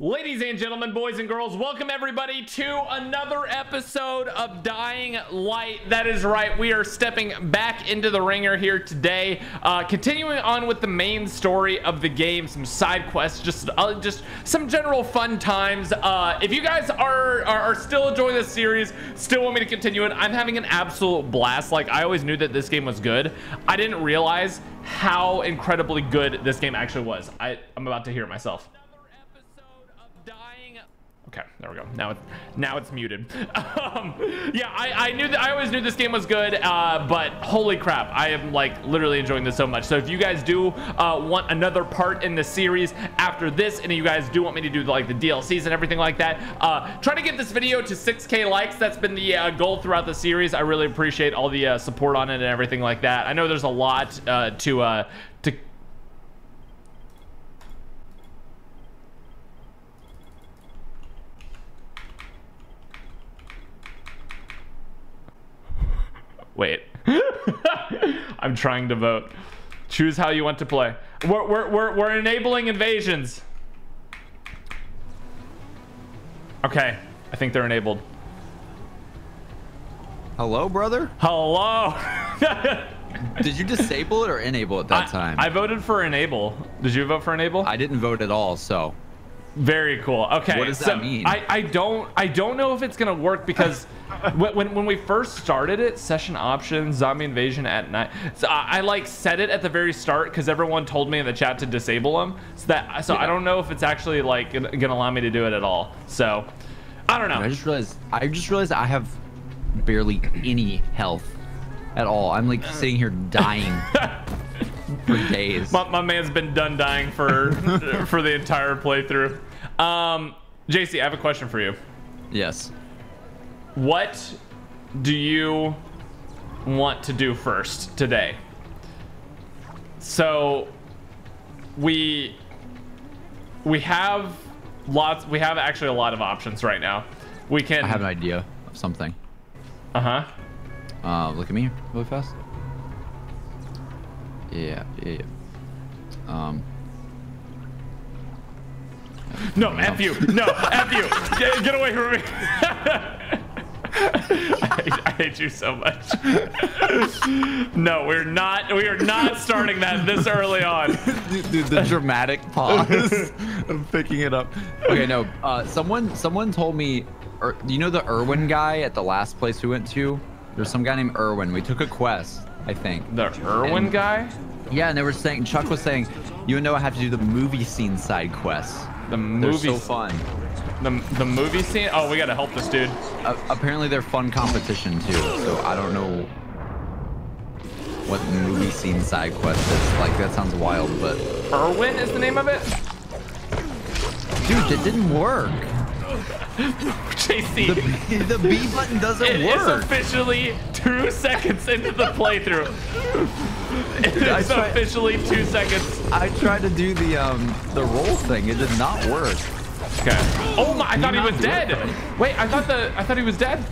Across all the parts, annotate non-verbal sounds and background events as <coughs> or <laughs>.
Ladies and gentlemen, boys and girls, welcome everybody to another episode of Dying Light. That is right, we are stepping back into the ringer here today, uh, continuing on with the main story of the game, some side quests, just uh, just some general fun times. Uh, if you guys are, are are still enjoying this series, still want me to continue it, I'm having an absolute blast. Like I always knew that this game was good. I didn't realize how incredibly good this game actually was. I, I'm about to hear it myself. Okay, there we go. Now it's now it's muted. <laughs> Um, yeah, I, I knew that I always knew this game was good, uh, but holy crap, I am like literally enjoying this so much. So if you guys do uh, want another part in the series after this, and you guys do want me to do like the DLCs and everything like that, uh, try to get this video to 6K likes. That's been the uh, goal throughout the series. I really appreciate all the uh, support on it and everything like that. I know there's a lot uh, to uh, to Wait. <laughs> I'm trying to vote. Choose how you want to play. We're, we're, we're, we're enabling invasions. Okay. I think they're enabled. Hello, brother? Hello. <laughs> Did you disable it or enable at that I, time? I voted for enable. Did you vote for enable? I didn't vote at all, so. Very cool. Okay. What does so that mean? I, I don't I don't know if it's gonna work because <laughs> when, when when we first started it, session options, zombie invasion at night. So I, I like set it at the very start because everyone told me in the chat to disable them. So that so I don't know if it's actually like gonna, gonna allow me to do it at all. So I don't know. I just realized I just realized I have barely any health at all. I'm like <laughs> sitting here dying <laughs> for days. My, my man's been done dying for <laughs> for the entire playthrough. Um, JC, I have a question for you. Yes. What do you want to do first today? So we we have lots we have actually a lot of options right now. We can I have an idea of something. uh-huh. Uh, look at me really fast. Yeah, yeah, yeah. Um, No, F you. No, F you. <laughs> Get, get away from me. <laughs> I, hate, I hate you so much. <laughs> no, we're not we are not starting that this early on. Dude, the dramatic pause. I'm picking it up. Okay, no. Uh, someone, someone told me. Er, you know the Irwin guy at the last place we went to? There's some guy named Irwin. We took a quest, I think. The Irwin And- guy? Yeah, and they were saying Chuck was saying, you and I have to do the movie scene side quests. The They're movie so fun. The, the movie scene? Oh, we gotta help this dude. Uh, apparently, they're fun competition too. So I don't know what movie scene side quest is. Like that sounds wild, but Irwin is the name of it? dude, it didn't work. <laughs> JC. The, the B button doesn't It is work. It's officially two <laughs> seconds into the playthrough. It I is officially two seconds. I tried to do the um the roll thing. It did not work. Okay. Oh my! I thought he was dead. Wait, I thought the I thought he was dead.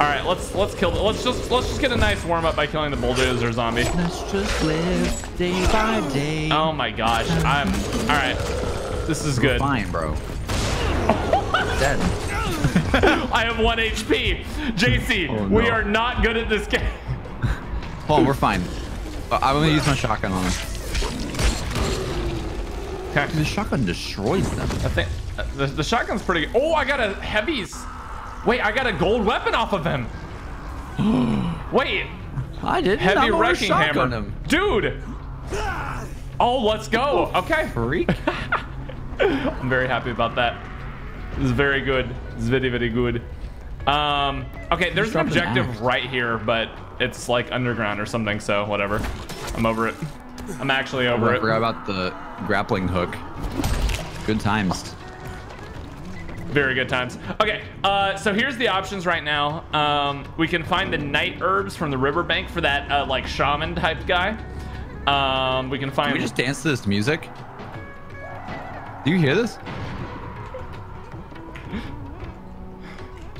All right, let's let's kill. Let's just let's just get a nice warm up by killing the bulldozer zombie. Let's just live day by day. Oh my gosh! I'm all right. This is good. Fine, bro. <laughs> Dead. I have one HP. JC, Oh, we are not good at this game. <laughs> Hold on, we're fine. Uh, I'm gonna use my shotgun on him. Okay. The shotgun destroys them. I think uh, the, the shotgun's pretty. Oh, I got a heavies. Wait, I got a gold weapon off of him. <gasps> Wait, I didn't. heavy wrecking hammer, him. dude. Oh, let's go. Okay, Freak. <laughs> I'm very happy about that. This is very good. This is very very good. Um, okay, there's an objective right here, but it's like underground or something. So whatever. I'm over it. I'm actually over I it. forgot about the grappling hook. Good times. Very good times. Okay, uh, so here's the options right now. Um, we can find the night herbs from the riverbank for that uh, like shaman type guy. Um, we can find. Can we just dance to this music? Do you hear this?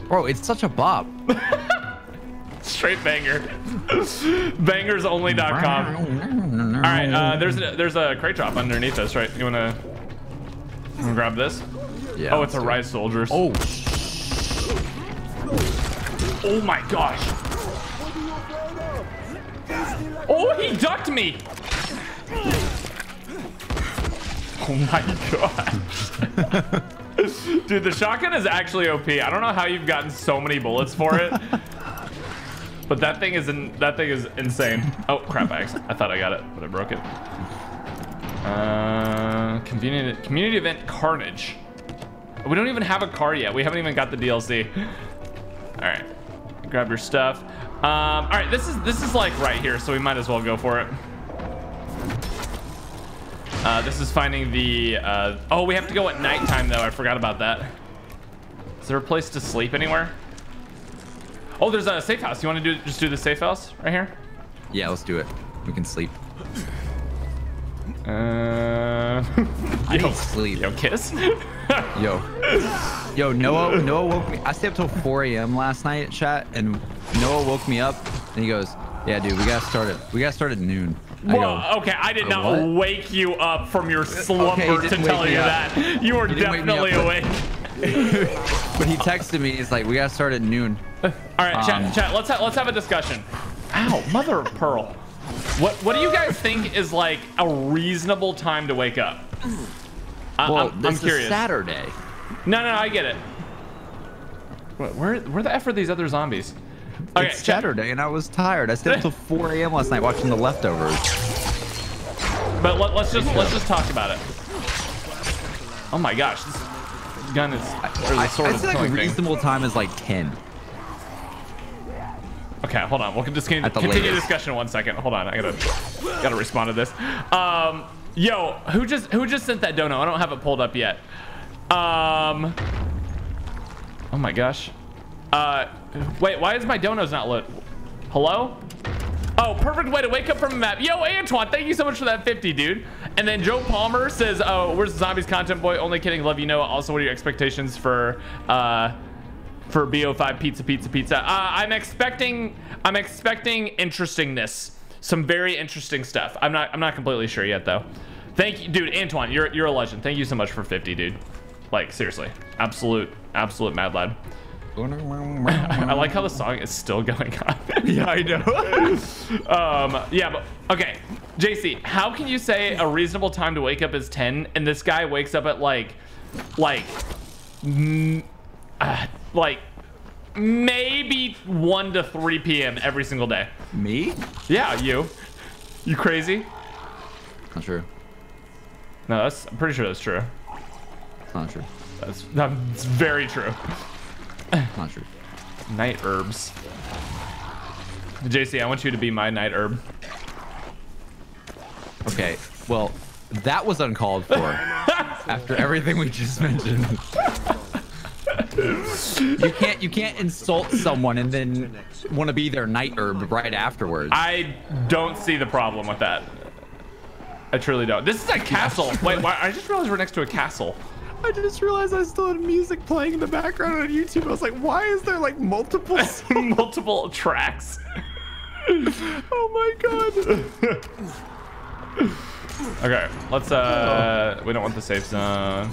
Bro, it's such a bop. <laughs> straight banger. <laughs> Bangersonly.com. All right, uh, there's a, there's a crate drop underneath us, right? You wanna I'm gonna grab this. Yeah. Oh, it's a let's do it. Rise Soldiers. Oh, Oh my gosh. Oh, he ducked me. Oh my god. <laughs> Dude, the shotgun is actually OP. I don't know how you've gotten so many bullets for it. <laughs> But that thing is in, that thing is insane. Oh crap! I, I thought I got it, but I broke it. Uh, community community event Carnage. We don't even have a car yet. We haven't even got the DLC. All right, grab your stuff. Um, all right, this is this is like right here, so we might as well go for it. Uh, this is finding the. Uh, oh, we have to go at nighttime though. I forgot about that. Is there a place to sleep anywhere? Oh, there's a safe house. You want to do just do the safe house right here? yeah. Let's do it. We can sleep. Uh, <laughs> I need sleep. yo, kiss. <laughs> Yo, yo, Noah, Noah woke me. I stayed up till 4 a.m. last night, chat, and Noah woke me up, and he goes, "Yeah, dude, we gotta start it. We gotta start at noon." I Well, go, okay, I did "Uh, not what?" wake you up from your slumber he to tell you up. that. You were He didn't wake me up, definitely awake. <laughs> but he texted me. He's like, "We gotta start at noon." All right, chat, Um, chat. Let's ha let's have a discussion. Ow, mother of pearl. What what do you guys think is like a reasonable time to wake up? I, Well, I'm, I'm this is curious. Saturday. No, no, no, I get it. Where, where, where the f are these other zombies? Okay, it's Saturday, and I was tired. I stayed up till <laughs> 4 a.m. last night watching The Leftovers. But let, us just let's just talk about it. Oh my gosh, this gun is I, I is feel like killing a things. reasonable time is like 10. Okay, hold on. We'll just continue, At the continue latest. discussion one second. Hold on, I gotta gotta respond to this. Um, yo, who just who just sent that dono? I don't have it pulled up yet. Um, oh my gosh. Uh, wait, why is my donos not lit? Hello? Oh, perfect way to wake up from a map. Yo, Antoine, thank you so much for that 50, dude. And then Joe Palmer says, oh, where's the zombies content boy? Only kidding, love you know. Also, what are your expectations for uh for BO5 pizza pizza pizza? Uh, I'm expecting I'm expecting interestingness. Some very interesting stuff. I'm not I'm not completely sure yet though. Thank you, dude, Antoine, you're you're a legend. Thank you so much for 50, dude. Like seriously. Absolute absolute mad lad. <laughs> I like how the song is still going on. <laughs> yeah, I know. <laughs> Um, yeah, but okay, JC, how can you say a reasonable time to wake up is 10 and this guy wakes up at like, like, uh, <sighs> like maybe 1 to 3 p.m. every single day? Me? Yeah, you. You crazy? Not true. No, that's, I'm pretty sure that's true. It's not true. That's, that's very true. Not true. <laughs> Night herbs. JC, I want you to be my night herb. Okay, well, that was uncalled for <laughs> after everything we just mentioned. <laughs> you can't you can't insult someone and then want to be their night herb right afterwards. I don't see the problem with that. I truly don't. This is a castle. Wait, why, I just realized we're next to a castle. I just realized I still had music playing in the background on YouTube. I was like, why is there like multiple? <laughs> Multiple tracks. <laughs> oh my god. Okay, let's, uh, we don't want the safe zone.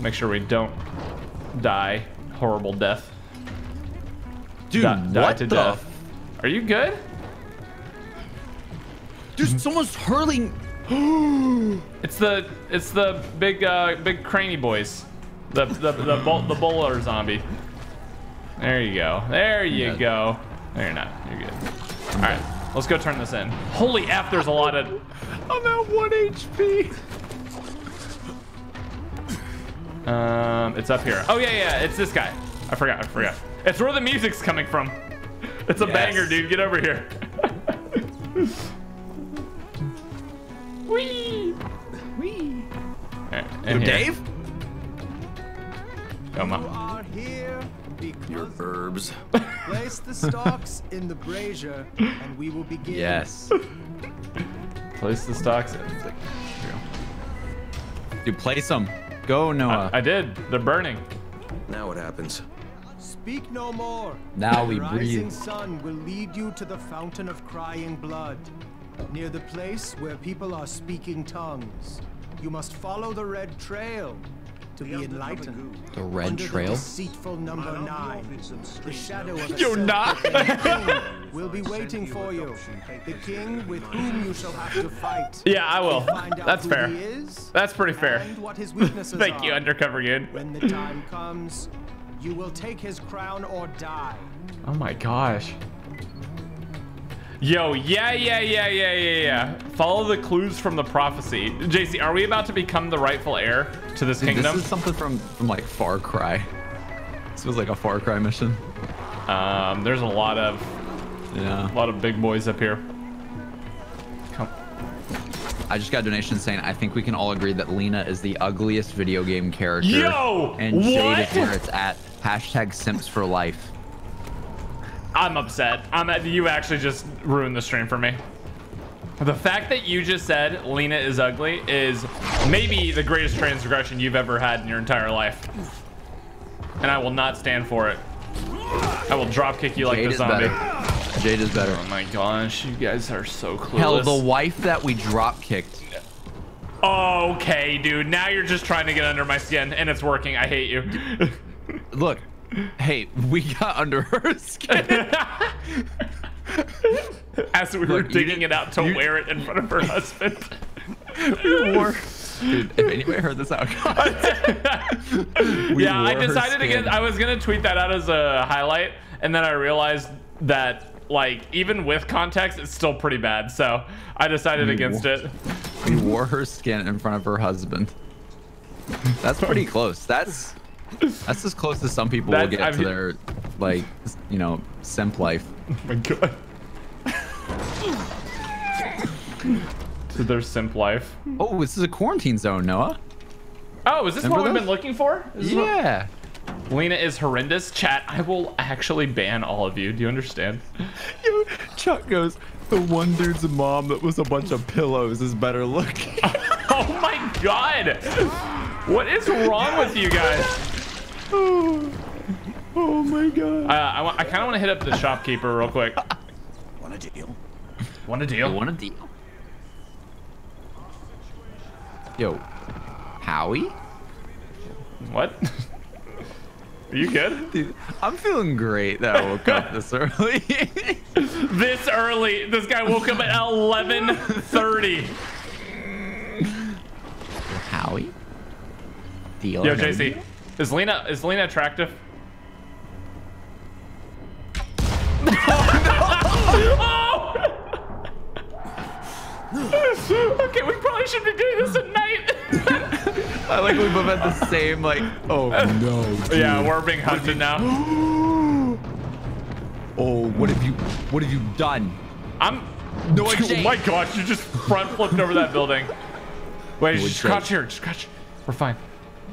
Make sure we don't die. Horrible death. Dude, Di- die what to the? death. Are you good? Dude, someone's hurling. <gasps> It's the, it's the big, uh, big cranny boys. The, the, the, bull, the bowler zombie. There you go. There you go. No, you're not. You're good. All right, let's go turn this in. Holy F, there's a lot of, I'm at one HP. Um, it's up here. Oh yeah, yeah, it's this guy. I forgot. I forgot. It's where the music's coming from. <laughs> It's a Yes. banger, dude. Get over here. <laughs> Wee. Wee. Alright, in here. Dave? Come on. are here Your herbs. <laughs> place the stalks in the brazier and we will begin. Yes. Place the stocks. in. Dude, place them. Go, Noah. I did. They're burning. Now what happens? Speak no more. Now we the rising sun will lead you to the fountain of crying blood, near the place where people are speaking tongues. You must follow the red trail to be enlightened. The red Under trail? The deceitful number nine. The shadow of You're not. self-proclaimed king <laughs> will be waiting for you. The king with whom you shall have to fight. <laughs> Yeah, I will. To find out That's fair. That's pretty fair. And what his weaknesses <laughs> Thank you, undercover good. When the time comes, you will take his crown or die. Oh my gosh. Yo, yeah, yeah, yeah, yeah, yeah, yeah. Follow the clues from the prophecy. JC, are we about to become the rightful heir to this Dude, kingdom? this is something from from like Far Cry. This was like a Far Cry mission. Um, there's a lot of Yeah. a lot of big boys up here. Come. I just got a donation saying I think we can all agree that Lena is the ugliest video game character. Yo, and Jade what? is where it's at. Hashtag Simps for life. I'm upset. I'm at, you actually just ruined the stream for me. The fact that you just said Lena is ugly is maybe the greatest transgression you've ever had in your entire life. And I will not stand for it. I will drop kick you like Jade the zombie. better. Jade is better. Oh my gosh, you guys are so clueless. Hell, the wife that we drop kicked. Okay, dude. Now you're just trying to get under my skin, and it's working. I hate you. Look, hey, we got under her skin. <laughs> As we were Look, digging it out to you- wear it in front of her husband. <laughs> War. Dude, if anybody heard this out, <laughs> yeah, I decided again. I was gonna tweet that out as a highlight, and then I realized that like even with context, it's still pretty bad. So I decided We against wore- it. We wore her skin in front of her husband. That's pretty close. That's that's as close as some people will get I've- to their like you know simp life. Oh my god. to their simp life. Oh, this is a quarantine zone, Noah. Oh, is this Remember what we've those? been looking for? Is this what- Yeah. Lena is horrendous. Chat, I will actually ban all of you. Do you understand? <laughs> Yo, Chuck goes. The one dude's mom that was a bunch of pillows is better looking. <laughs> Oh my god! What is wrong with you guys? <laughs> oh, <sighs> oh my god. Uh, I, wa- I kind of want to hit up the shopkeeper real quick. <laughs> Want a deal? Want a deal? want a deal? Yo, Howie? What? Are you good? Dude, I'm feeling great that I woke up this early. <laughs> This early, this guy woke up at 11:30. Howie? Deal Yo, or no JC, deal? Is Lena is Lena attractive? Oh! <laughs> okay, we probably should be doing this at night. <laughs> I like we both had the same like. Oh <laughs> no. yeah, we're being hunted now. <gasps> Oh, what have you? What have you done? I'm. No, I Oh my gosh, you just front flipped over that building. Wait, just crouch here. Just crouch. We're fine.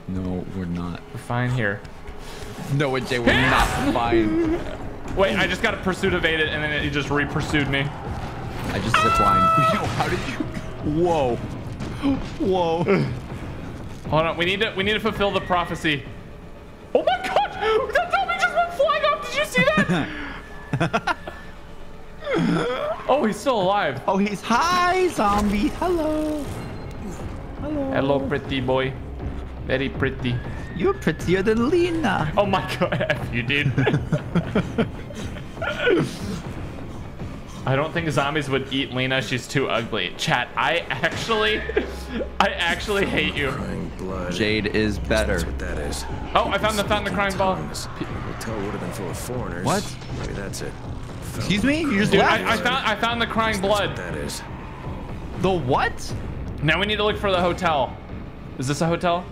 No, we're not. We're fine here. No, Jay, we're not <laughs> fine. Wait, I just got a pursuit evaded, and then it just re-pursued me. I just ziplined. <laughs> Yo, how did you? Whoa. <gasps> Whoa. Hold on, we need to we need to fulfill the prophecy. Oh my god! That zombie just went flying off. Did you see that? <laughs> oh, he's still alive. Oh, he's hi, zombie. Hello. Hello. Hello, pretty boy. Very pretty. You're prettier than Lena. Oh my god, <laughs> you, did. I don't think zombies would eat Lena. She's too ugly. Chat, I actually, I actually hate you. Crying blood. Jade is better. That's what that is. Oh, I found the found the crying ball. The hotel would have been full of foreigners. What? Maybe that's it. Excuse me? You just Dude. I, I found I found the crying blood. that is. the what? Now we need to look for the hotel. Is this a hotel?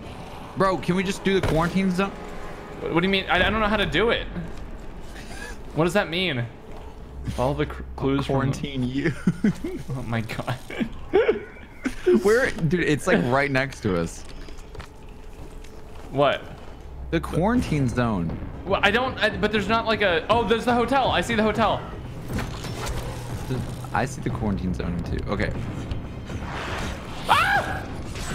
Bro, can we just do the quarantine zone? What, what do you mean? I, I don't know how to do it. What does that mean? Follow the cr- clues from- Quarantine you. <laughs> Oh my god. <laughs> Where, dude? It's like right next to us. what? The quarantine zone. Well, I don't. I, but there's not like a. Oh, there's the hotel. I see the hotel. I see the quarantine zone too. Okay. Ah!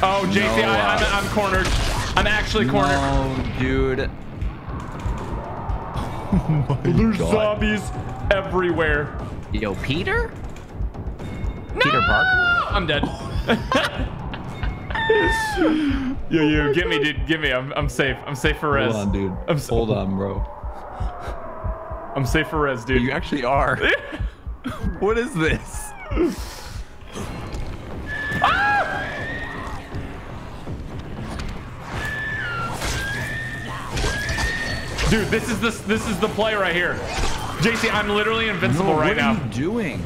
Oh, JC, No, uh, I'm, I'm cornered. I'm actually cornered. No, dude. <laughs> Oh my There's God. zombies everywhere. Yo, Peter? No! Peter Parker? I'm dead. <laughs> Yo, oh yo, get me, dude. Get me. I'm, I'm safe. I'm safe for res. Hold on, dude. I'm, s- Hold on, bro. <laughs> I'm safe for res, dude. You actually are. what is this? Ah! Dude, this is this this is the play right here. JC, I'm literally invincible No, right what are now. you doing?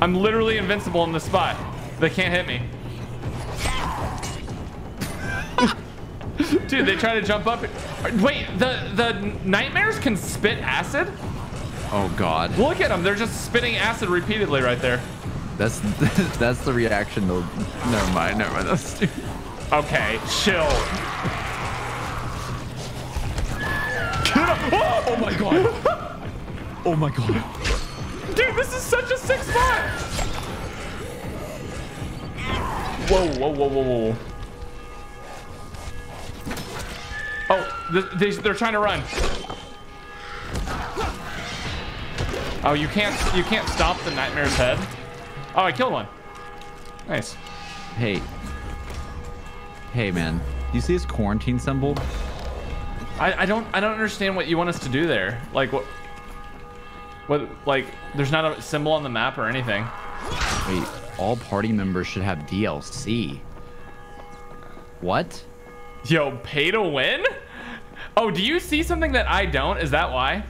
I'm literally invincible in this spot. They can't hit me. <laughs> Dude, they try to jump up. Wait, the the nightmares can spit acid? Oh God. Look at them. They're just spitting acid repeatedly right there. That's <laughs> that's the reaction Though. Never mind. Never mind. That's stupid. Okay, chill. Up. Oh, my God. Oh my God. dude, this is such a sick spot. Whoa, whoa, whoa, whoa, whoa. Oh, th they, they're trying to run. Oh, you can't you can't stop the nightmare's head. Oh, I killed one. Nice. Hey. Hey, man. Do you see this quarantine symbol? I, I don't I don't understand what you want us to do there. Like what what like there's not a symbol on the map or anything. Wait. All party members should have DLC. What? Yo, pay to win? Oh, do you see something that I don't? Is that why?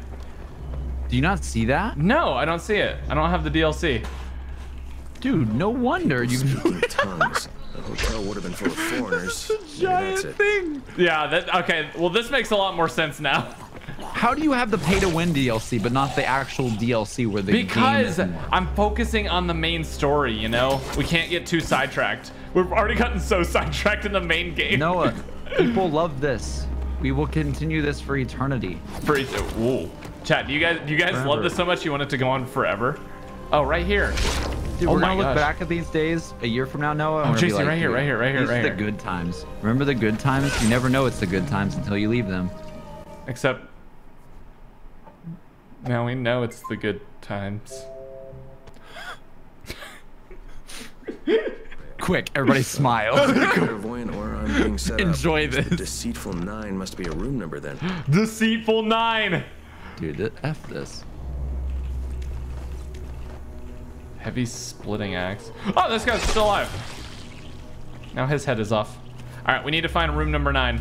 Do you not see that? No, I don't see it. I don't have the DLC. Dude, no wonder you. Speaking of tongues, the hotel would have been full of <laughs> foreigners. Maybe that's it. thing. Yeah, that okay. Well, this makes a lot more sense now. <laughs> How do you have the pay to win DLC but not the actual DLC where the Because game... I'm focusing on the main story, you know? We can't get too sidetracked. We've already gotten so sidetracked in the main game. Noah, <laughs> people love this. We will continue this for eternity. For ooh. Chat, do you guys do you guys love this so much you want it to go on forever? Oh, right here. Dude, Oh we're gonna look gosh. back at these days a year from now, Noah. and Oh, we're gonna right here, right here, right here, these right are here. the good times. Remember the good times? You never know it's the good times until you leave them. Except now we know it's the good times. Quick, everybody smile. <laughs> Clairvoyant or I'm being set up. Enjoy The this. deceitful nine must be a room number then. Deceitful nine. Dude, F this. Heavy splitting axe. Oh, this guy's still alive. Now his head is off. All right, we need to find room number nine.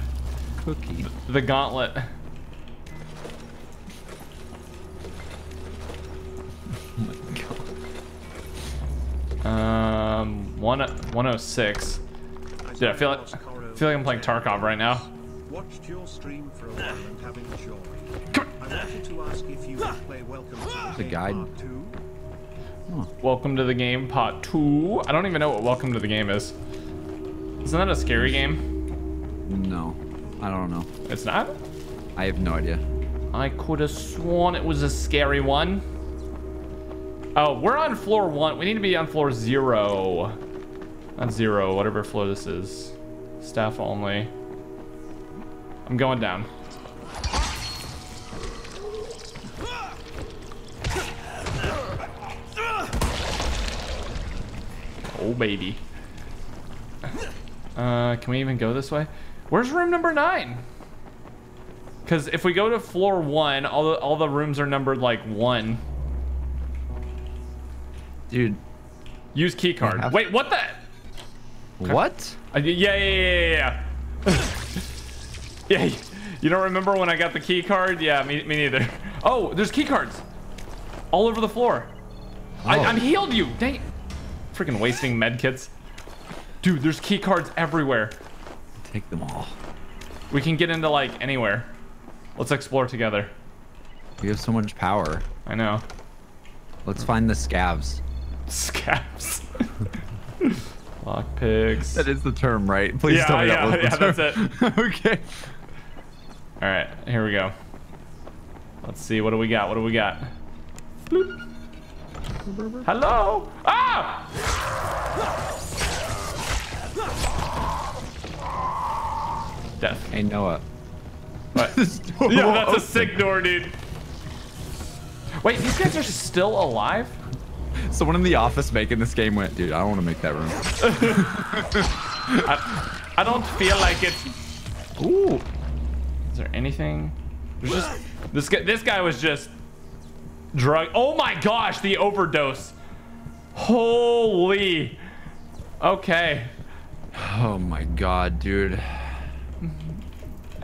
Cookie. The gauntlet. <laughs> Um, one 106. Dude, I feel like I feel like I'm playing Tarkov right now. Watched your stream for a while and have enjoyed. Come I wanted to ask if you would play Welcome to the The Game guide. Part 2. Welcome to the game, part two. I don't even know what Welcome to the game is. Isn't that a scary game? No, I don't know. It's not. I have no idea. I could have sworn it was a scary one. Oh, we're on floor one. We need to be on floor zero. Not zero, whatever floor this is. Staff only. I'm going down. Oh, baby. Uh, can we even go this way? Where's room number nine? Because if we go to floor one, all the all the rooms are numbered like one. Dude, Use key card. Wait, what the? what? Uh, yeah, yeah, yeah, yeah, yeah. <laughs> yeah. You don't remember when I got the key card? Yeah, me, me neither. <laughs> Oh, there's key cards all over the floor. I, Oh. I'm healed you. Dang it. Freaking wasting med kits. Dude, there's key cards everywhere. Take them all. We can get into like anywhere. Let's explore together. We have so much power. I know. Let's find the scavs. Scabs. <laughs> Lockpicks. That is the term, right? Please Yeah, tell me yeah, that yeah, was the that's term. <laughs> okay. All right, here we go. Let's see, what do we got? What do we got? Bloop. Hello? Ah! Death. Hey, Noah. What? <laughs> yeah, that's a sick door, dude. Wait, these guys are still alive? Someone in the office making this game went, dude, I don't want to make that room. <laughs> I, I don't feel like it. Ooh. Is there anything? Just this guy. This guy was just drug. Oh my gosh, the overdose. Holy. Okay. Oh my god, dude.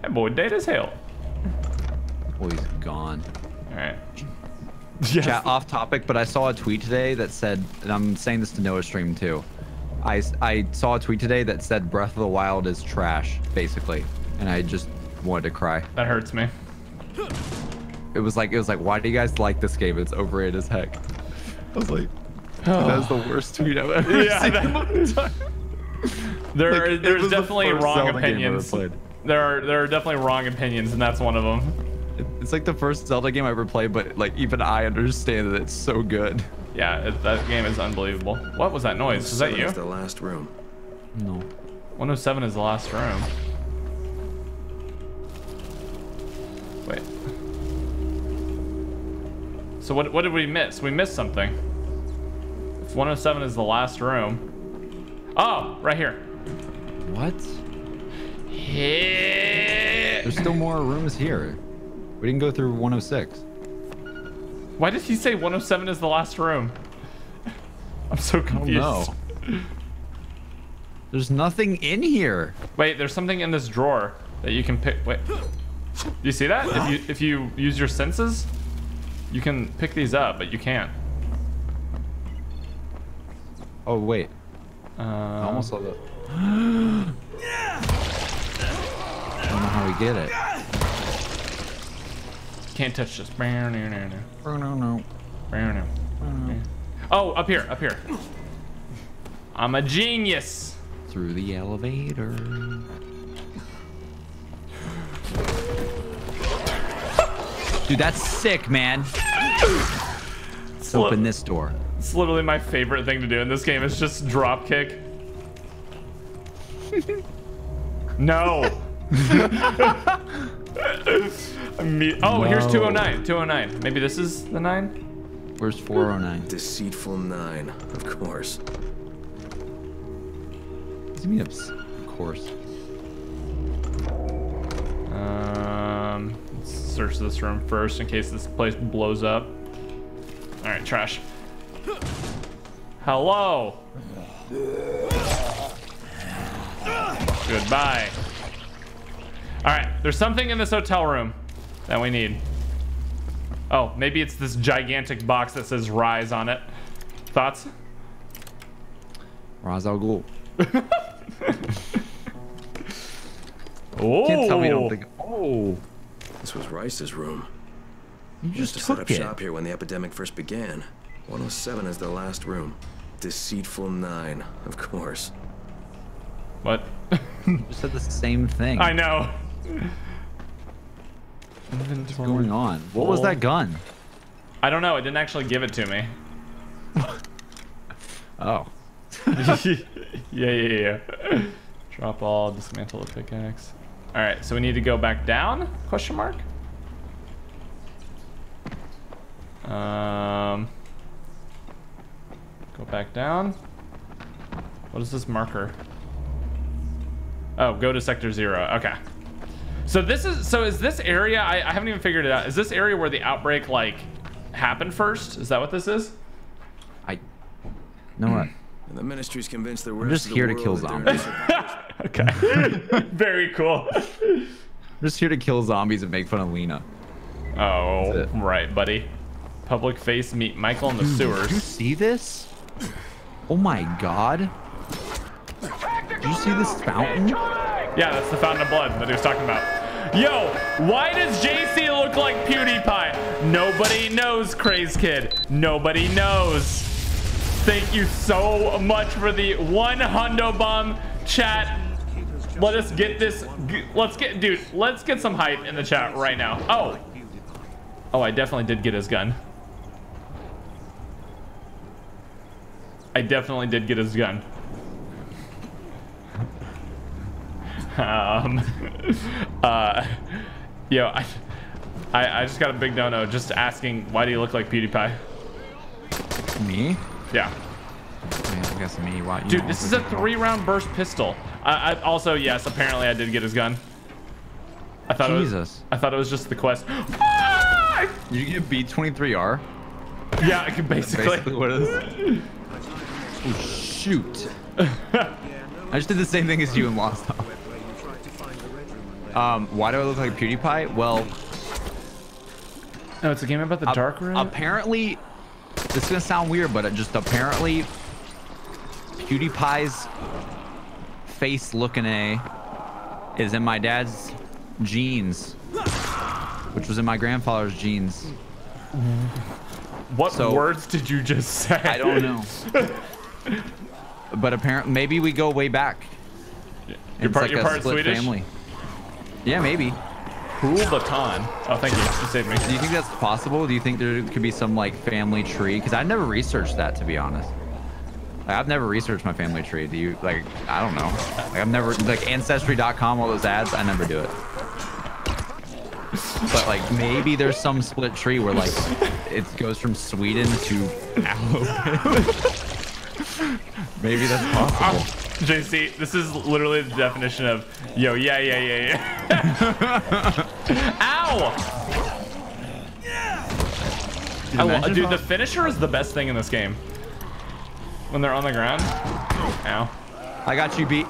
That boy dead as hell. Well, he's gone. All right. Chat off topic, but I saw a tweet today that said, and I'm saying this to Noah stream too. I, I saw a tweet today that said Breath of the Wild is trash, basically, and I just wanted to cry. That hurts me. It was like it was like, why do you guys like this game? It's overrated as heck. I was like, oh. that's the worst tweet I've ever Yeah, seen. that- in my time. <laughs> There, Like, are, there's was the definitely wrong Zelda game I ever opinions. There are there are definitely wrong opinions, and that's one of them. It's like the first Zelda game I ever played, but like even I understand that it's so good. Yeah, it, that game is unbelievable. What was that noise? Was that Seven you? is the last room. No. 107 is the last room. Wait. So what what did we miss? We missed something. If 107 is the last room. Oh, right here. What? Yeah. There's still more rooms here. We didn't go through 106. Why did he say 107 is the last room? <laughs> I'm so I don't confused. know. There's nothing in here. Wait, there's something in this drawer that you can pick. Wait. Do you see that? If you if you use your senses, you can pick these up, but you can't. Oh wait, Uh, I almost saw that. I don't know how we get it. Can't touch this. No, no, no, no. Oh no no. No, no. Oh, up here, up here. I'm a genius. Through the elevator. Dude, that's sick, man. Let's open this door. It's literally my favorite thing to do in this game It's just drop kick. <laughs> no. <laughs> Me- oh, here's No. 209. 209. Maybe this is the 9? Where's 409? Deceitful nine, of course. What do you mean, of of course. Um, let's search this room first in case this place blows up. All right, trash. Hello. Goodbye. All right, there's something in this hotel room that we need. Oh, maybe it's this gigantic box that says Rais on it. Thoughts? Ra's al Ghul. Oh, <laughs> Can't tell me don't oh. think. Oh, This was Rais's room. you Used just to set up it. shop here when the epidemic first began. 107 is the last room. Deceitful nine, of course. What? <laughs> You said the same thing. I know. What's going on? What was that gun? I don't know. It didn't actually give it to me. <laughs> Oh. <laughs> yeah, yeah, yeah. Drop all, dismantle the pickaxe. All right, so we need to go back down? Question mark. Um, go back down. What is this marker? Oh, go to sector zero. Okay. So this is so is this area? I, I haven't even figured it out. Is this area where the outbreak like happened first? Is that what this is? I. no, what? And the ministry's convinced the I'm just here to kill zombies. <laughs> Okay. <laughs> Very cool. I'm just here to kill zombies and make fun of Lena. Oh, right, buddy. Public face meet Michael in the sewers. Did you see this? Oh my god. Did you see this fountain? Yeah, that's the fountain of blood that he was talking about. Yo, why does JC look like PewDiePie? Nobody knows, Craze Kid. Nobody knows. Thank you so much for the one hundo bomb chat. Let us get this. Let's get, dude. Let's get some hype in the chat right now. Oh, oh, I definitely did get his gun. I definitely did get his gun. Um, <laughs> uh, yo, I, I, I just got a big no-no just asking why do you look like PewDiePie? Me? Yeah. Man, I guess me. Why? you Dude, this is a three-round burst pistol. I, I also yes, apparently I did get his gun. I thought it was. I thought it was just the quest. <gasps> Ah! You get B23R. Yeah, I can basically. Basically, what is? Oh shoot! I just did the same thing as you and Lost House. Where you tried to find the red room and left Um, why do I look like a PewDiePie? Well, No, it's a game about the ap- dark room. apparently, this is gonna sound weird, but it just apparently, PewDiePie's face looking a is in my dad's jeans, which was in my grandfather's jeans. what so- words did you just say? I don't know. <laughs> but apparently, maybe we go way back. You're part, like you're part Swedish. family. Yeah, maybe. Cool baton. Oh, thank you. You saved me. Do you think that's possible? Do you think there could be some like family tree? Because I never researched that to be honest. Like, I've never researched my family tree. Do you like? I don't know. Like, I've never like ancestry.com. All those ads. I never do it. But like maybe there's some split tree where like it goes from Sweden to Alabama. <laughs> maybe that's possible. <laughs> JC, this is literally the definition of yo, yeah, yeah, yeah, yeah. <laughs> Ow! I dude, the finisher is the best thing in this game. When they're on the ground. Ow. I got you beat.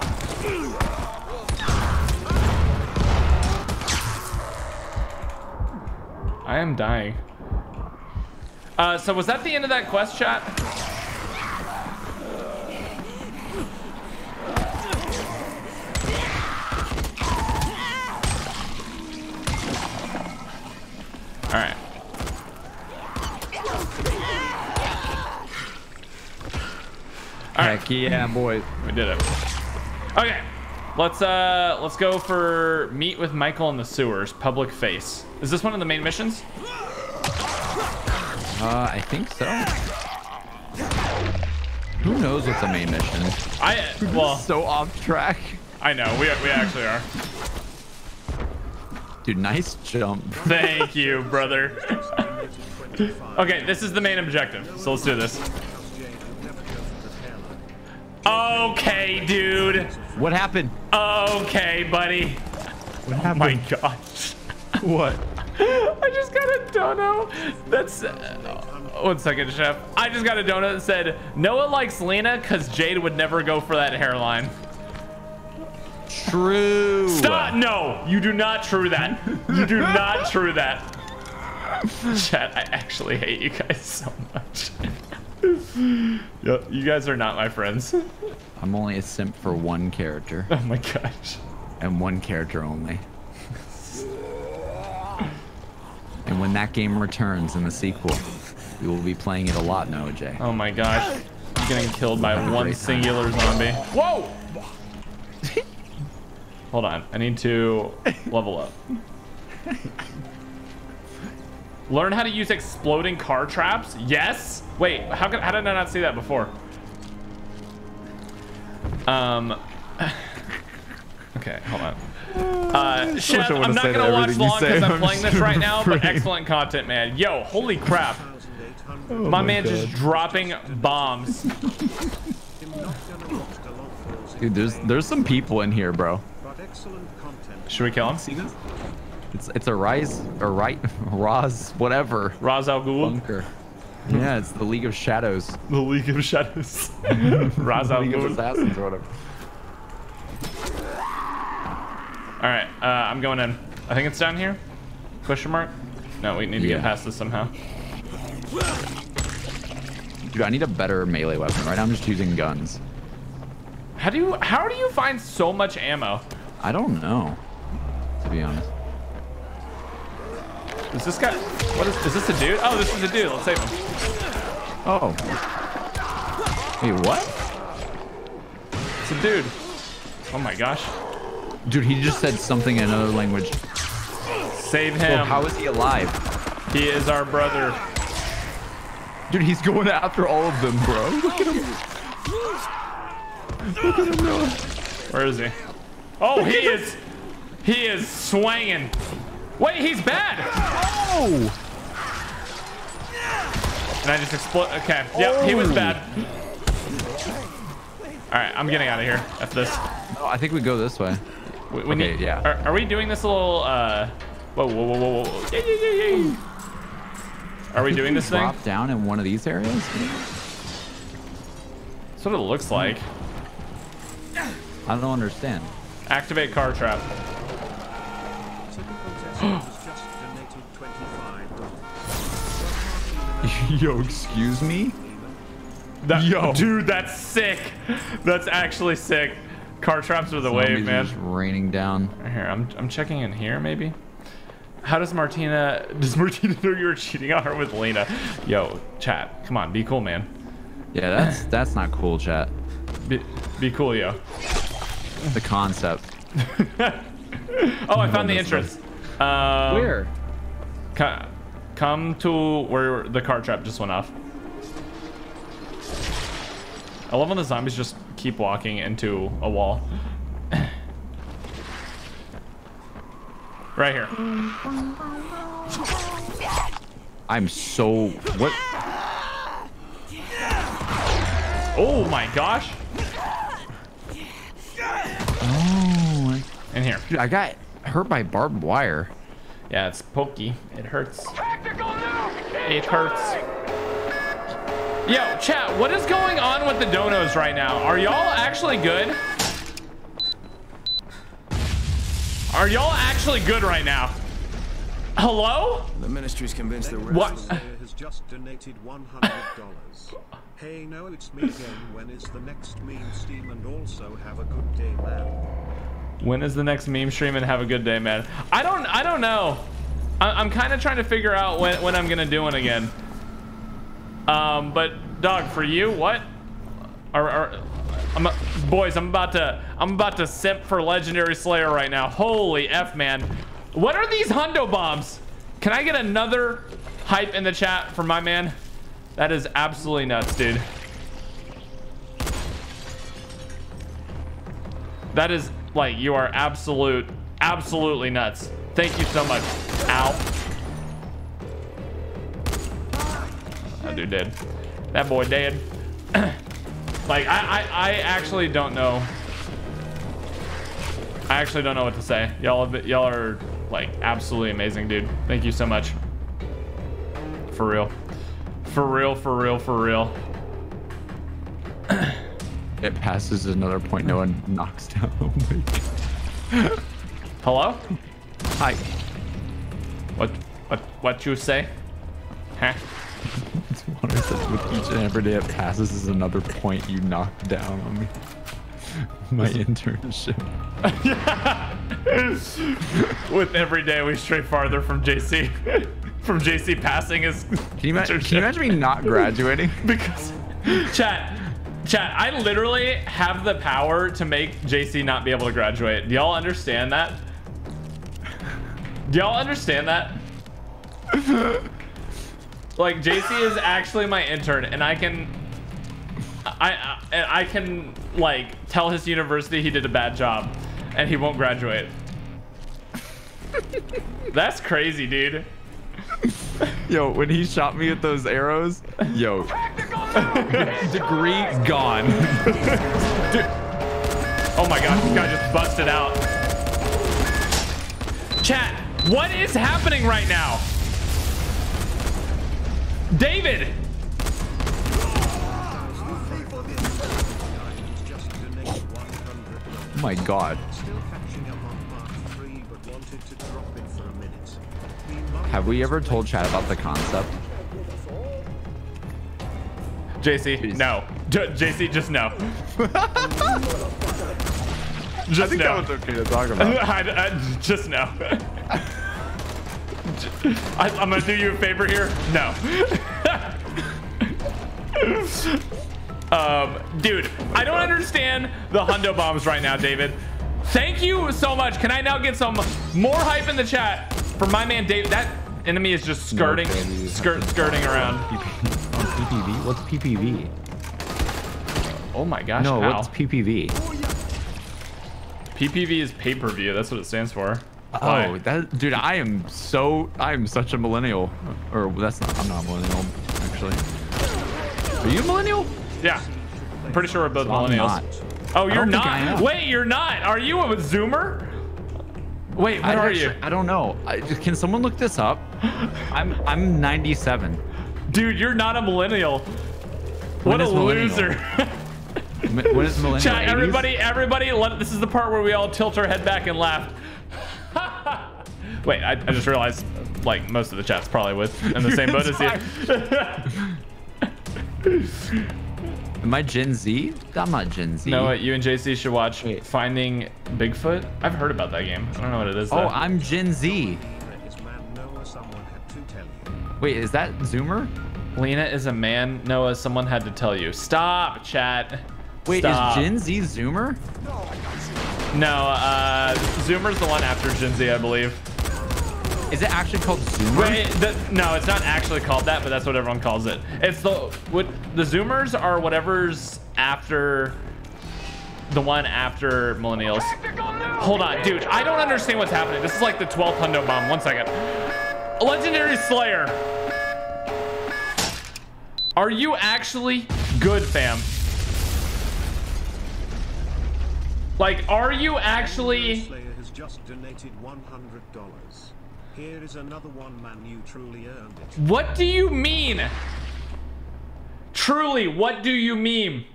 I am dying. Uh, so was that the end of that quest chat? All right. All right. Heck yeah, boy. We did it. Okay. Let's uh let's go for meet with Michael in the sewers, public face. Is this one of the main missions? Uh, I think so. Who knows what's the main mission? I well, So off track. I know. We we actually are. Dude, nice jump. <laughs> Thank you, brother. okay, this is the main objective. So let's do this. Jade would never go for the hairline. Okay, dude. What happened? Okay, buddy. What happened? Oh my gosh. What? I just got a dono that's uh, one second, chef. I just got a donut that said Noah likes Lena because Jade would never go for that hairline. True. Stop! No, you do not true that. You do not <laughs> true that. Chat, I actually hate you guys so much. Yep, you guys are not my friends. I'm only a simp for one character, Oh my gosh. and one character only. And when that game returns in the sequel, we will be playing it a lot, no, Jay. Oh my gosh. I'm getting killed by one singular zombie. Whoa! <laughs> Hold on. I need to <laughs> level up. Learn how to use exploding car traps? Yes? Wait, how, could, how did I not see that before? Um. <sighs> Okay, hold on. <laughs> Uh, Chef, I'm not gonna watch long because I'm playing this right now, but excellent content, man. Yo, holy crap. 1,800. My, man just dropping bombs. Him not gonna rock the log falls in Dude, there's there's some people in here, bro. But excellent content. Should we kill him? See this? It's it's a rise or right <laughs> Raz whatever Ra's al Ghul. bunker. Yeah, it's the League of Shadows. The League of Shadows. <laughs> Ra's al League of Ghul. Assassins or whatever. All right, uh, I'm going in. I think it's down here. Question mark? No, we need to get past this somehow. Dude, I need a better melee weapon. Right now I'm just using guns. How do you how do you find so much ammo? I don't know, to be honest. Is this guy? What is? Is this a dude? Oh, this is a dude. Let's save him. Oh. Hey, what? It's a dude. Oh my gosh. Dude, he just said something in another language. Save So him. how is he alive? he is our brother. Dude, he's going after all of them, bro. Look at him. Look at him, Noah. Where is he? Oh, he is. He is swanging. Wait, he's bad. Oh! And I just explode. Okay. Yep, he was Oh. bad. All right, I'm getting out of here after this. Oh, I think we go this way. We, we Okay, need, yeah. Are, are we doing this little, uh, whoa, whoa, whoa, whoa, whoa. Yeah, yeah, yeah, yeah. Are we doing this thing? Drop down in one of these areas? That's what it looks like. I don't understand. Activate car trap. Typical Tesla has <gasps> just donated $25. Yo, excuse me? That, Yo. Dude, that's sick. That's actually sick. Car traps are the wave, Zombies are man. Just raining down. Here, I'm, I'm checking in here, maybe. How does Martina, does <laughs> Martina know you were cheating on her with Lena? Yo, chat, come on, be cool, man. Yeah, that's that's not cool, chat. Be, be cool, yo. <laughs> The concept. <laughs> Oh, I found the entrance. Um, Where? co- come to where the car trap just went off. I love when the zombies just keep walking into a wall. right here. I'm so what? Oh my gosh. Oh, In here. dude, I got hurt by barbed wire. Yeah, it's pokey. It hurts. It hurts. Yo, chat, what is going on with the donos right now? Are y'all actually good? Are y'all actually good right now? Hello? The ministry's convinced the rest What? of Slayer has just donated $100. <laughs> hey, no, it's me again. When is the next meme stream And also have a good day, man. When is the next meme stream and have a good day, man? I don't I don't know. I, I'm kind of trying to figure out when, when I'm gonna do one again. Um, but dog, for you, what? Are, are I'm boys, I'm about to I'm about to simp for Legendary Slayer right now. Holy f, man! What are these hundo bombs? Can I get another hype in the chat for my man? That is absolutely nuts, dude. That is like you are absolute, absolutely nuts. Thank you so much. Ow. That dude dead. That boy dead. <clears throat> like I, I, I actually don't know. I actually don't know what to say. Y'all, y'all are like absolutely amazing, dude. Thank you so much. For real. For real, for real, for real. <clears throat> It passes another point. No one knocks down. <laughs> Oh. Hello? Hi. What, what, what you say? Huh? It's what I said with each and every day it passes is another point you knock down on me. <laughs> My internship. <laughs> With every day we stray farther from JC. From JC passing his. Can you, can you imagine me not graduating? <laughs> because chat chat i literally have the power to make jc not be able to graduate. Do y'all understand that? Do y'all understand that? <laughs> Like jc is actually my intern and i can I, I i can like tell his university he did a bad job and he won't graduate. <laughs> That's crazy dude Yo, when he shot me with those arrows, yo, degree gone. <laughs> Oh my gosh, this guy just busted out. Chat, what is happening right now? David! He's just donated $100. Oh my god. Have we ever told Chad about the concept? JC, no. J- JC, just no. <laughs> just no. that was okay to talk <laughs> I, I- just no. <laughs> I, I'm gonna do you a favor here. No. um, dude, I don't understand the hundo bombs right now, David. Thank you so much. Can I now get some more hype in the chat for my man David? That enemy is just skirting, baby. skirt, skirting around. PPV? Oh, what's PPV? Oh my gosh, No, how? what's PPV? PPV is pay-per-view. That's what it stands for. Oh, Why? that dude, I am so I am such a millennial. Or that's not I'm not a millennial, actually. Are you a millennial? Yeah. I'm pretty sure we're both I'm millennials. Oh, you're don't think I not. am. Wait, you're not. Are you a Zoomer? Wait, what I are you? I don't know. I, can someone look this up? <gasps> I'm I'm 97. Dude, you're not a millennial. What a millennial? loser. <laughs> <laughs> When is millennial? Chat, everybody, everybody, let, this is the part where we all tilt our head back and laugh. <laughs> Wait, I, I just realized, like, most of the chat's probably with in the same boat as you. Am I Gen Z? I'm not Gen Z. know what? You and JC should watch Wait. Finding Bigfoot. I've heard about that game. I don't know what it is. Oh, though. I'm Gen Z. His man Noah, someone had to tell you. Wait, is that Zoomer? Lena is a man. Noah, someone had to tell you. Stop, chat. Wait, Stop. is Gen Z Zoomer? No, uh, Zoomer's the one after Gen Z, I believe. Is it actually called Zoomer? Wait, the, no, it's not actually called that, but that's what everyone calls it. It's the what the Zoomers are whatever's after the one after millennials. Hold on, dude. I don't understand what's happening. This is like the 12th hundo bomb. One second. Legendary Slayer. Are you actually good, fam? Like, are you actually? Slayer has just donated $100. Here is another one man you truly earned it. What do you mean? Truly, what do you mean?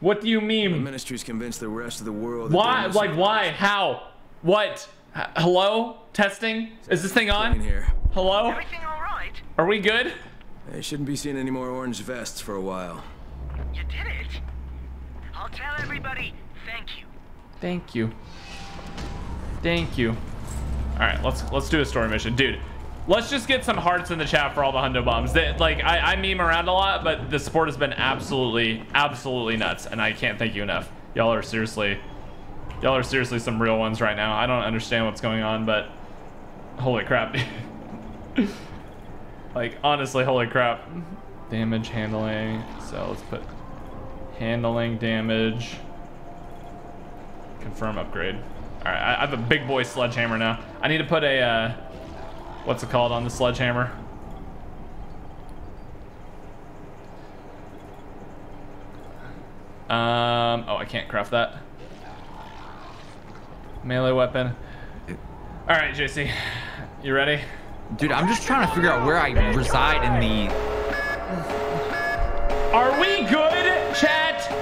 What do you The mean? ministry's convinced the rest of the world. Why? they're Like, why? How? What? H- hello? Testing? Is this thing on? here. Hello? Everything all right? Are we good? They shouldn't be seeing any more orange vests for a while. You did it. I'll tell everybody thank you. Thank you. Thank you. All right, let's let's do a story mission, dude. Let's just get some hearts in the chat for all the hundo bombs. Like I, I meme around a lot, but the support has been absolutely, absolutely nuts, and I can't thank you enough. Y'all are seriously, y'all are seriously some real ones right now. I don't understand what's going on, but holy crap, <laughs> like honestly, holy crap. Damage handling. So let's put handling damage. Confirm upgrade. All right, I I have a big boy sledgehammer now. I need to put a, uh, what's it called on the sledgehammer? Um, oh, I can't craft that. Melee weapon. All right, JC, you ready? Dude, I'm just trying to figure out where I reside in the. Are we good, chat?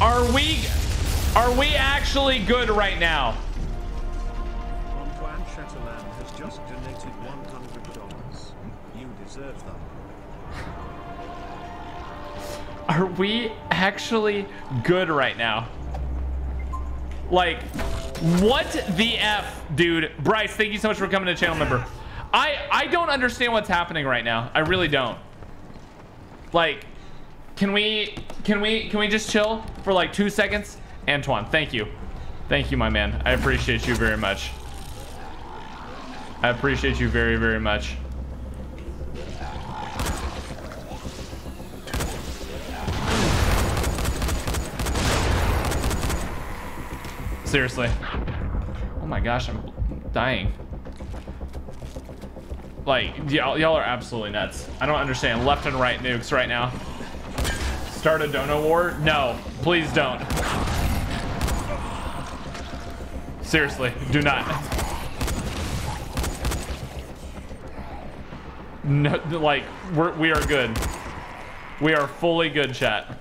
Are we, are we actually good right now? Antoine has just donated $100. You deserve. Are we actually good right now? Like, what the F, dude? Bryce, thank you so much for coming to channel member. I, I don't understand what's happening right now. I really don't. Like, can we, can we, can we just chill for like two seconds? Antoine, thank you. Thank you, my man. I appreciate you very much. I appreciate you very, very much. Seriously. Oh my gosh, I'm dying. Like, y'all y'all are absolutely nuts. I don't understand. Left and right nukes right now. Start a dono war? No, please don't. Seriously, do not. No, like, we're, we are good. We are fully good, chat.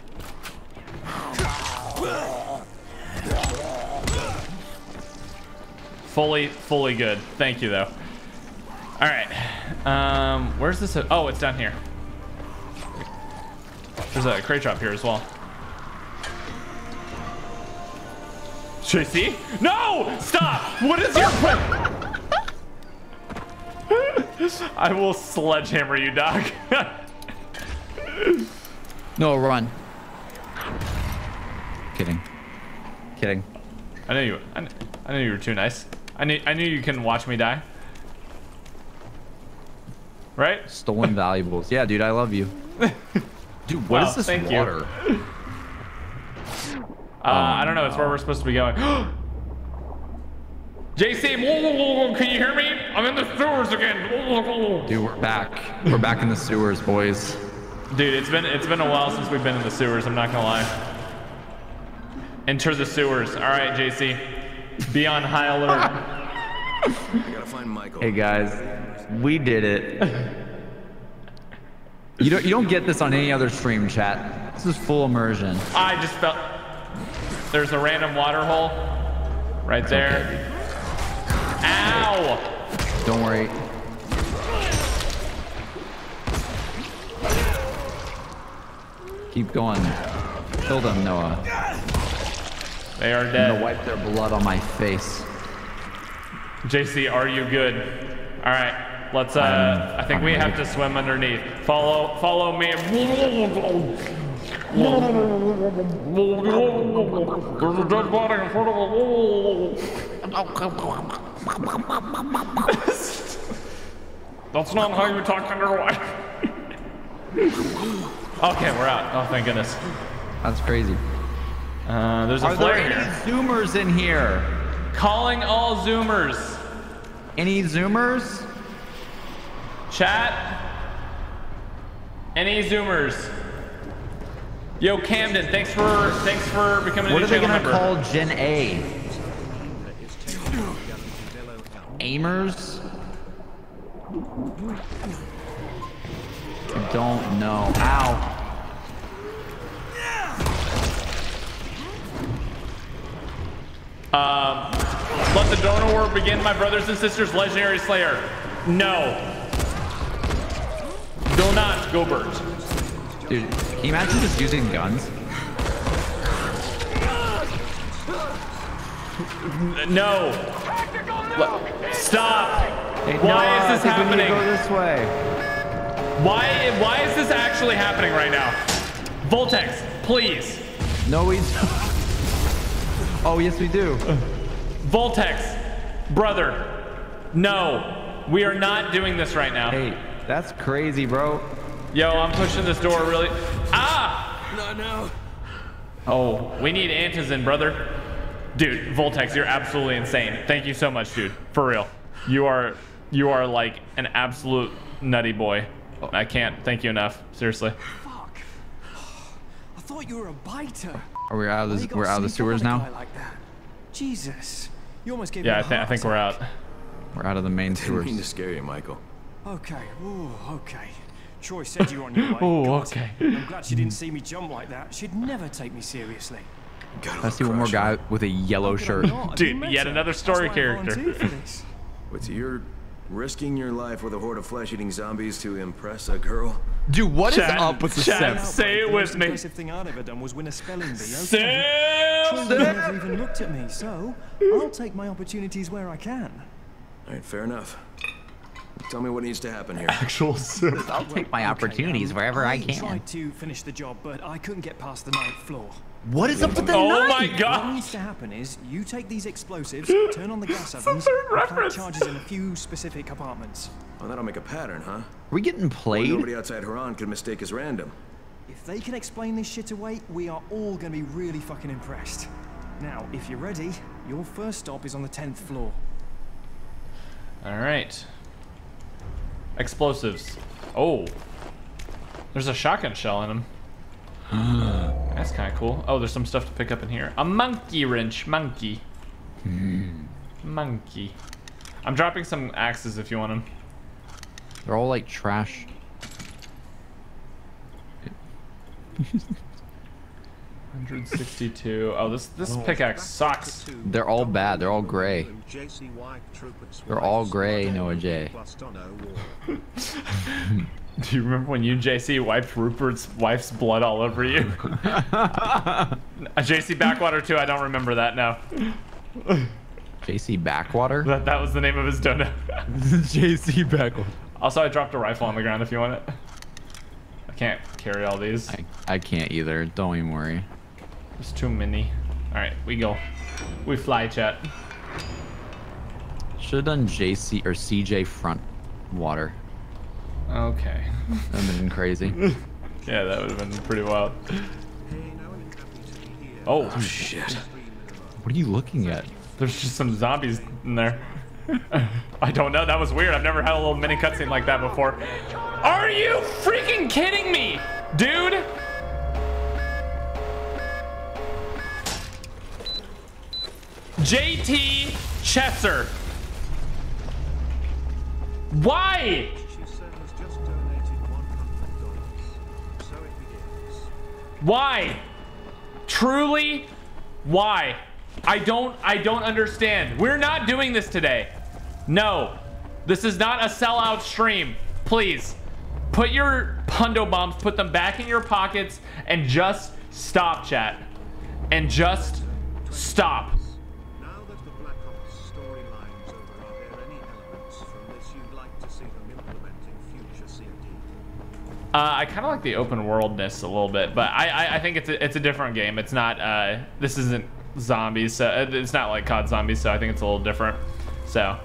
Fully, fully good. Thank you, though. All right. Um, where's this? Oh, it's down here. There's a crate drop here as well. JC? No! Stop! What is your plan? <laughs> I will sledgehammer you, dog. <laughs> No, run. Kidding. Kidding. I knew you. I, kn- I knew you were too nice. I knew. I knew you couldn't watch me die. Right? Stolen valuables. Yeah, dude, I love you. <laughs> Dude, what is Wow, this thank you. water? <laughs> Uh, I don't know. It's where we're supposed to be going. <gasps> JC, whoa, whoa, whoa, whoa, can you hear me? I'm in the sewers again. Whoa, whoa, whoa. Dude, we're back. We're back in the sewers, boys. Dude, it's been it's been a while since we've been in the sewers. I'm not gonna lie. Enter the sewers. All right, JC, be on high alert. <laughs> I gotta find Michael. Hey guys, we did it. <laughs> You don't you don't get this on any other stream chat. This is full immersion. I just felt there's a random water hole right there. Ow! Don't worry. Keep going. Kill them, Noah. They are dead. I'm gonna wipe their blood on my face. JC, are you good? All right, let's. Uh, I'm- I think I'm we ready. have to swim underneath. Follow, follow me. There's a dead body in front of us. That's not how you talk to your wife. okay, we're out. Oh, thank goodness. That's crazy. Uh, there's a Are there any here. zoomers in here? Calling all Zoomers. Any zoomers? Chat. Any Zoomers? Yo, Camden, thanks for thanks for becoming What a are new they gonna member. call Gen A? Aimers? I don't know. Ow. Um, let the donor war begin, my brothers and sisters. Legendary Slayer. No. Do not, Gobert. Dude, can you imagine just using guns? No. Stop. Hey, Why is this I think we need to happening? go this way. Why why is this actually happening right now? Voltex, please. No, we. <laughs> oh, yes, we do. Voltex, brother. No. We are not doing this right now. Hey, that's crazy, bro. Yo, I'm pushing this door really. Ah! No, no. Oh, we need Antizin, brother. Dude, Voltex, you're absolutely insane. Thank you so much, dude. For real. You are you are like an absolute nutty boy. I can't thank you enough. Seriously. Fuck. I thought you were a biter. Are we out of the, we're out of the sneak up on sewers now? Like? Jesus. You almost gave Yeah, me I, a think I think we're out. We're out of the main Didn't mean to sewers. scare you, Michael. Okay. Ooh, okay. Troy said you were on your way. <laughs> Ooh, God, okay. I'm glad she didn't see me jump like that. She'd never take me seriously. Gotta I see one more guy with a yellow How could I shirt. Dude, yet her? another story character. volunteered for this. <laughs> What's you're risking your life with a horde of flesh-eating zombies to impress a girl? Dude, what is Chat, up with the chat, say it The with most me. impressive thing I'd ever done was win a spelling bee. Okay? Sam! Troy never even looked at me, so I'll take my opportunities where I can. All right, fair enough. Tell me what needs to happen here. Actual simp. <laughs> I'll take my Okay, opportunities um, wherever I can. I can. tried to finish the job, but I couldn't get past the ninth floor. What is up with the Oh knife? my god! What needs to happen is you take these explosives, <gasps> turn on the gas a ovens, and plant charges in a few specific apartments. Well, that'll make a pattern, huh? Are we getting played? Well, played? nobody outside Harran could mistake as random. If they can explain this shit away, we are all going to be really fucking impressed. Now, if you're ready, your first stop is on the 10th floor. All right. Explosives. Oh. There's a shotgun shell in them. <gasps> That's kind of cool. Oh, there's some stuff to pick up in here. A monkey wrench. Monkey. Hmm. Monkey. I'm dropping some axes if you want them. They're all like trash. <laughs> 162. Oh, this this pickaxe sucks. They're all bad. They're all gray. They're all gray, Noah J. <laughs> Do you remember when you and JC wiped Rupert's wife's blood all over you? <laughs> <laughs> Uh, JC Backwater too. I don't remember that now. JC Backwater? That that was the name of his donut. JC Backwater. Also, I dropped a rifle on the ground if you want it. I can't carry all these. I, I can't either. Don't even worry. There's too many. All right, we go. We fly, chat. Should have done JC or CJ front water. Okay. That would have been crazy. <laughs> Yeah, that would have been pretty wild. Oh, oh, Shit. What are you looking at? There's just some zombies in there. <laughs> I don't know. That was weird. I've never had a little mini cutscene like that before. Are you freaking kidding me, dude? JT Chesser. Why? She says just donated $100. So it begins. Why? Truly? Why? I don't I don't understand. We're not doing this today. No. This is not a sellout stream. Please. Put your pundo bombs, put them back in your pockets and just stop chat. And just stop. Uh, I kind of like the open worldness a little bit, but I, I, I think it's a, it's a different game. It's not uh, this isn't zombies, so uh, it's not like COD zombies, so I think it's a little different. So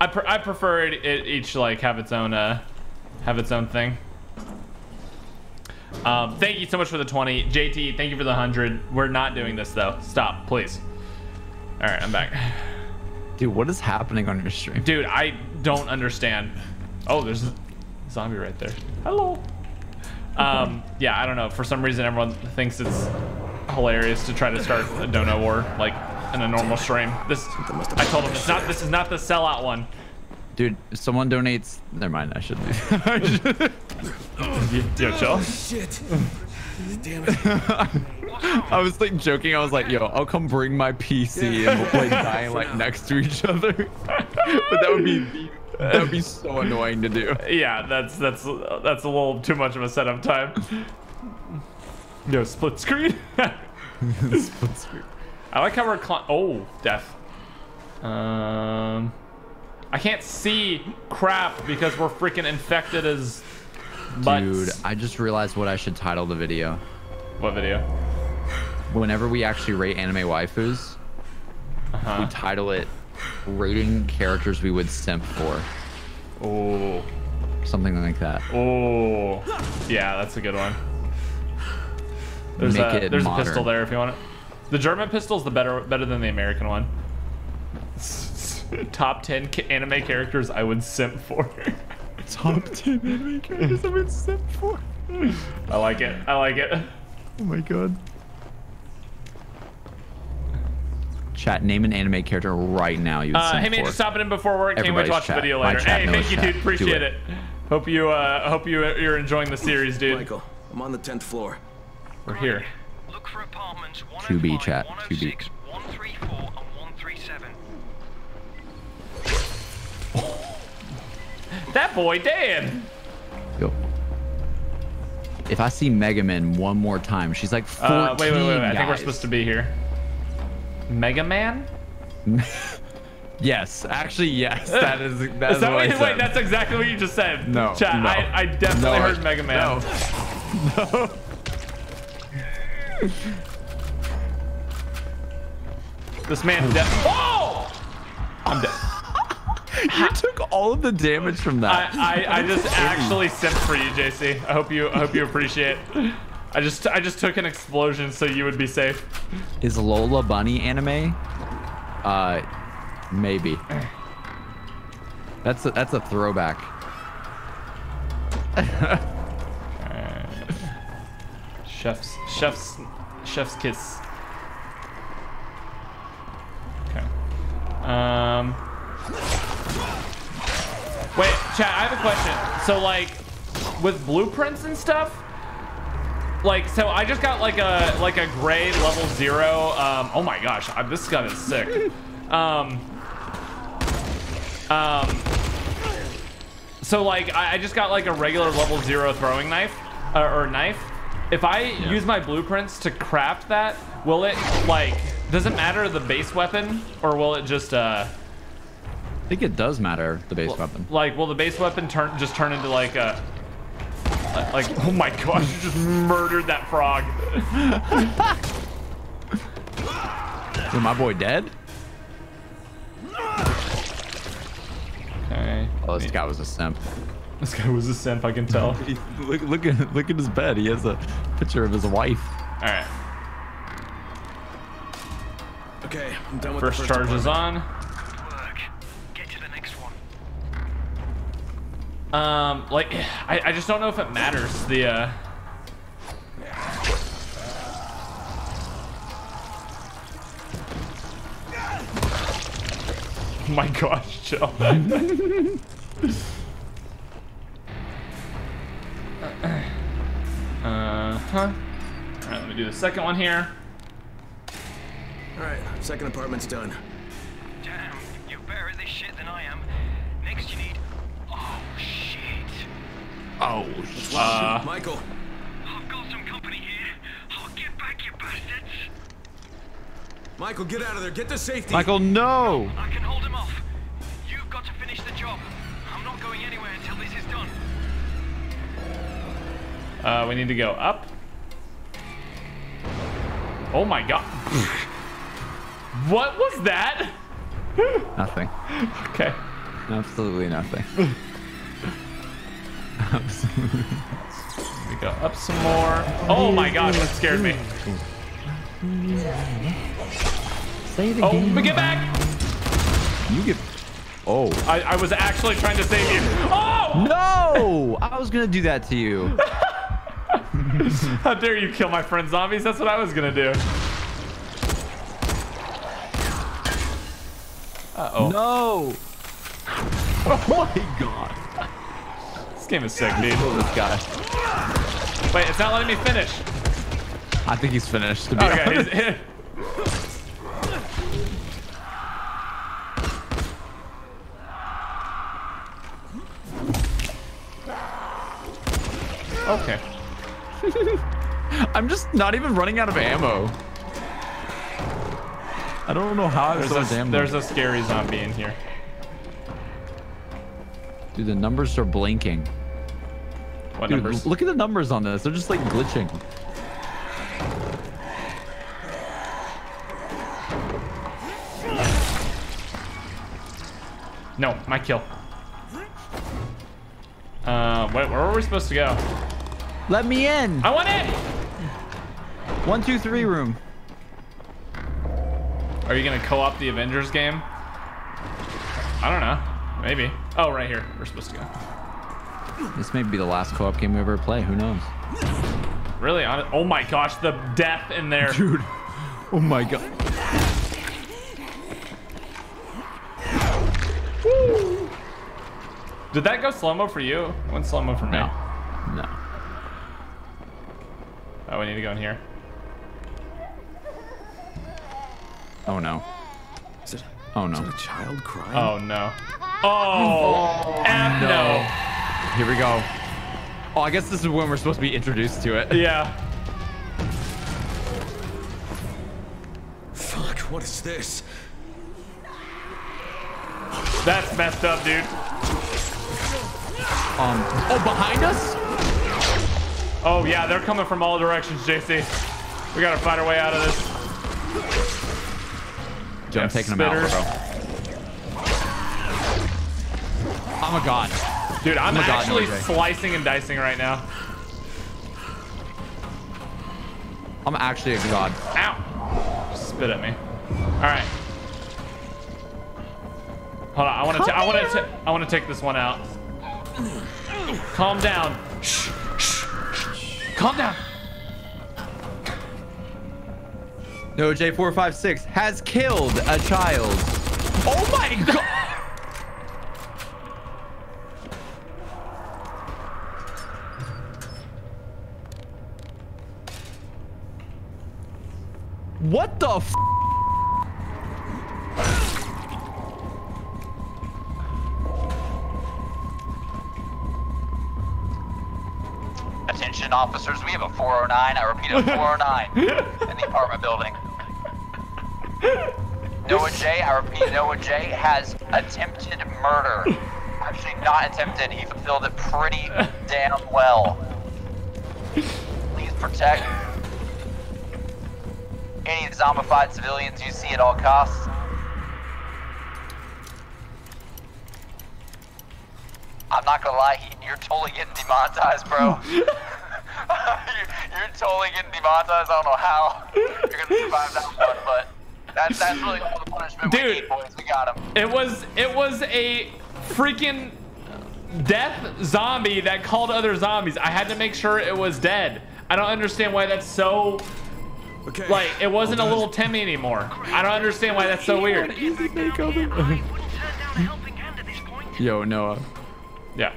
I pre I prefer it, it each like have its own uh, have its own thing. Um, thank you so much for the 20. JT, thank you for the 100. We're not doing this though. Stop, please. All right, I'm back. Dude, what is happening on your stream? Dude, I don't understand. Oh, there's zombie right there. Hello. Um, yeah, I don't know. For some reason, everyone thinks it's hilarious to try to start a dono war like in a normal stream. This, I told him it's not. This is not the sellout one. Dude, if someone donates, never mind. I shouldn't. <laughs> Yo, chill. Shit. Damn it. <laughs> I was like joking. I was like, "Yo, I'll come bring my PC and we'll play Dying Light <laughs> next to each other." but that would be <laughs> that would be so annoying to do. Yeah, that's that's that's a little too much of a setup time. No split screen. <laughs> Split screen. I like how we're cli- oh death. Um, I can't see crap because we're freaking infected as butts. Dude, I just realized what I should title the video. What video? Whenever we actually rate anime waifus, we title it "Rating Characters We Would Simp For," Oh, something like that. oh, yeah, that's a good one. There's Make a it there's a pistol there if you want it. The German pistol's the better better than the American one. Top ten anime characters I would simp for. <laughs> Top 10 anime characters I would simp for. I like it. I like it. Oh my god. Chat, name an anime character right now you would Uh, simp hey man, for. just stopping in before work. Can't wait to Everybody's watch the video later. chat Hey, thank you, chat. dude. Do Appreciate it. it. Hope you uh hope you you're enjoying the series, dude. Michael, I'm on the 10th floor. We're here. Look for apartments 2B 105, chat, 106, 134, and 137. <laughs> That boy Dan. Yo. If I see Mega Man one more time, she's like 14, Uh, wait, wait, wait, wait. I think we're supposed to be here. Mega Man? <laughs> Yes, actually, yes. <laughs> That is that is, Is that what what, said. wait, that's exactly what you just said. No, Chat, no. I, I definitely No, heard Mega Man. no. <laughs> no. This man's dead. Oh! I'm dead. you took all of the damage from that. I, I, I just actually simped for you, JC. I hope you I hope you appreciate. I just I just took an explosion so you would be safe. Is Lola Bunny anime? Uh, maybe. That's a, that's a throwback. <laughs> Chef's chef's chef's kiss. Okay. Um. Wait, chat. I have a question. So like, with blueprints and stuff, like, so I just got like a like a gray level zero. Um. Oh my gosh, I, this gun is sick. <laughs> Um. Um. So like, I, I just got like a regular level zero throwing knife, uh, or knife. If I use my blueprints to craft that, will it like? Does it matter the base weapon, or will it just uh? I think it does matter the base weapon. Like, will the base weapon turn just turn into like a? Like, oh my gosh, <laughs> you just murdered that frog. <laughs> Is my boy dead? Okay. Oh, this guy was a simp. This guy was a simp, I can tell. <laughs> Look, look at look at his bed. He has a picture of his wife. All right. Okay, I'm done with First the first charge is on. Um, like, <sighs> I, I just don't know if it matters. The, uh... Oh <laughs> my gosh, chill. <laughs> uh-huh. Alright, let me do the second one here. All right, second apartment's done. Damn, you're this shit Oh, uh... Michael, I've got some company here. I'll get back, you bastards. Michael, get out of there. Get to safety. Michael, no! I can hold him off. You've got to finish the job. I'm not going anywhere until this is done. Uh, we need to go up. Oh my god. <laughs> what was that? <laughs> Nothing. Okay. Absolutely nothing. <laughs> Absolutely. <laughs> We go up some more. Oh my gosh, that scared me. Say it Oh, again. but get back! You get. Oh. I, I was actually trying to save you. Oh! No! I was gonna do that to you. <laughs> How dare you kill my friend zombies? That's what I was gonna do. Uh-oh. No! <laughs> Oh my god. This game is sick, dude. Kill this guy. Wait, it's not letting me finish. I think he's finished. Okay. <laughs> okay. <laughs> I'm just not even running out of ammo. I don't know how There's so much a, there's a scary zombie in here. Dude, the numbers are blinking. What Dude, numbers? look at the numbers on this. They're just like glitching. No, my kill. Uh, wait, where were we supposed to go? Let me in. I want in! One, two, three room. Are you gonna co-op the Avengers game? I don't know. Maybe. Oh, right here. We're supposed to go. This may be the last co-op game we ever play. Who knows? Really? Hon- Oh my gosh, the death in there. Dude. Oh my god. Did that go slow-mo for you? It went slow-mo for me. No. No. Oh, we need to go in here. Oh no. Is it, Oh no. is no. it a child crying? Oh no. Oh, F oh, no. Here we go. Oh, I guess this is when we're supposed to be introduced to it. <laughs> Yeah. Fuck, what is this? That's messed up, dude. Um. Oh, behind us? Oh yeah, they're coming from all directions, JC. We gotta find our way out of this. Dude, I'm Yeah, taking him out, spitters. bro. Oh my god. Dude, I'm Oh my God, actually no, slicing and dicing right now. I'm actually a god. Ow. Spit at me. All right. Hold on. I want to. I want to. I want to take this one out. Calm down. Shh. Shh. shh. Calm down. No, J456 has killed a child. Oh my god. What the f? Attention officers, we have a 409. I repeat, a 409 in the apartment building. Noah J, I repeat, Noah J has attempted murder. Actually, not attempted. He fulfilled it pretty damn well. Please protect any zombified civilians you see at all costs. I'm not gonna lie, you're totally getting demonetized, bro. you're, <laughs> <laughs> you're totally getting demonetized. I don't know how you're gonna survive that one, but That's that's really all the punishment Dude. we need, boys. We got him. It was it was a freaking death zombie that called other zombies. I had to make sure it was dead. I don't understand why that's so Okay. like it wasn't a little Timmy anymore. I don't understand why that's so weird. Easy make of it. I wouldn't turn down a helping hand at this point. Yo, Noah, Yeah.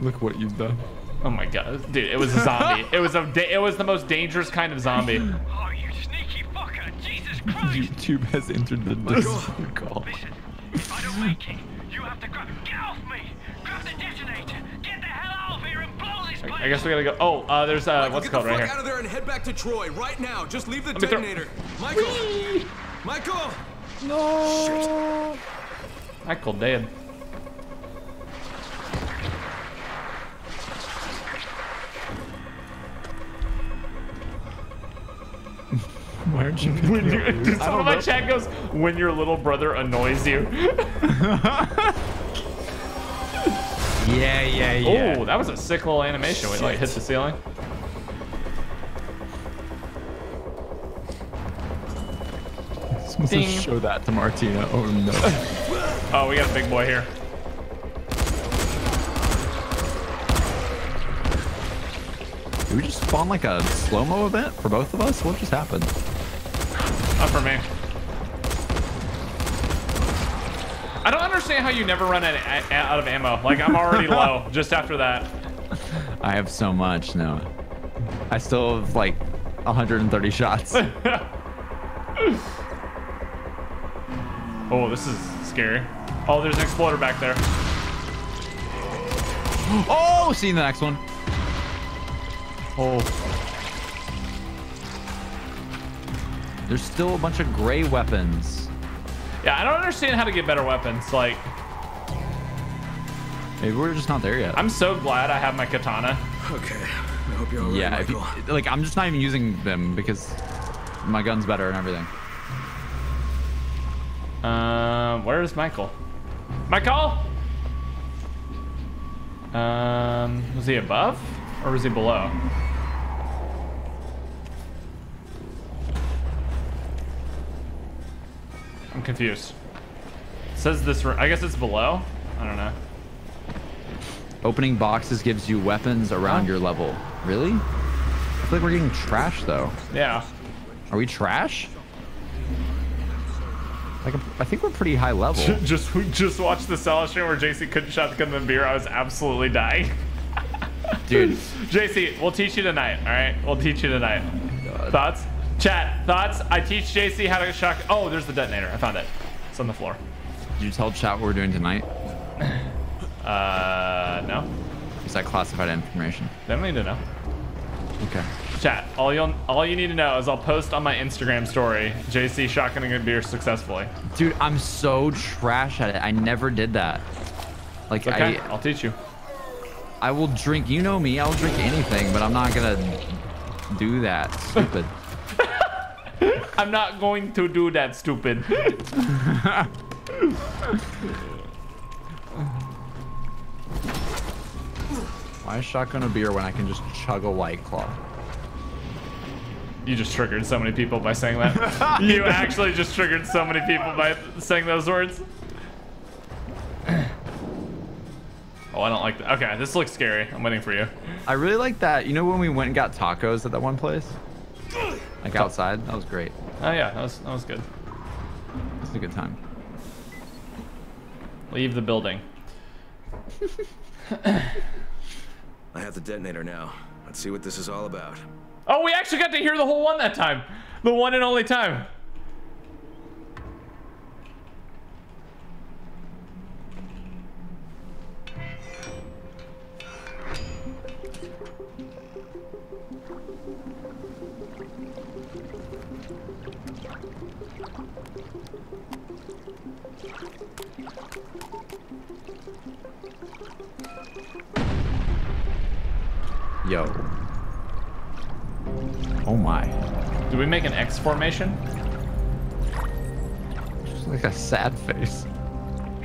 look what you've done. Oh my god, dude, it was a zombie. <laughs> It was a da- it was the most dangerous kind of zombie. Oh, you sneaky fucker! Jesus Christ! YouTube has entered the Discord call. Listen, if I don't make it, you have to grab. Get off me! Here and blow this place! I guess we gotta go. Oh, uh, there's uh, what's it called right here. out of there and head back to Troy right now. Just leave the me throw- detonator. Michael! Michael! no. Michael dead. <laughs> Why aren't you <laughs> When you, dude, some of my chat goes, when your little brother annoys you. <laughs> Yeah, yeah, yeah. Oh, that was a sick little animation. We like hit the ceiling. Supposed Ding. to show that to Martina. Oh no. <laughs> Oh, we got a big boy here. Did we just spawn like a slow-mo event for both of us? What just happened? Not for me. I don't understand how you never run out out of ammo. Like I'm already low <laughs> just after that. I have so much now. I still have like 130 shots. <laughs> Oh, this is scary. Oh, there's an exploder back there. oh, see the next one. Oh. There's still a bunch of gray weapons. Yeah, I don't understand how to get better weapons. Like, Maybe we're just not there yet. I'm so glad I have my katana. Okay. I hope you're alright, yeah, if you, like I'm just not even using them because my gun's better and everything. Um, where is Michael? Michael? Um, was he above or was he below? I'm confused. It says this. I guess it's below. I don't know. Opening boxes gives you weapons around Huh? your level. Really? I feel like we're getting trash though. Yeah. Are we trash? Like I think we're pretty high level. <laughs> just just watch the Sala stream where JC couldn't shotgun the beer. I was absolutely dying. Dude, <laughs> JC, we'll teach you tonight. All right, we'll teach you tonight. Oh Thoughts? Chat. Thoughts? I teach JC how to shock. Oh, there's the detonator. I found it. It's on the floor. did you tell chat what we're doing tonight? Uh, no. Is that classified information? They don't need to know. Okay. Chat. All you all you need to know is I'll post on my Instagram story JC shotgunning a beer successfully. Dude, I'm so trash at it. I never did that. Like Okay, I I'll teach you. I will drink, you know me, I'll drink anything, but I'm not gonna do that. Stupid. I'm not going to do that, stupid. Why is shotgun a beer when I can just chug a white claw? You just triggered so many people by saying that. <laughs> you actually just triggered so many people by saying those words. Oh, I don't like that. Okay, this looks scary. I'm waiting for you. I really like that. You know when we went and got tacos at that one place? Like outside? That was great. Oh yeah, that was that was good. It was a good time. Leave the building. <laughs> I have the detonator now. Let's see what this is all about. Oh, we actually got to hear the whole one that time. The one and only time. Do we make an X formation? Just like a sad face.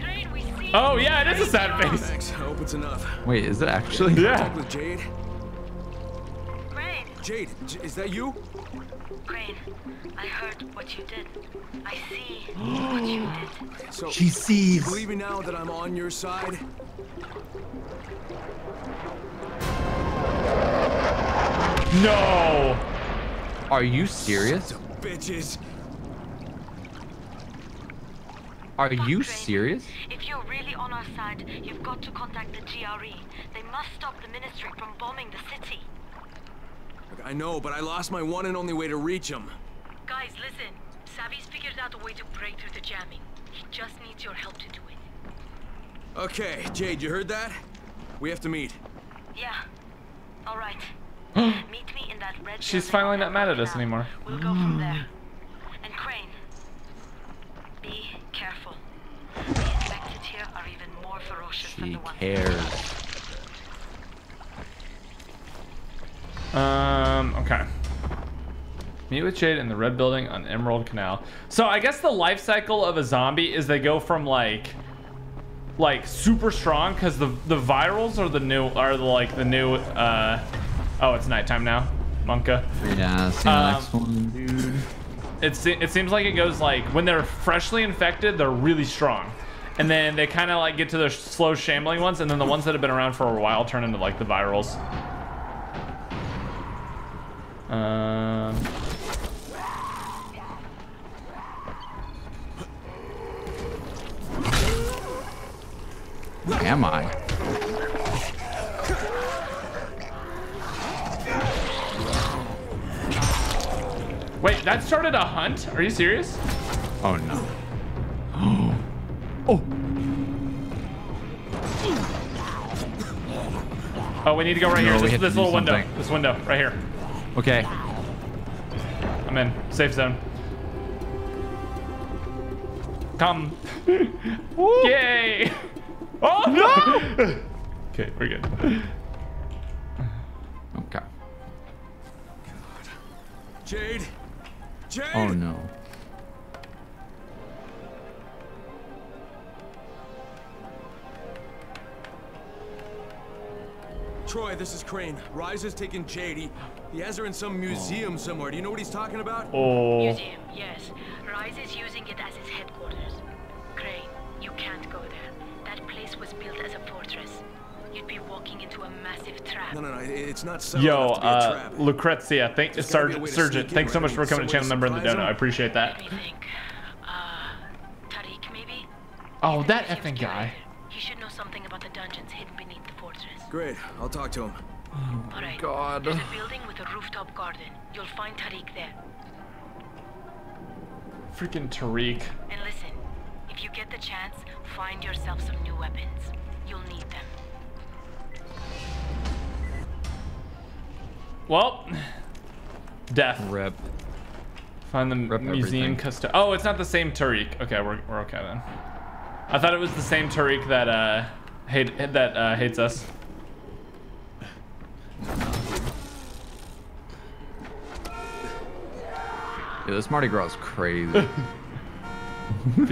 Crane, we see Oh yeah, it is a sad face. Thanks. I hope it's enough. Wait, is it actually? Yeah. Talk with Jade. Crane. Jade, J- is that you? Crane, I heard what you did. I see <gasps> what you did. So, She sees. believe me now that I'm on your side? No. Are you serious? Bitches. Are you Crane, serious? If you're really on our side, you've got to contact the GRE. They must stop the ministry from bombing the city. Look, I know, but I lost my one and only way to reach him. Guys, listen. Savvy's figured out a way to break through the jamming. He just needs your help to do it. Okay, Jade, you heard that? We have to meet. Yeah. All right. Meet me in that red. She's finally not mad at us anymore. We'll go from there. And Crane, be careful. The infected here are even more ferocious than She the ones. cares. Um, okay. Meet with Jade in the red building on Emerald Canal. So I guess the life cycle of a zombie is they go from like like super strong because the the virals are the new are the, like the new uh oh it's nighttime now? Monka? Yeah, see Um, next one, dude. it, se- it seems like it goes like when they're freshly infected they're really strong. And then they kind of like get to the slow shambling ones and then the ones that have been around for a while turn into like the virals. Um. Am I? Wait that started a hunt are you serious Oh no. <gasps> oh Oh, we need to go right No, here this, this little window something. this window right here Okay. i'm in safe zone come <laughs> yay <laughs> oh no <laughs> okay we're good Okay. God. Jade! Oh, Jade! Oh no. Troy, this is Crane. Rais has taken Jade. He, he has her in some museum oh. somewhere. Do you know what he's talking about? oh Museum, yes. Rais is using it as his headquarters. Crane, you can't go there. That place was built as a fortress. You'd be walking into a massive trap. No, no, no. It's not settled Yo, enough to be a uh, trap. Lucrezia, thank There's gotta be a Sergeant, Sergeant, sneak in, thanks so right? much for mean, becoming a channel to member in the surprise dono. him? I appreciate that. Let me think. Uh, Tariq, maybe? Oh, He's that museum's effing guy. He should know something about the dungeons hidden beneath the fortress. Great. I'll talk to him. All right. God. There's a building with a rooftop garden. You'll find Tariq there. Freaking Tariq. And listen, if you get the chance, find yourself some new weapons. You'll need them. Well, death. Rip. Find the Rip museum custom. Oh, it's not the same Tariq. Okay, we're, we're okay then. I thought it was the same Tariq that uh hate that uh, hates us. <laughs> Yo, this Mardi Gras is crazy. <laughs> <laughs>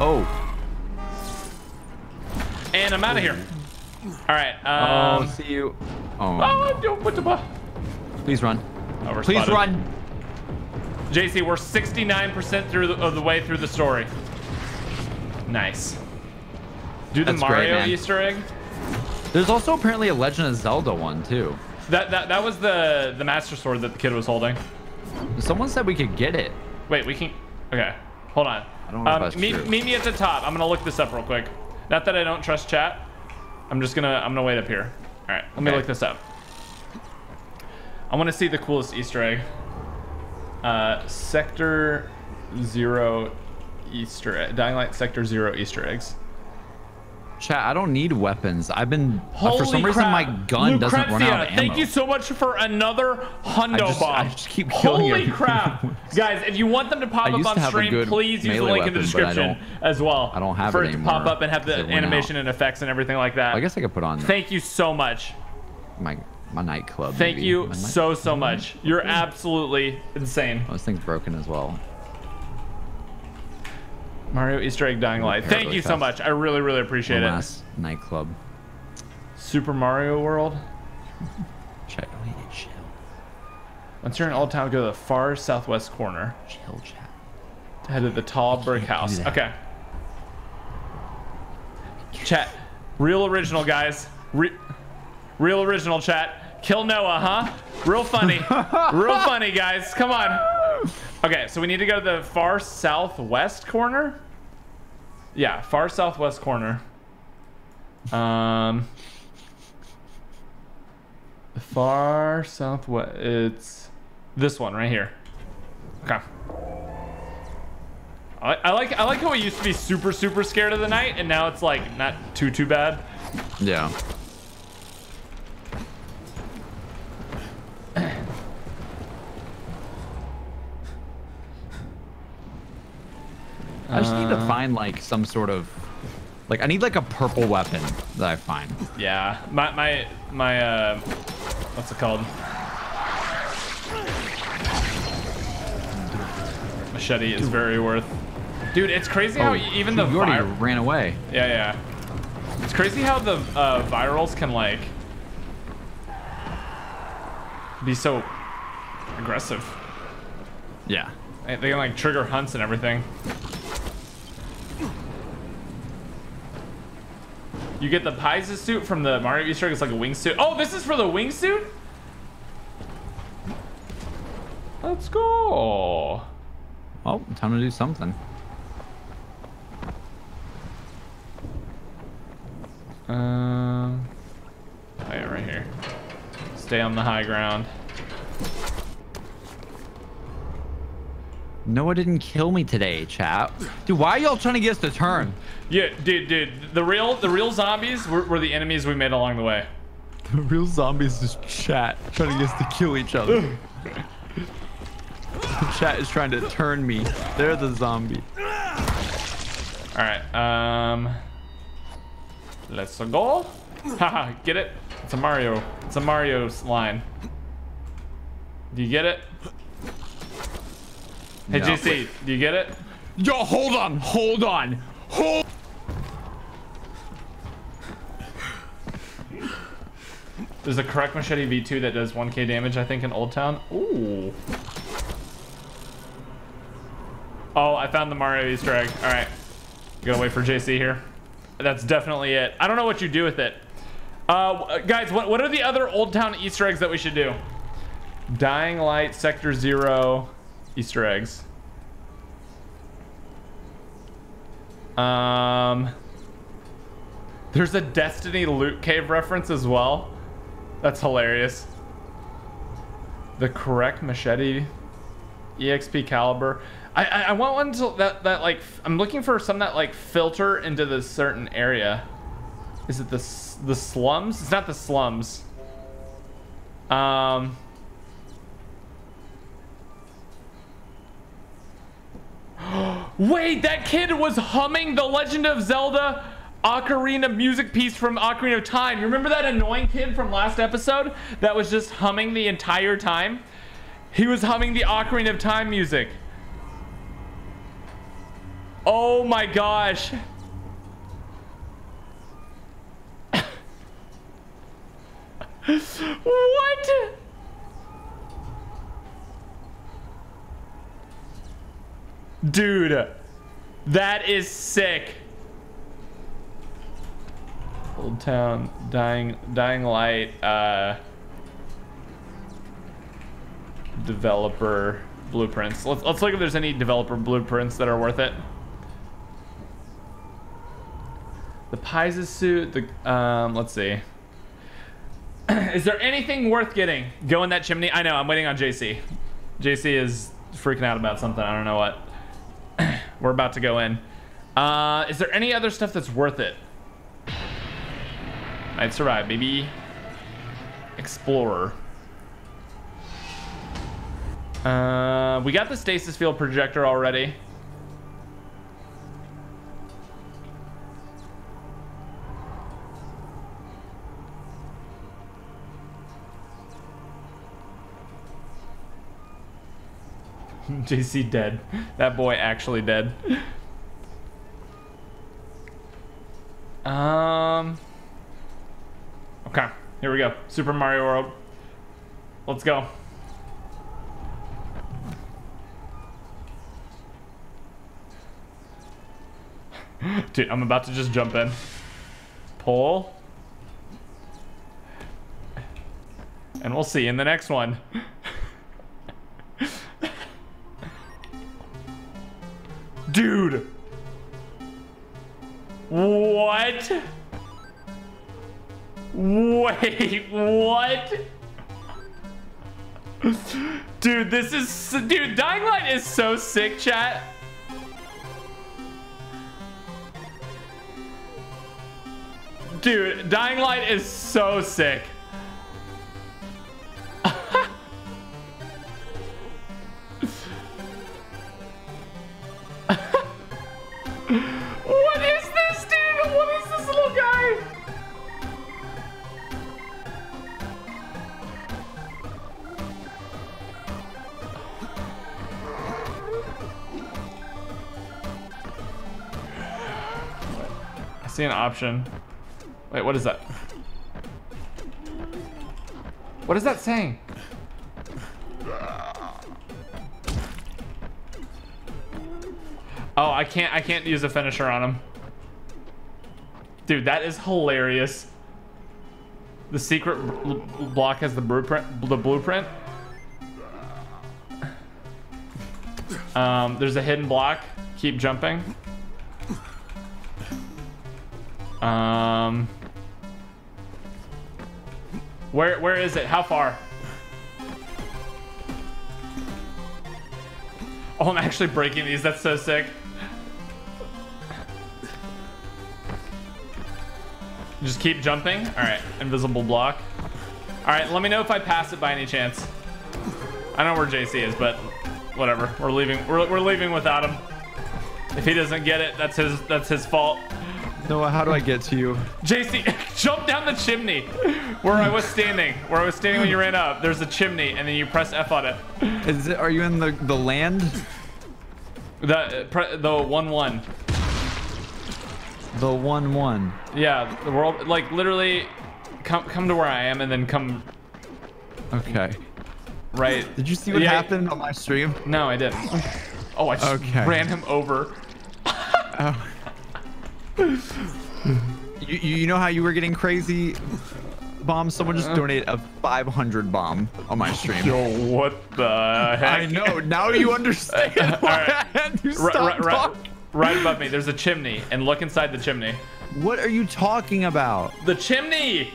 oh. And I'm out of here. All right. Oh, Um, see you. Oh. oh, don't put the bu- Please run. Oh, Please spotted. run. JC, we're 69% through the, of the way through the story. Nice. Do the That's Mario man. Easter egg. There's also apparently a Legend of Zelda one too. That that that was the the Master Sword that the kid was holding. Someone said we could get it. Wait, we can. Okay, hold on. I don't know if Um, meet, true. meet me at the top. I'm gonna look this up real quick. Not that I don't trust chat. I'm just gonna I'm gonna wait up here. All right, let me look this up. I want to see the coolest Easter egg. Uh, Sector Zero Easter egg. Dying Light Sector Zero Easter eggs. Chat, I don't need weapons. I've been uh, Holy for some reason my gun doesn't run out of ammo. Thank you so much for another hundo I just- bomb. I just keep killing Holy crap, <laughs> guys! If you want them to pop I up on to have a stream, please use the link in the weapon, but I description as well. I don't have for it it to pop up and have the animation and effects and everything like that. I guess I could put on Thank you so much. my my nightclub. Thank maybe. you night- so so much. You're absolutely insane. Oh, this thing's broken as well. Mario Easter egg Dying Light. Thank you so much. I really really appreciate it. last nightclub. Super Mario World. Need chill. Once you're in Old Town, go to the far southwest corner. Chill, chat. Head to the tall brick house. Okay. Chat. Real original, guys. Re- real original chat. Kill Noah, huh? Real funny. <laughs> Real funny, guys. Come on. Okay, so we need to go to the far southwest corner. Yeah, far southwest corner. Um, far southwest. It's this one right here. Okay. I, I like I like how we used to be super super scared of the night, and now it's like not too too bad. Yeah. I just need to Uh. find like some sort of like I need like a purple weapon that I find. Yeah, my my my uh, what's it called? Machete is very worth. Dude, it's crazy how e- even the Oh, you already ran away. yeah yeah, it's crazy how the uh, virals can like be so aggressive. Yeah. They they can like trigger hunts and everything. You get the Paiza suit from the Mario Easter egg. It's like a wingsuit. Oh, this is for the wingsuit? Let's go. Well, time to do something. Um, oh yeah, right here. Stay on the high ground. Noah didn't kill me today, chat. Dude, why are y'all trying to get us to turn? Yeah, dude, dude. The real, the real zombies were, were the enemies we made along the way. <laughs> The real zombies just chat, trying to get us to kill each other. <laughs> chat is trying to turn me. They're the zombie. All right. Um, let's go. <laughs> Haha, get it? It's a Mario. It's a Mario line. Do you get it? Hey, No. JC, do you get it? Yo, hold on, hold on, hold. There's a Korek machete V2 that does 1k damage, I think, in Old Town. Ooh. Oh, I found the Mario Easter egg. All right. Gotta wait for JC here. That's definitely it. I don't know what you do with it. Uh, guys, what, what are the other Old Town Easter eggs that we should do? Dying Light, Sector Zero, Easter eggs. Um, there's a Destiny loot cave reference as well. That's hilarious. The Korek machete, EXP caliber. I, I I want one to, that that like I'm looking for some that like filter into this certain area. Is it the the slums? It's not the slums. Um. <gasps> Wait, that kid was humming the Legend of Zelda Ocarina music piece from Ocarina of Time. You remember that annoying kid from last episode that was just humming the entire time? He was humming the Ocarina of Time music. Oh my gosh. <laughs> what? Dude, that is sick. Old Town, Dying, Dying Light, uh, developer blueprints. Let's let's look if there's any developer blueprints that are worth it. The Paiza suit, the um, let's see. <clears throat> is there anything worth getting? Go in that chimney. I know. I'm waiting on JC. JC is freaking out about something. I don't know what. <clears throat> We're about to go in. Uh, is there any other stuff that's worth it? Might survive, baby. Explorer. Uh, we got the stasis field projector already. <laughs> JC dead. That boy actually dead. Um. Okay, here we go. Super Mario World. Let's go. <laughs> Dude, I'm about to just jump in. Pull. And we'll see in the next one. <laughs> Dude. What? Wait, what? Dude, this is dude. Dying Light is so sick, chat. Dude, Dying Light is so sick. What is this, dude? What is this little guy? I see an option. Wait, what is that? What is that saying? Oh, I can't I can't use a finisher on him. Dude, that is hilarious. The secret bl- bl- block has the blueprint the blueprint. Um, there's a hidden block. Keep jumping. Um, where where is it? How far? Oh, I'm actually breaking these. That's so sick. Just keep jumping. All right, invisible block. All right, let me know if I pass it by any chance. I know where JC is, but whatever. We're leaving. We're, we're leaving without him. If he doesn't get it, that's his that's his fault. Noah, how do I get to you? JC, <laughs> jump down the chimney where I was standing. Where I was standing when you ran up. There's a chimney, and then you press F on it. Is it? Are you in the the land? The the one one. The one one. Yeah, the world like literally. Come come to where I am, and then come Okay. right. Did you see what Yeah. happened on my stream? No, I didn't. Oh, I just Okay. ran him over. Oh. you, you you know how you were getting crazy bomb? Someone just uh-huh. donated a 500 bomb on my stream. Yo, what the heck? I know. Now you <laughs> understand why I had to stop right, right, talking. Right above me, there's a chimney, and look inside the chimney. What are you talking about? The chimney.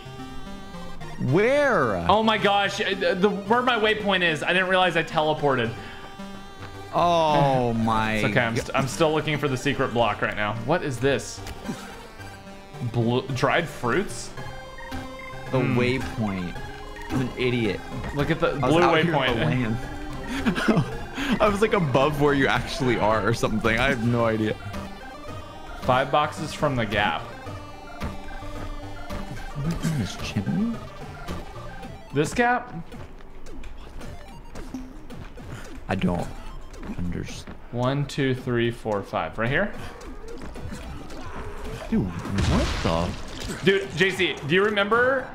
Where? Oh my gosh, uh, the where my waypoint is. I didn't realize I teleported. Oh <laughs> my. It's okay. I'm, st- I'm still looking for the secret block right now. What is this? Blue, dried fruits? The Hmm. waypoint. I'm an idiot. Look at the blue out here on waypoint. <laughs> I was like above where you actually are or something. I have no idea. Five boxes from the gap. This chimney? This gap? I don't understand. One, two, three, four, five. Right here? Dude, what the? Dude, JC, do you remember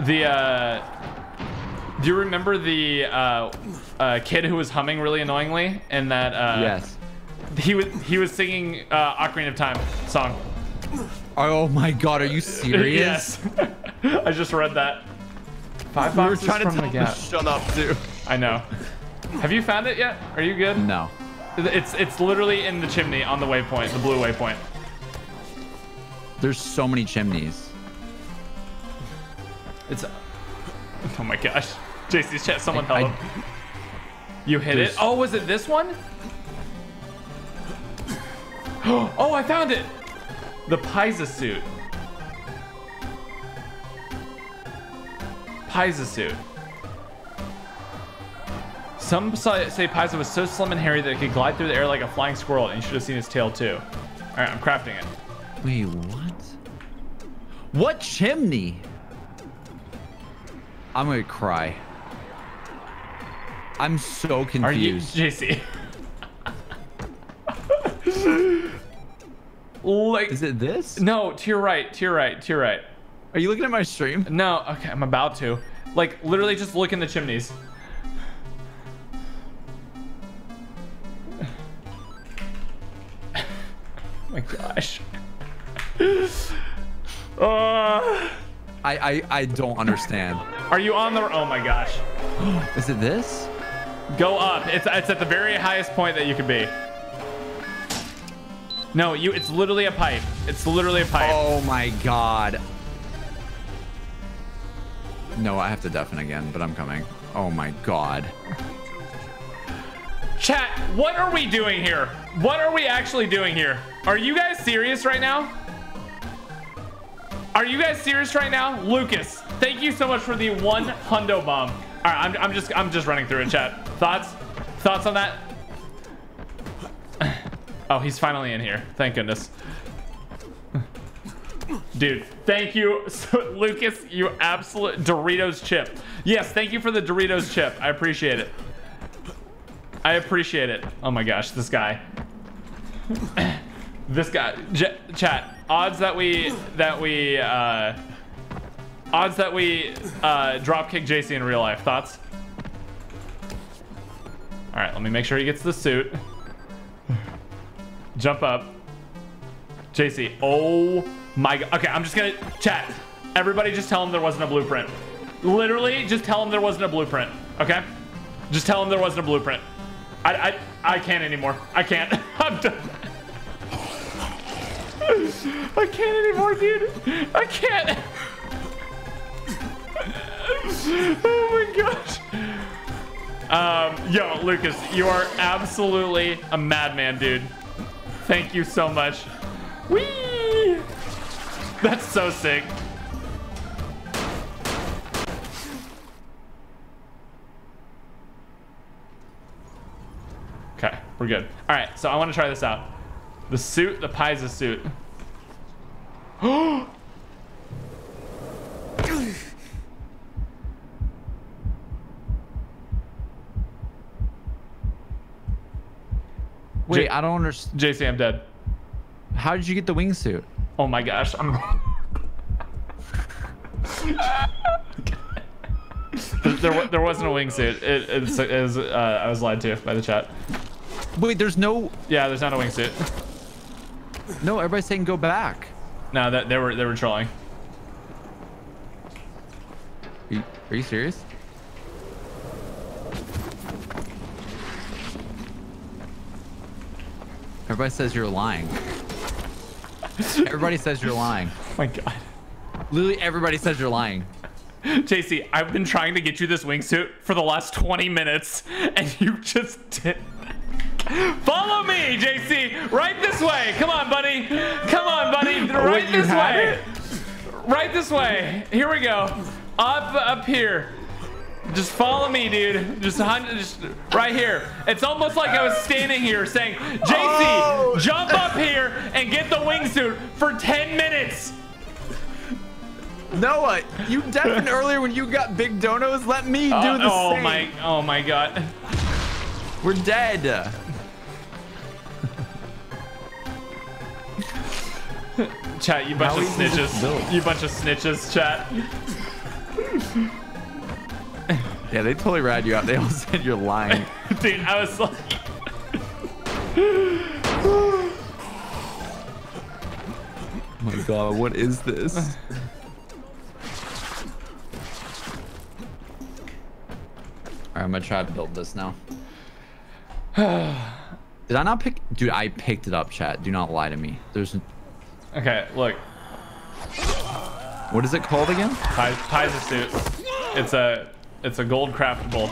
the uh do you remember the uh, uh kid who was humming really annoyingly and that uh yes. he was he was singing uh Ocarina of Time song. Oh my god, are you serious? <laughs> yes. <laughs> I just read that. Five We were boxes trying to tell the to gap. shut up too. I know. Have you found it yet? Are you good? No. It's it's literally in the chimney on the waypoint, the blue waypoint. There's so many chimneys. It's Oh my gosh. JC's chat, someone I- help him. You hit it? Oh, was it this one? <gasps> oh, I found it! The Pisa suit. Pisa suit. Some say say Pisa was so slim and hairy that it could glide through the air like a flying squirrel, and you should have seen his tail too. All right, I'm crafting it. Wait, what? What chimney? I'm gonna cry. I'm so Are you, confused. JC? like, Is it this? no, to your right, to your right, to your right. Are you looking at my stream? No, okay, I'm about to. Like, literally just look in the chimneys. <laughs> my gosh. Uh, <laughs> I, I I don't understand. are you on the? Oh my gosh. <gasps> Is it this? Go up. It's it's at the very highest point that you could be. No, you. It's literally a pipe. It's literally a pipe. Oh my god. No, I have to deafen again, but I'm coming. Oh my god. Chat, what are we doing here? What are we actually doing here? Are you guys serious right now? Are you guys serious right now? Lucas, thank you so much for the one hundo bomb. All right, I'm, I'm just I'm just running through it, chat. Thoughts? Thoughts on that? Oh, he's finally in here. Thank goodness. Dude, thank you, <laughs> Lucas. You absolute Doritos chip. Yes, thank you for the Doritos chip. I appreciate it. I appreciate it. Oh my gosh, this guy. <coughs> this guy. J chat. Odds that we that we uh, odds that we uh, drop kick JC in real life. Thoughts? All right, let me make sure he gets the suit. Jump up. JC. Oh my god. Okay, I'm just gonna chat. Everybody just tell him there wasn't a blueprint. Literally, just tell him there wasn't a blueprint. Okay? Just tell him there wasn't a blueprint. I I I can't anymore. I can't. <laughs> I'm done. <laughs> I can't anymore, dude. I can't. <laughs> oh my gosh. Um, yo, Lucas, you are absolutely a madman, dude. Thank you so much. Whee! That's so sick. Okay, we're good. All right, so I want to try this out. The suit, the Pisa suit. <gasps> Wait, I don't understand. JC, I'm dead. How did you get the wingsuit? Oh my gosh, I'm. <laughs> there, there wasn't a wingsuit. It, it's, it was, uh, I was lied to by the chat. Wait, there's no. Yeah, there's not a wingsuit. No, everybody's saying go back. No, that they were they were trolling. Are you, are you serious? Everybody says you're lying. Everybody says you're lying. <laughs> Oh my god. Literally, everybody says you're lying. JC, I've been trying to get you this wingsuit for the last 20 minutes, and you just did. Follow me, JC. Right this way. Come on, buddy. Come on, buddy. <laughs> Right you this way. it? Right this way. Here we go. Up, up here. Just follow me, dude. Just, just right here. It's almost like I was standing here saying, JC, Oh. jump up here and get the wingsuit for 10 minutes. Noah, you deafened <laughs> earlier when you got big donos. Let me do Uh, the oh same. my, oh my god. We're dead. Chat, you bunch How of easy is this to snitches. You bunch of snitches, chat. Yeah, they totally rad you out. They all <laughs> said you're lying. <laughs> Dude, I was like, Oh my god, what is this? Alright, I'm gonna try to build this now. <sighs> Did I not pick? Dude, I picked it up, chat. Do not lie to me. There's. okay, look, What is it called again? Pi- Pisa suit. It's a, it's a gold craftable.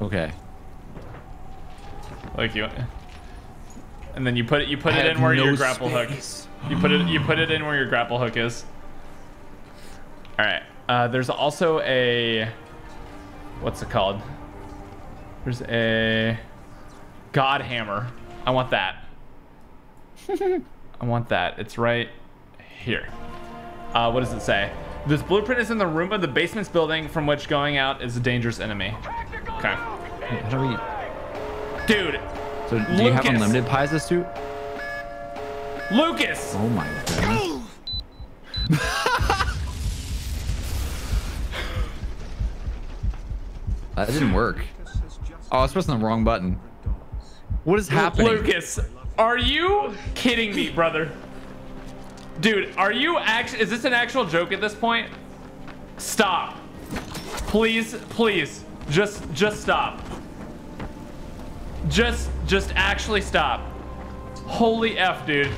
Okay. Like you, and then you put it, you put I it in where no your grapple space. hook. You put it, you put it in where your grapple hook is. All right. Uh, there's also a, what's it called? There's a God hammer. I want that. <laughs> I want that. It's right here. Uh, what does it say? This blueprint is in the room of the basement's building from which going out is a dangerous enemy. Okay. How do we? Dude, So do you have Lucas. pies this suit? Lucas! Oh my god. <laughs> that didn't work. Oh, I was pressing the wrong button. What is happening? Lucas, Are you kidding me, brother? Dude, are you actually, is this an actual joke at this point? Stop. Please, please, just, just stop. Just, just actually stop. Holy F, dude.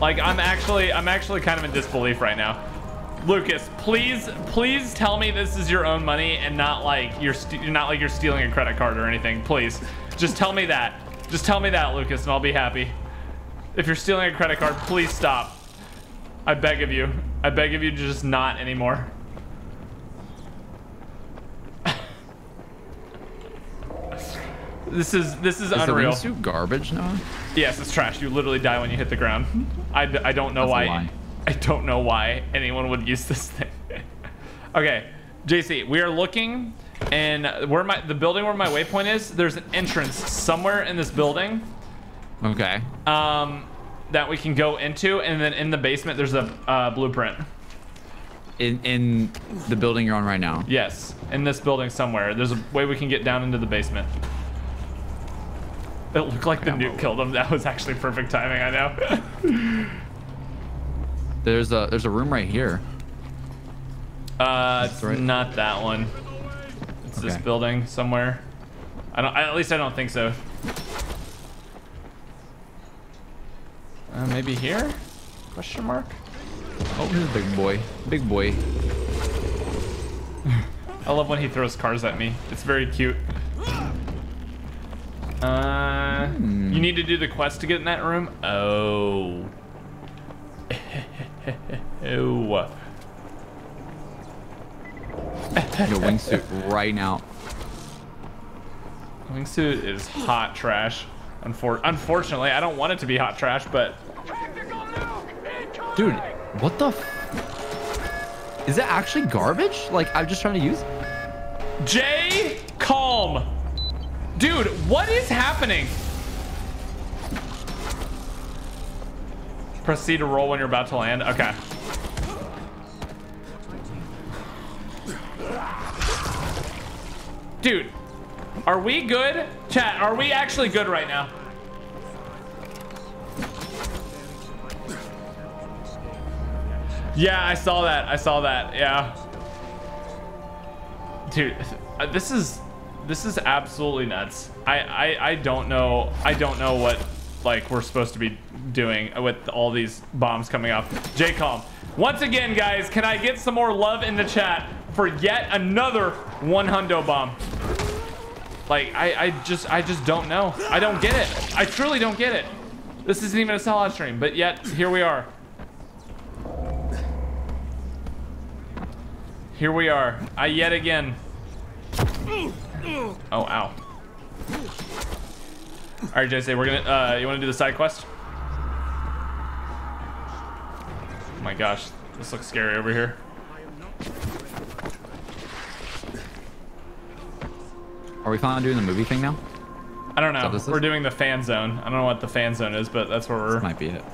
Like, I'm actually, I'm actually kind of in disbelief right now. Lucas, please, please tell me this is your own money and not like you're, st- not like you're stealing a credit card or anything. Please, just tell me that. Just tell me that, Lucas, and I'll be happy. If you're stealing a credit card, please stop. I beg of you. I beg of you to just not anymore. this is this is, Is unreal. wingsuit garbage now? Yes, it's trash. You literally die when you hit the ground. I, I don't know That's why. I don't know why anyone would use this thing. <laughs> okay, JC, we are looking, and where my the building where my waypoint is, there's an entrance somewhere in this building Okay. um, that we can go into, and then in the basement there's a uh, blueprint. In in the building you're on right now. Yes, in this building somewhere. There's a way we can get down into the basement. It looked like the nuke killed him. That was actually perfect timing. I know. <laughs> There's a there's a room right here. Uh, it's right. not that one. It's this building somewhere. I don't. At least I don't think so. Uh, maybe here? Question mark. Oh, here's a big boy. Big boy. I love when he throws cars at me. It's very cute. Uh, Hmm. you need to do the quest to get in that room. Oh. oh. Your wingsuit right now. <laughs> Wingsuit is hot trash. Unfor- unfortunately, I don't want it to be hot trash, but Dude, what the? F- Is it actually garbage? Like I'm just trying to use. Jay, calm. Dude, what is happening? Proceed to roll when you're about to land. Okay. Dude, are we good? Chat, are we actually good right now? Yeah, I saw that. I saw that. Yeah. Dude, uh, this is this is absolutely nuts. I, I I don't know. I don't know what like we're supposed to be doing with all these bombs coming up. J Calm. Once again, guys, can I get some more love in the chat for yet another one hundo bomb? Like I I just I just don't know. I don't get it. I truly don't get it. This isn't even a solid stream, but yet here we are. Here we are. I yet again. Oh, ow. All right, JC, we're gonna. Uh, you want to do the side quest? Oh my gosh, this looks scary over here. Are we finally doing the movie thing now? I don't know. We're doing the fan zone. I don't know what the fan zone is, but that's where we're. This might be it.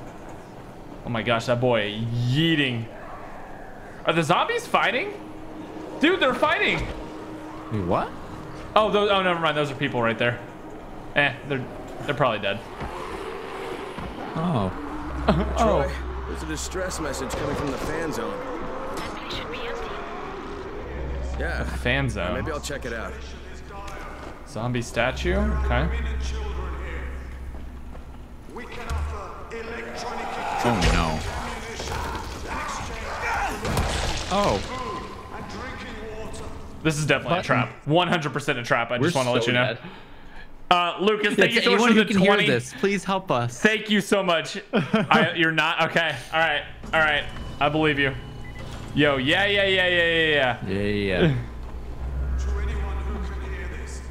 Oh my gosh, that boy yeeting. Are the zombies fighting? Dude, they're fighting. Wait, what? Oh, those, oh, never mind. Those are people right there. Eh, they're they're probably dead. Oh. <laughs> Troy, there's a distress message coming from the fan zone. That place should be empty. Yeah. Fan zone. Maybe I'll check it out. Zombie statue. Okay. We can offer electronic Oh no. Oh. and drinking water. This is definitely a trap. 100% a trap. I just We're want to let so you know. dead. Uh, Lucas, thank Yeah, you so much anyone for the can 20. hear this, please help us. Thank you so much. <laughs> I, you're not okay. All right, all right. I believe you. Yo, yeah, yeah, yeah, yeah, yeah, yeah. Yeah, yeah. yeah. To anyone who can hear this,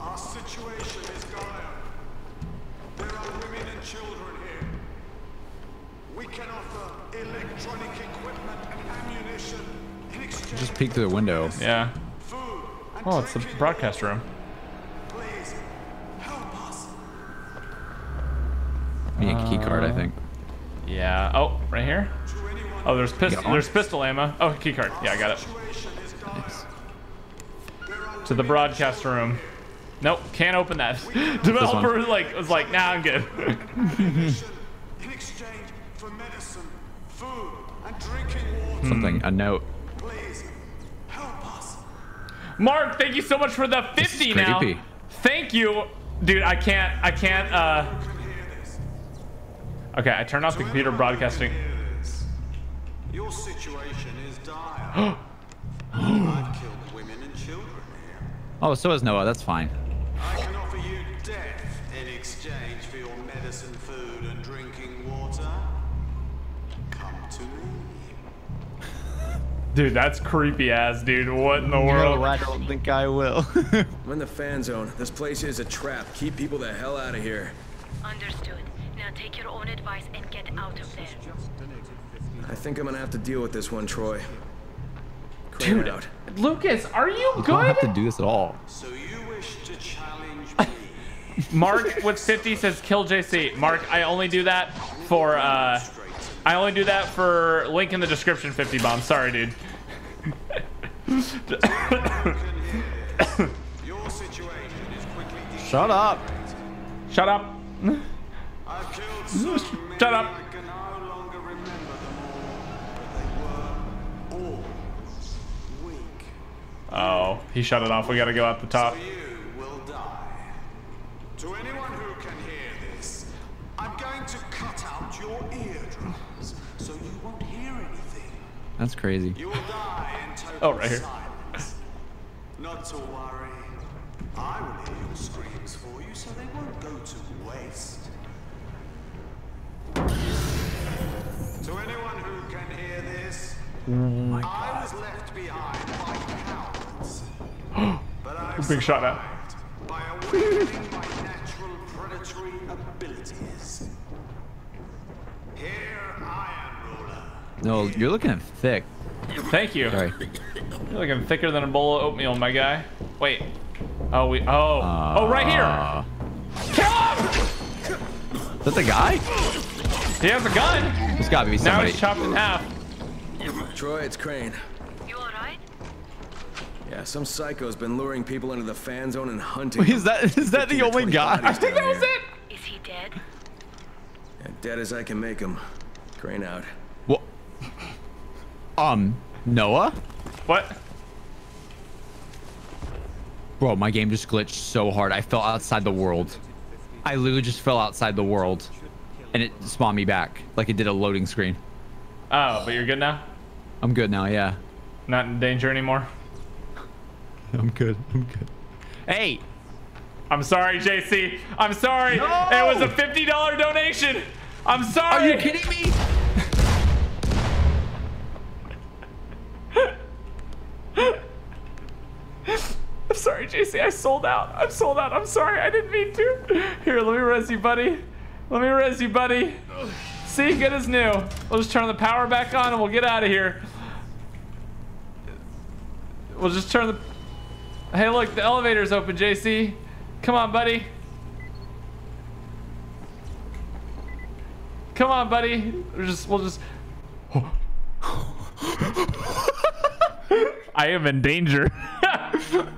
our situation is dire. There are women and children here. We can offer electronic equipment and ammunition in exchange Just peek through the window. Yeah. for food and Oh, it's the broadcast room. Please, help a key card, I Uh, think. Yeah. Oh, right here. Oh, there's pistol. There's pistol ammo. Oh, keycard. Yeah, I got it. Situation is dire. Nice. To the broadcast room. Nope, can't open that. <laughs> Developer like was like, nah, I'm good. <laughs> In exchange for medicine, food, and drinking water. Something. A note. Please help us. Mark, thank you so much for the 50 now. Thank you. Dude, I can't I can't uh Who can hear this? Okay, I turned off the computer broadcasting. This. Your situation is dire. <gasps> I've killed women and children here. Oh, so is Noah. That's fine. Dude, that's creepy ass, dude. What in the world? I don't think I will. <laughs> I'm in the fan zone. This place is a trap. Keep people the hell out of here. Understood. Now take your own advice and get out of there. I think I'm gonna have to deal with this one, Troy. Crane Dude, out. Lucas, are you good? You don't have to do this at all. So you wish to challenge <laughs> me? Mark with 50 says kill JC. Mark, I only do that for uh I only do that for link in the description 50 bomb. Sorry, dude. Your situation is quickly Shut up. Shut up. I've killed so many Shut up. I can no longer remember them all, but they were all weak. Oh, he shut it off. We gotta go out the top. So That's crazy. You will die in total Oh, right here. Not to worry. I will hear your screams for you so they won't go to waste. To anyone who can hear this, oh I was left behind by cowards. <gasps> but I've Big shot at. survived by awakening my natural predatory abilities. Here I am, ruler. No, you're looking thick. Thank you. Sorry. You're looking thicker than a bowl of oatmeal, my guy. Wait. Oh, we. Oh. oh, right here. Uh, Kill him! is that the guy? He has a gun. There's gotta be somebody. Now somebody. he's chopped in half. Troy, it's Crane. You alright? Yeah, some psycho's been luring people into the fan zone and hunting. Is that is that the only guy? bodies I think that was here. it. Is he dead? Yeah, dead as I can make him. Crane out. Um, Noah? What? Bro, my game just glitched so hard. I fell outside the world. I literally just fell outside the world. And it spawned me back. Like it did a loading screen. Oh, but you're good now. I'm good now, yeah. Not in danger anymore. <laughs> I'm good. I'm good. Hey! I'm sorry, JC. I'm sorry. No! It was a $50 donation. I'm sorry. Are you kidding me? <laughs> I'm sorry, JC. I sold out. I'm sold out. I'm sorry. I didn't mean to. Here, let me res you, buddy. Let me res you, buddy. See, good as new. We'll just turn the power back on and we'll get out of here. We'll just turn the. Hey, look, the elevator's open, JC. Come on, buddy. Come on, buddy. We'll just, we'll just. <laughs> I am in danger. <laughs>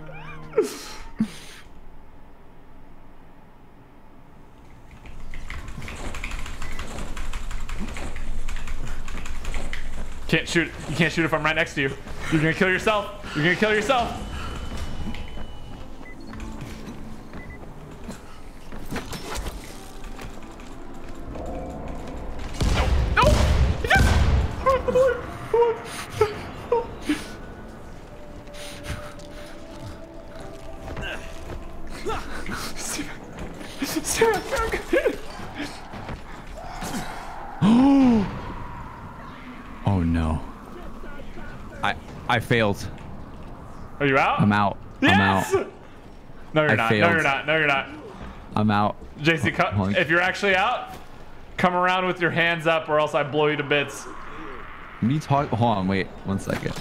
Can't shoot. You can't shoot if I'm right next to you. You're gonna kill yourself. You're gonna kill yourself. No! No! Sarah, Sarah. <gasps> Oh no. I I failed. Are you out? I'm out. Yes! I'm out. No, you're I not. No, you're not. No, you're not. I'm out. JC, co- if you're actually out, come around with your hands up, or else I blow you to bits. Me talk. Hold on. Wait. One second.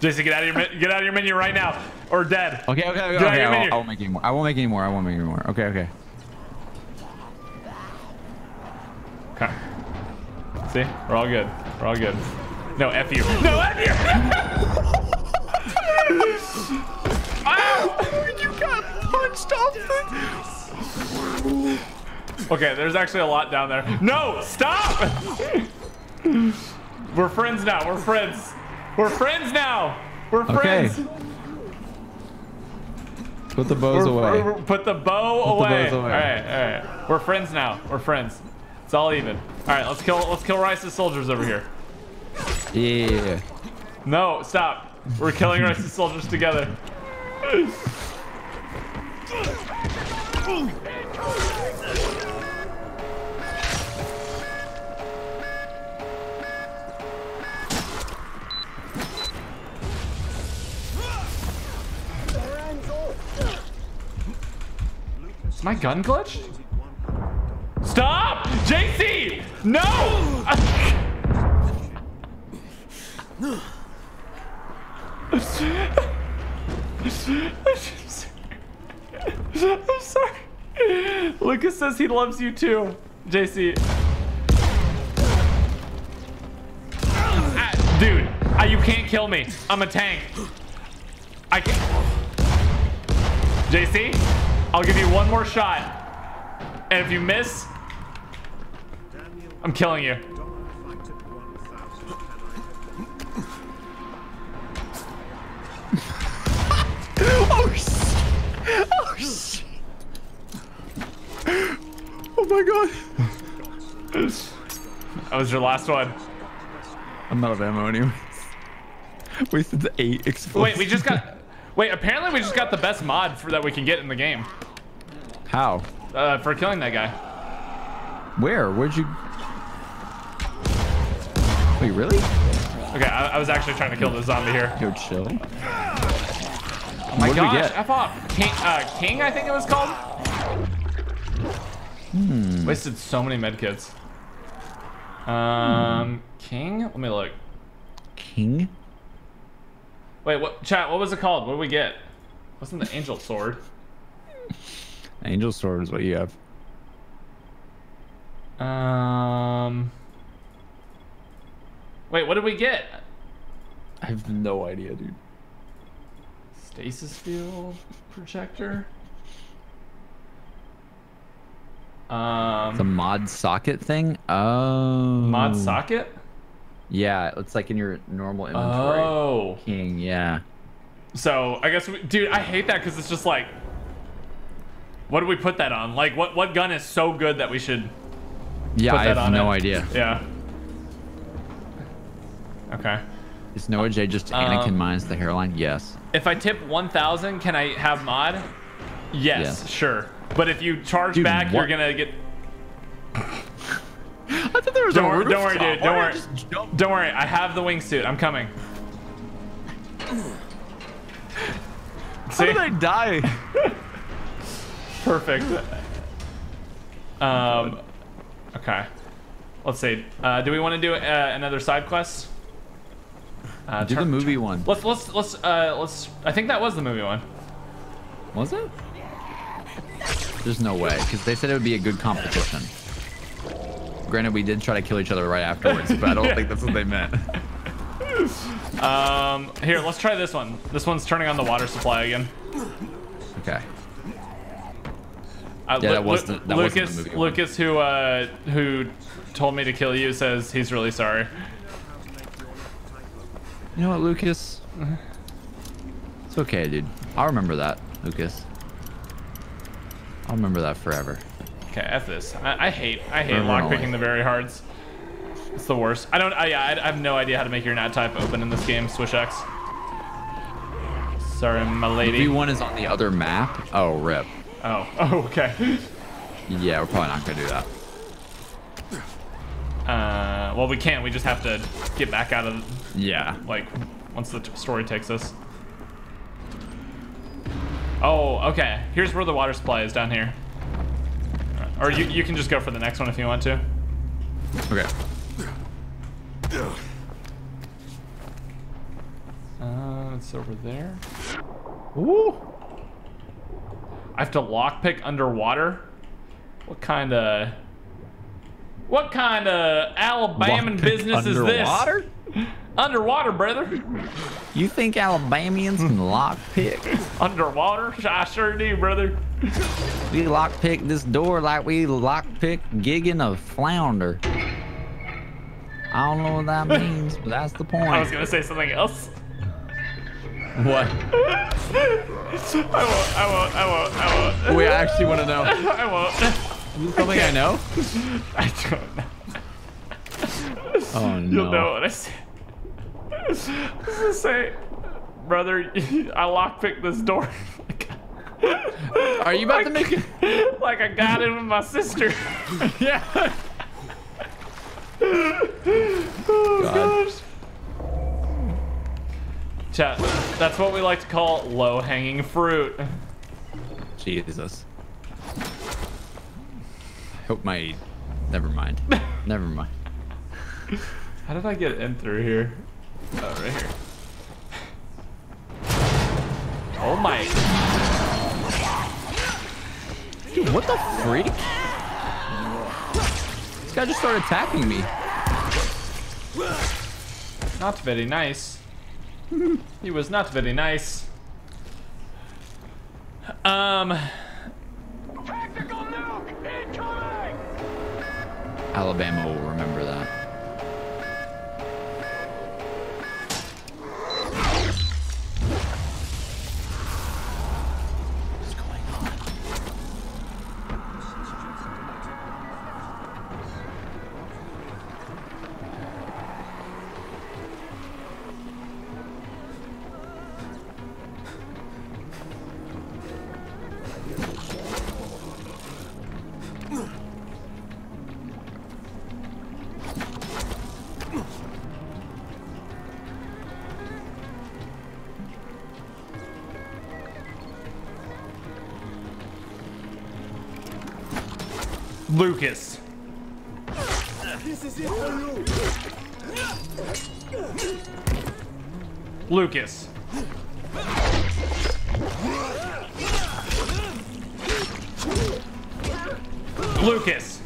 JC, get out of your get out of your menu right now, or dead. Okay. Okay. Okay. Okay I, won't, I won't make any more. I won't make any more. I won't make any more. Okay. Okay. Okay. See, we're all good. We're all good. No, F you. No, F you. Ow! <laughs> Ah! You got punched Okay, there's actually a lot down there. No, stop! We're friends now. We're friends. We're friends now. We're friends. Okay. Put the bows We're- away. we're- put the bow Put the away. bows away. All right, all right. We're friends now. We're friends. It's all even. All right, let's kill. Let's kill Rais's soldiers over here. Yeah. No, stop. We're killing Rais's <laughs> soldiers together. Is my gun glitched? No! I'm sorry. Lucas says he loves you too. JC. Ah, dude, ah, you can't kill me. I'm a tank. I can't. JC, I'll give you one more shot. And if you miss, I'm killing you. <laughs> Oh shit! Oh shit! Oh my god! That was your last one. I'm out of ammo anyways. Wasted eight explosives. Wait, we just got. Wait, apparently we just got the best mod for that we can get in the game How? uh, for killing that guy. Where? Where'd you? Wait, really? Okay, I, I was actually trying to kill the zombie here. Yo, chill. Oh my What did we gosh, get? F off. King, uh, King, I think it was called. Hmm. Wasted so many medkits. Um, King? Let me look. King? Wait, what? Chat, what was it called? What did we get? Wasn't the angel sword? Angel sword is what you have. Um. Wait, what did we get? I have no idea, dude. Stasis field projector. Um, It's a mod socket thing. Oh. mod socket. Yeah, it's like in your normal inventory. Oh, King, yeah. so I guess, we, dude, I hate that because it's just like, what do we put that on? Like, what what gun is so good that we should? Yeah, I have no it. idea. Yeah. Okay. Is Noah J just Anakin Um, mines the hairline? Yes. If I tip 1,000, can I have mod? Yes, Yes. sure. But if you charge Dude, back, you're gonna get. <laughs> I thought there was Don't, wor- don't worry, dude. Don't worry. Don't worry. I have the wingsuit. I'm coming. How did I die? <laughs> Perfect. Um. Okay. Let's see. Uh, do we want to do uh, another side quest? Uh, Do turn- the movie one. Let's let's let's uh let's. I think that was the movie one. Was it? There's no way, because they said it would be a good competition. Granted, we did try to kill each other right afterwards, but I don't <laughs> think that's what they meant. <laughs> Um. Here, let's try this one. This one's turning on the water supply again. Okay. Uh, Yeah, Lu- that wasn't- that wasn't the Lucas. movie one. Lucas, who uh who told me to kill you, says he's really sorry. You know what, Lucas? It's okay, dude. I'll remember that, Lucas. I'll remember that forever. Okay, f this. I, I hate I hate Forever and lockpicking the very hards. It's the worst. I don't. I, yeah, I, I have no idea how to make your nat type open in this game. Switch X. Sorry, my lady. V1 is on the other map. Oh, rip. Oh. <laughs> Oh. Okay. Yeah, we're probably not gonna do that. Uh. Well, we can't. We just have to get back out of Yeah. like once the t- story takes us. Oh. Okay. Here's where the water supply is down here. Or you you can just go for the next one if you want to. Okay. Uh, it's over there. Ooh. I have to lockpick underwater. What kind of what kind of Alabama business is underwater? this? <laughs> Underwater, brother. You think Alabamians can lockpick? Underwater? I sure do, brother. We lockpick this door like we lockpick gigging a flounder. I don't know what that means, but that's the point. I was gonna say something else. What? <laughs> I won't. I won't. I won't. I won't. We actually want to know. <laughs> I won't. Something I know? <laughs> I don't know. Oh no. You'll know what I say. Say, brother, <laughs> I lockpicked this door. Are you about to make it? <laughs> like I got in with my sister. <laughs> Yeah. oh gosh. Chat, that's what we like to call low-hanging fruit. Jesus. I hope my. Never mind. Never mind. How did I get in through here? Oh, right here. Oh my. Dude, what the freak? This guy just started attacking me. Not very nice. <laughs> he was not very nice. Um, Tactical nuke incoming! Alabama will remember Lucas. Lucas. Lucas.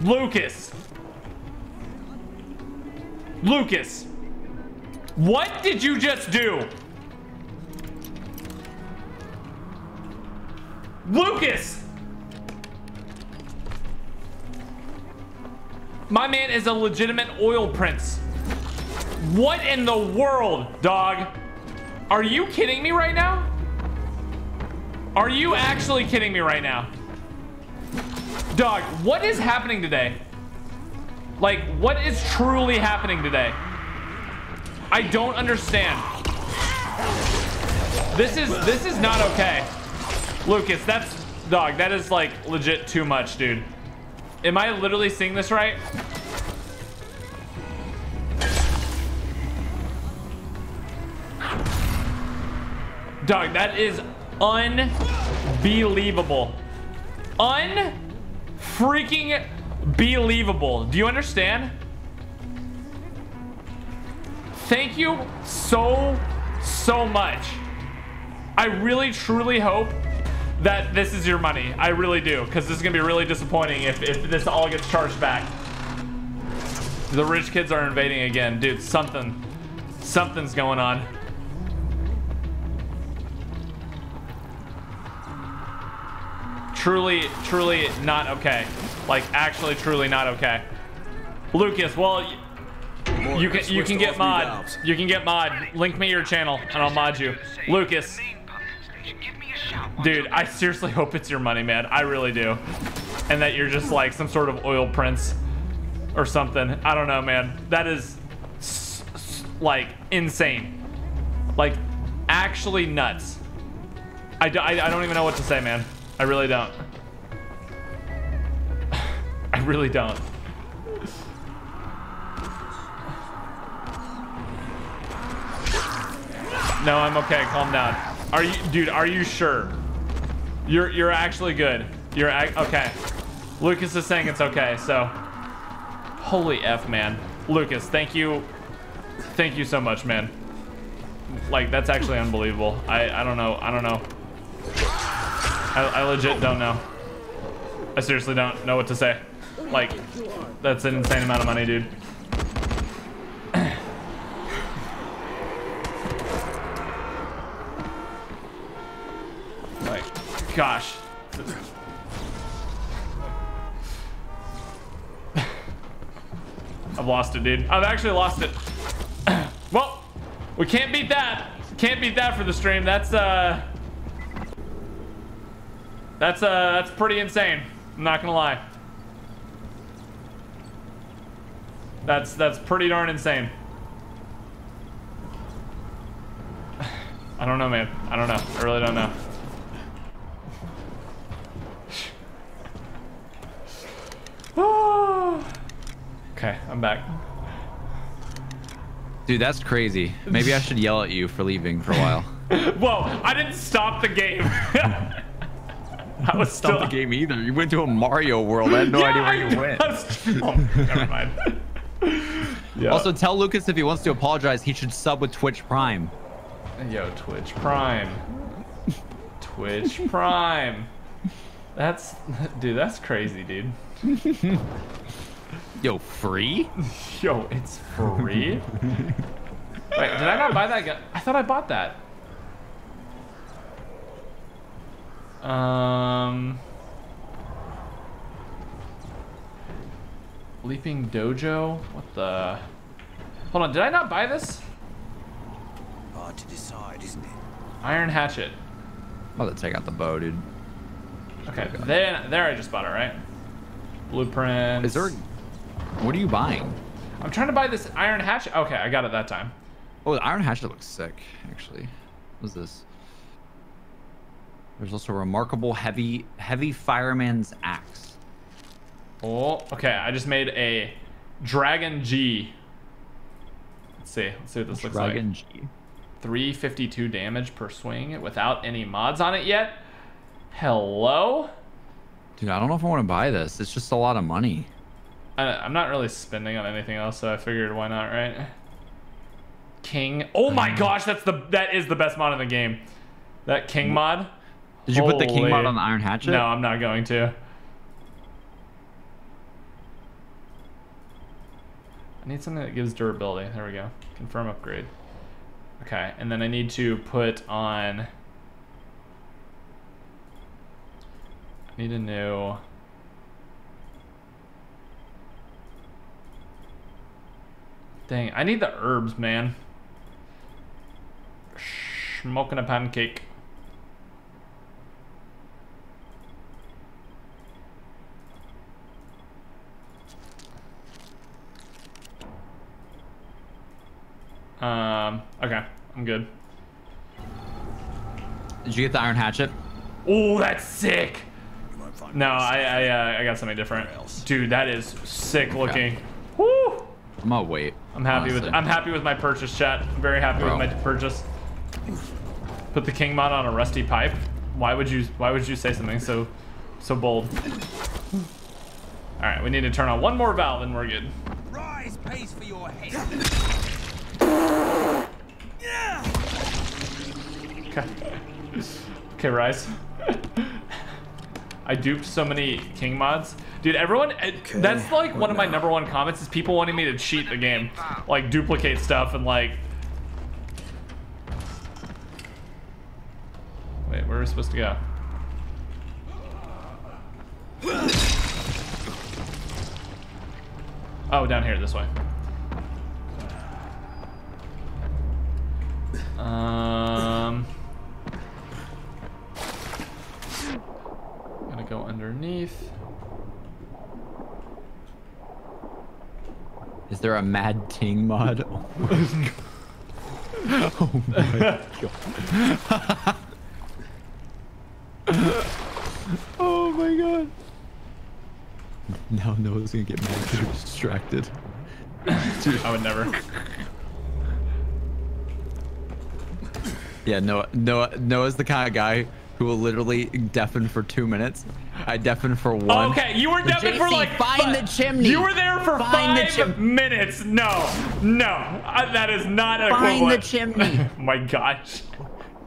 Lucas. Lucas. What did you just do? Lucas! My man is a legitimate oil prince. What in the world, dog? Are you kidding me right now? Are you actually kidding me right now? Dog, what is happening today? Like, what is truly happening today? I don't understand. This is this is not okay. Lucas, that's dog. That is like legit too much, dude. Am I literally seeing this right? Dog, that is unbelievable. Unfreaking believable. Do you understand? Thank you so, so much. I really, truly hope that this is your money. I really do, because this is gonna be really disappointing if, if this all gets charged back. The rich kids are invading again. Dude, something, something's going on. Truly, truly not okay. Like, actually, truly not okay. Lucas, well, y- you can you can get mod. You can get mod. Link me your channel, and I'll mod you. Lucas, Dude, I seriously hope it's your money, man. I really do. And that you're just like some sort of oil prince or something. I don't know, man. That is like insane. Like actually nuts. I, do, I, I don't even know what to say, man. I really don't. <sighs> I really don't. No, I'm okay. Calm down. Are you, dude? Are you sure? You're you're actually good. You're okay. Lucas is saying it's okay. So, holy f, man. Lucas, thank you, thank you so much, man. Like that's actually unbelievable. I I don't know. I don't know. I, I legit don't know. I seriously don't know what to say. Like, that's an insane amount of money, dude. like, gosh. I've lost it, dude. I've actually lost it. <coughs> well, we can't beat that. Can't beat that for the stream. That's uh That's uh that's pretty insane. I'm not gonna lie. That's that's pretty darn insane. <sighs> I don't know, man. I don't know. I really don't know. <sighs> okay, I'm back. Dude, that's crazy. Maybe I should yell at you for leaving for a while. <laughs> Whoa, I didn't stop the game. <laughs> I was Stop still the game either. You went to a Mario world. I had no Yeah, idea where I- you went. <laughs> Was- oh, never mind. yeah. Also, tell Lucas if he wants to apologize, he should sub with Twitch Prime. Yo, Twitch Prime. Twitch Prime. That's, dude, that's crazy, dude. <laughs> Yo, free? <laughs> Yo, it's free? <laughs> Wait, did I not buy that gun? I thought I bought that. Um. Leaping Dojo? What the? Hold on, did I not buy this? Hard to decide, isn't it? Iron Hatchet. I'm about to take out the bow, dude. Okay, then there I just bought it, right? Blueprint. Is there? What are you buying? I'm trying to buy this Iron Hatchet. Okay, I got it that time. Oh, the Iron Hatchet looks sick, actually. What's this? There's also a remarkable heavy, heavy fireman's axe. Oh, okay. I just made a Dragon G. Let's see. Let's see what this looks like. Dragon G. 352 damage per swing without any mods on it yet. Hello? Dude, I don't know if I want to buy this. It's just a lot of money. I, I'm not really spending on anything else, so I figured why not, right? King. Oh my um, gosh, that's the that is the best mod in the game. That King mm. mod. Did you put the King mod on the Iron Hatchet? No, I'm not going to. I need something that gives durability. There we go. Confirm upgrade. Okay, and then I need to put on. Need a new. Dang, I need the herbs, man. Smoking a pancake. Um, okay, I'm good. Did you get the Iron Hatchet? Oh, that's sick. No, I I, uh, I got something different. Dude, that is sick looking. Woo! I'm gonna wait. I'm happy with. I'm happy with my purchase, chat. I'm very happy Bro. with my purchase. Put the king mod on a rusty pipe. Why would you Why would you say something so so bold? All right, we need to turn on one more valve and we're good. Rais pays for your head. <laughs> Okay. <laughs> Okay, Rais. <laughs> I duped so many king mods. Dude, everyone, eh, that's like one of my number one comments is people wanting me to cheat the game. Like, duplicate stuff and like... Wait, where are we supposed to go? Oh, down here, this way. Um... underneath. Is there a Mad Ting mod? <laughs> oh my god. oh my god. Now Noah's gonna get mad because you're distracted. Dude, I would never. Yeah, Noah, Noah, Noah's the kind of guy who will literally deafen for two minutes. I deafen for one. Okay, you were definitely for like find the chimney. You were there for Find five minutes. No, no, uh, that is not an Find the chimney. <laughs> Oh my gosh.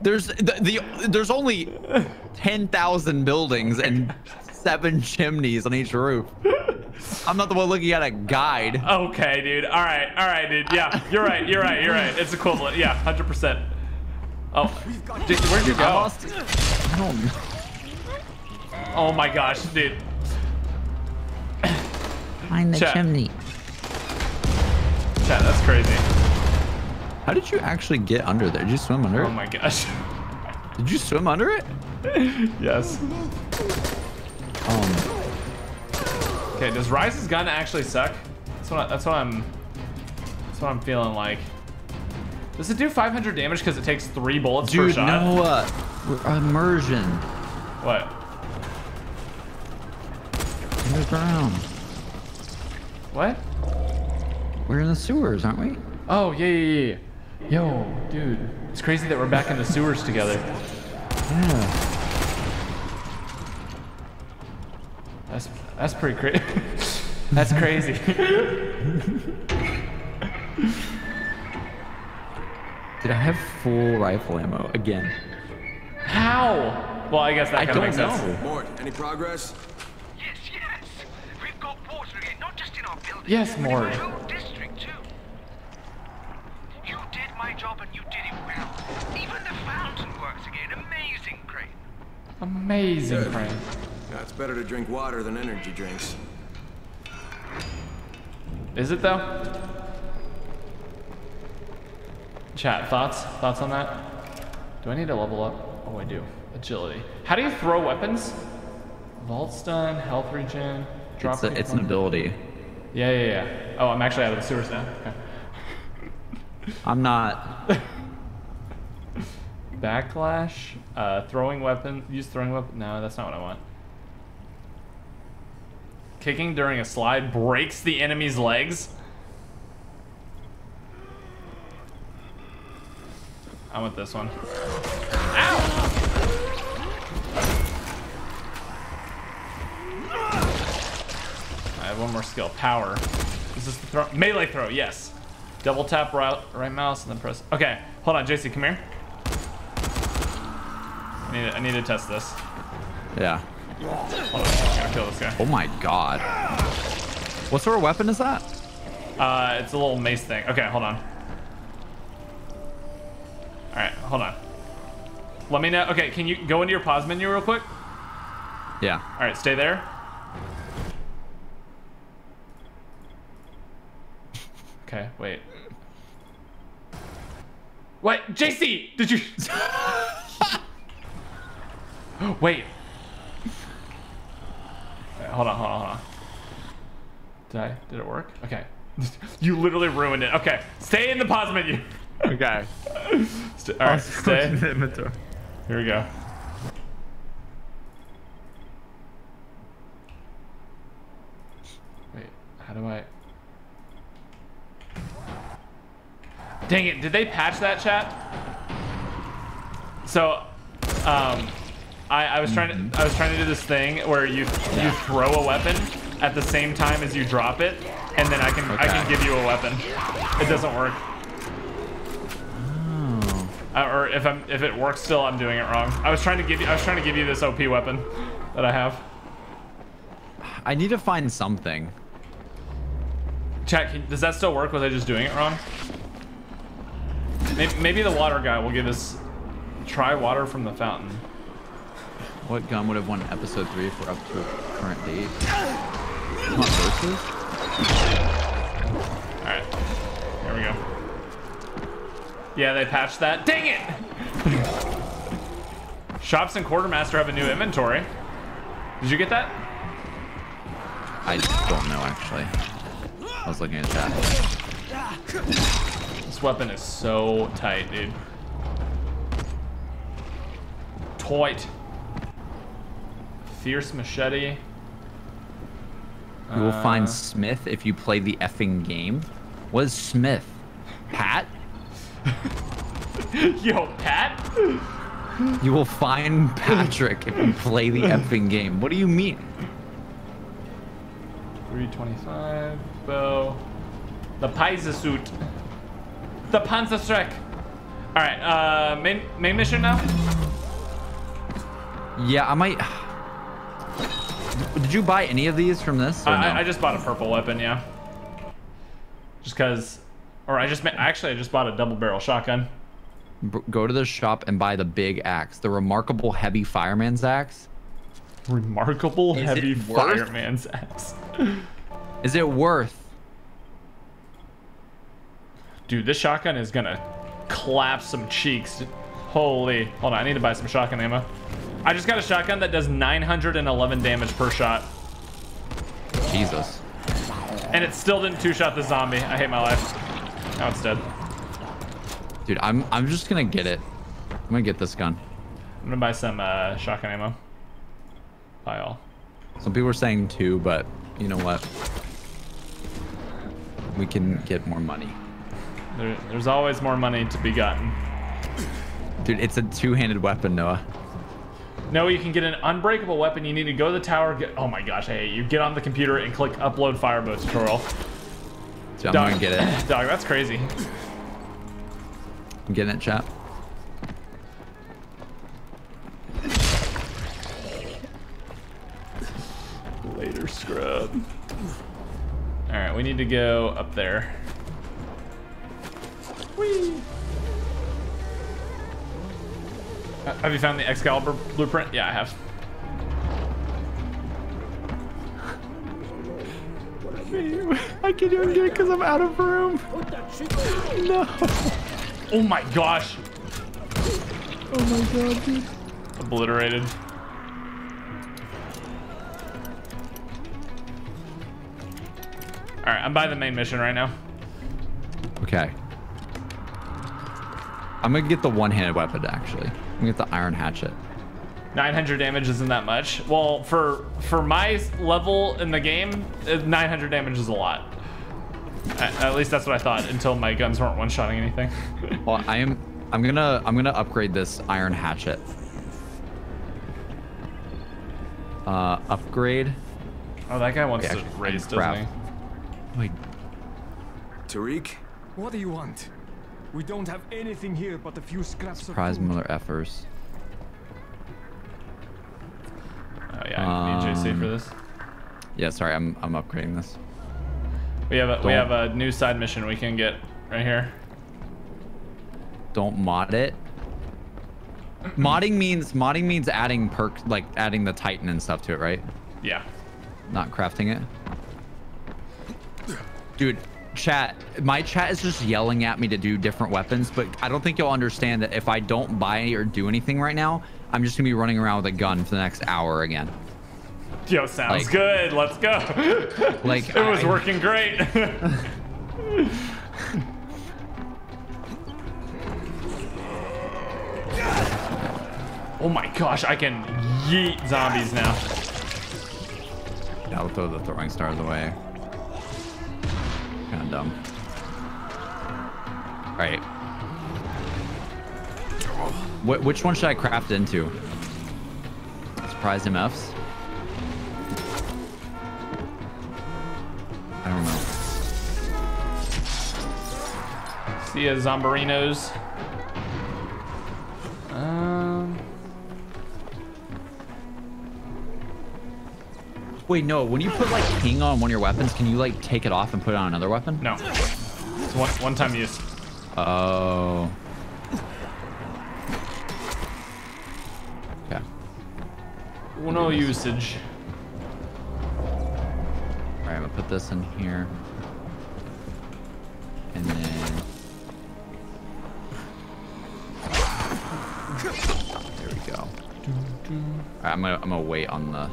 There's the, the there's only ten thousand buildings and seven chimneys on each roof. I'm not the one looking at a guide. Okay, dude. All right, all right, dude. Yeah, you're right. You're right. You're right. It's equivalent. Yeah, hundred percent. Oh, dude, where'd you I go? lost. I don't know. Oh my gosh, dude. Find the Chat. chimney. Chat, that's crazy. How did you actually get under there? Did you swim under Oh it? Oh my gosh. <laughs> Did you swim under it? yes. Um, Okay, does Rais's gun actually suck? That's what I, that's what I'm that's what I'm feeling like. Does it do 500 damage because it takes three bullets per shot? dude, no uh, immersion. What? Underground. What? We're in the sewers, aren't we? Oh yeah yeah yeah. Yo, dude, it's crazy that we're back in the sewers together. Yeah. That's that's pretty crazy. <laughs> that's crazy. <laughs> Did I have full rifle ammo again? How? Well, I guess that I kind of don't makes know. sense. Mort, any progress? Yes, yes. We've got water again, not just in our building. Yes, but in Mort. whole district too. You did my job and you did it well. Even the fountain works again. Amazing, Crane. Amazing, Good. Crane. Yeah, it's better to drink water than energy drinks. Is it though? Chat, thoughts? Thoughts on that? Do I need to level up? Oh, I do. Agility. How do you throw weapons? Vault stun, health regen, drop. It's, a, it's an ability. Yeah, yeah, yeah. Oh, I'm actually out of the sewers now. Okay. <laughs> I'm not. <laughs> Backlash, uh, throwing weapon, use throwing weapon. No, that's not what I want. Kicking during a slide breaks the enemy's legs. I want this one. Ow! I have one more skill. Power. Is this the throw? Melee throw, yes. Double tap right, right mouse and then press. Okay, hold on, JC, come here. I need, to, I need to test this. Yeah. Hold on, gotta kill this guy. Oh my god. What sort of weapon is that? Uh, it's a little mace thing. Okay, hold on. All right, hold on. Let me know. Okay, can you go into your pause menu real quick? Yeah. All right, stay there. Okay, wait. What? JC, did you? <laughs> wait. Wait, Hold on, hold on, hold on. Did I? Did it work? Okay. <laughs> you literally ruined it. Okay, stay in the pause menu. Okay. St- all right, stay. <laughs> Here we go. Wait, how do I? Dang it! Did they patch that chat? So, um, I, I was trying to I was trying to do this thing where you you throw a weapon at the same time as you drop it, and then I can I can give you a weapon. It doesn't work. Uh, or if I'm if it works still, I'm doing it wrong. I was trying to give you I was trying to give you this OP weapon that I have. I need to find something. Chat, can, does that still work? Was I just doing it wrong? Maybe, maybe the water guy will give us try water from the fountain. What gun would have won episode three if we're up to a current date? Not versus? All right, here we go. Yeah, they patched that. Dang it! Shops and Quartermaster have a new inventory. Did you get that? I don't know actually. I was looking at that. This weapon is so tight, dude. Tight. Fierce machete. You will Uh, find Smith if you play the effing game. What is Smith? Pat? <laughs> Yo, Pat? You will find Patrick if you play the effing game. What do you mean? 325 bow. The Pisa suit. The Panzerstreck. All right, uh, main main mission now. Yeah, I might. Did you buy any of these from this? I, no? I just bought a purple weapon, yeah. Just cause, or I just actually I just bought a double barrel shotgun. Go to the shop and buy the big axe, the remarkable heavy fireman's axe. Remarkable Is heavy fireman's axe. <laughs> Is it worth? Dude, this shotgun is gonna clap some cheeks. Holy, hold on, I need to buy some shotgun ammo. I just got a shotgun that does 911 damage per shot, Jesus. and it still didn't two-shot the zombie. I hate my life. Now it's dead. Dude, I'm I'm just gonna get it. I'm gonna get this gun. I'm gonna buy some uh, shotgun ammo. Buy all. Some people are saying two, but you know what? We can get more money. There, there's always more money to be gotten. Dude, it's a two-handed weapon, Noah. No, you can get an unbreakable weapon. You need to go to the tower. Get, oh my gosh, I hate you. Get on the computer and click upload fireboat tutorial. Dude, I'm Dog, gonna get it. <laughs> Dog, that's crazy. I'm getting it, chat. Later, scrub. All right, we need to go up there. Whee! Uh, Have you found the Excalibur blueprint? Yeah, I have. I can't even get it because I'm out of room. No. Oh my gosh. Oh my god, dude. Obliterated. All right, I'm by the main mission right now. Okay. I'm gonna get the one-handed weapon actually. I'm gonna get the iron hatchet. 900 damage isn't that much. Well, for for my level in the game, uh, 900 damage is a lot. At, at least that's what I thought until my guns weren't one-shotting anything. <laughs> Well, I am. I'm gonna. I'm gonna upgrade this iron hatchet. Uh, upgrade. oh, that guy wants Yeah, to raise, doesn't crap. he? Wait. Tariq? What do you want? We don't have anything here but a few scraps Surprise of food. mother effers. Oh yeah, I need JC for Um, this. Yeah, sorry. I'm. I'm upgrading this. We have a, we don't- have a new side mission we can get right here. Don't mod it. Modding means modding means adding perks like adding the Titan and stuff to it, right? Yeah. Not crafting it. Dude, chat. My chat is just yelling at me to do different weapons, but I don't think you'll understand that if I don't buy or do anything right now, I'm just gonna be running around with a gun for the next hour again. Yo, sounds Like- good. Let's go. <laughs> Like, it was I- working great. <laughs> oh my gosh, I can yeet zombies now. Yeah, I'll throw the throwing stars away. Kind of dumb. All right. Wh which one should I craft into? Surprise MFs? I don't know. See ya, zombarinos. Um, Wait, no. When you put like ping on one of your weapons, can you like take it off and put it on another weapon? no. It's one, one time use. Oh. Uno usage. All right, I'm gonna put this in here. And then. There we go. All right, I'm gonna I'm gonna wait on the. All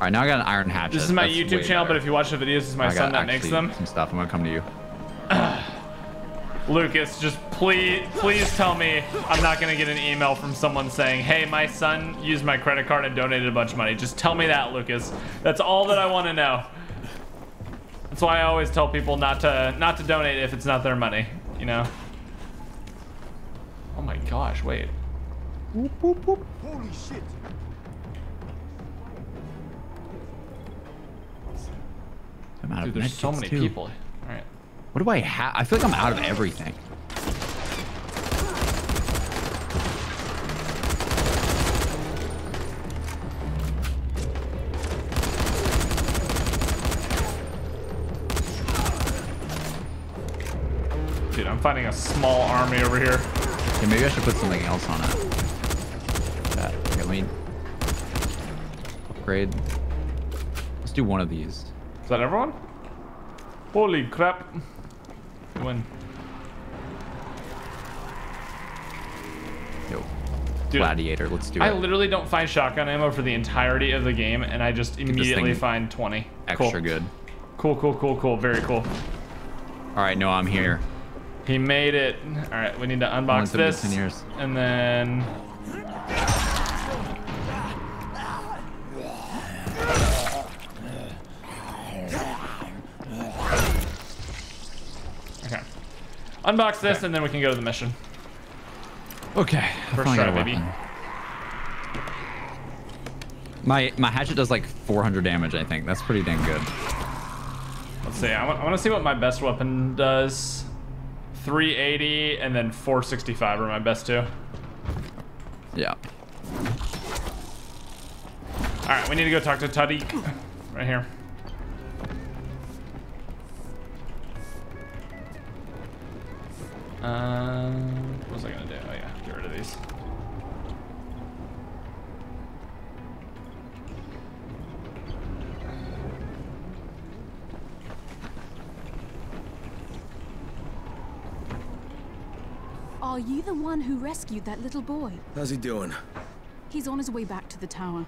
right, now I got an iron hatchet. This is my That's YouTube channel, but if you watch the videos, is my I son that makes them. Some stuff. I'm gonna come to you. <clears throat> Lucas, just please, please tell me I'm not gonna get an email from someone saying, "Hey, my son used my credit card and donated a bunch of money." Just tell me that, Lucas. That's all that I want to know. That's why I always tell people not to not to donate if it's not their money. You know. Oh my gosh! Wait. Holy shit! I'm out Dude, of there's so many too. people. What do I have? I feel like I'm out of everything. Dude, I'm finding a small army over here. Yeah, maybe I should put something else on it. That, let me upgrade. Let's do one of these. Is that everyone? Holy crap. Win. Yo, Dude, gladiator. Let's do it. I literally don't find shotgun ammo for the entirety of the game, and I just this immediately find 20. Extra cool. good. Cool, cool, cool, cool. Very cool. All right, no, I'm here. He made it. All right, we need to unbox this, and then. Unbox this, and then we can go to the mission. Okay. First try, baby. My my hatchet does like 400 damage. I think that's pretty dang good. Let's see. I want, I want to see what my best weapon does. 380 and then 465 are my best two. Yeah. All right, we need to go talk to Tariq right here. Um, what was I gonna do? Oh yeah, get rid of these. Are you the one who rescued that little boy? How's he doing? He's on his way back to the tower.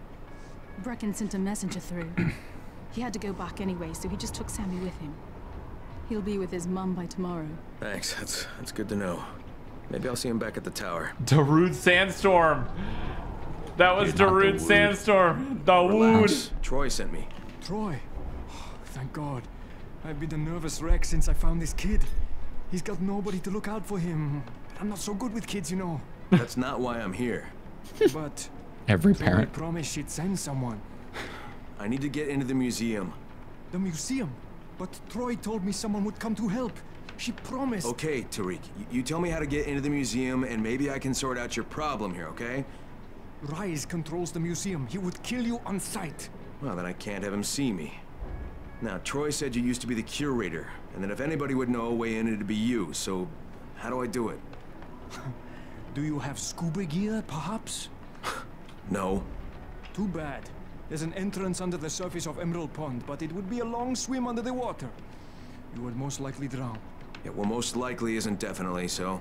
Brecken sent a messenger through. <clears throat> he had to go back anyway, so he just took Sammy with him. He'll be with his mum by tomorrow. Thanks. That's that's good to know. Maybe I'll see him back at the tower. Darude Sandstorm. That was Dude, not Darude Dawood. Sandstorm. Dawood. Relax. Troy sent me. Troy. Oh, <sighs> Thank God. I've been a nervous wreck since I found this kid. He's got nobody to look out for him. I'm not so good with kids, you know. That's not why I'm here. <laughs> But Every Troy parent. promised she'd send someone. <sighs> I need to get into the museum. The museum. But Troy told me someone would come to help. She promised. Okay, Tariq. You, tell me how to get into the museum, and maybe I can sort out your problem here, okay? Rais controls the museum. He would kill you on sight. Well, then I can't have him see me. Now, Troy said you used to be the curator, and that if anybody would know a way in, it'd be you. So, how do I do it? <laughs> Do you have scuba gear, perhaps? No. Too bad. There's an entrance under the surface of Emerald Pond, but it would be a long swim under the water. You would most likely drown. Yeah, well, most likely isn't definitely, so...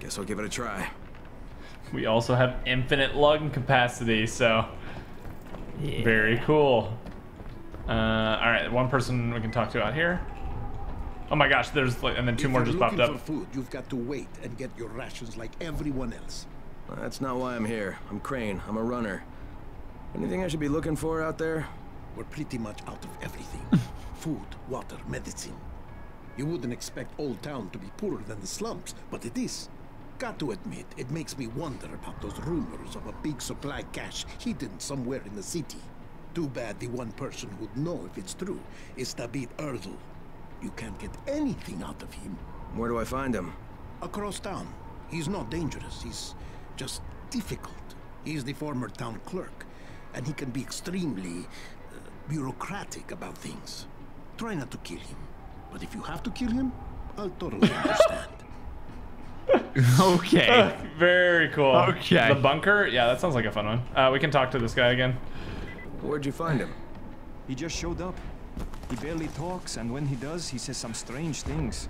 Guess I'll give it a try. We also have infinite lung capacity, so very cool. Uh, all right, one person we can talk to out here. Oh my gosh, there's like, and then two if more just popped looking up. for food, you've got to wait and get your rations like everyone else. That's not why I'm here. I'm Crane. I'm a runner. Anything I should be looking for out there? We're pretty much out of everything. <laughs> Food, water, medicine. You wouldn't expect Old Town to be poorer than the slums, but it is. Got to admit, it makes me wonder about those rumors of a big supply cache hidden somewhere in the city. Too bad the one person who'd know if it's true is Tabit Erdl. You can't get anything out of him. Where do I find him? Across town. He's not dangerous, he's just difficult. He's the former town clerk, and he can be extremely uh, bureaucratic about things. Try not to kill him. But if you have to kill him, I'll totally <laughs> understand. okay. <laughs> Very cool. Okay. The bunker? Yeah, that sounds like a fun one. Uh, we can talk to this guy again. Where'd you find him? He just showed up. He barely talks, and when he does, he says some strange things.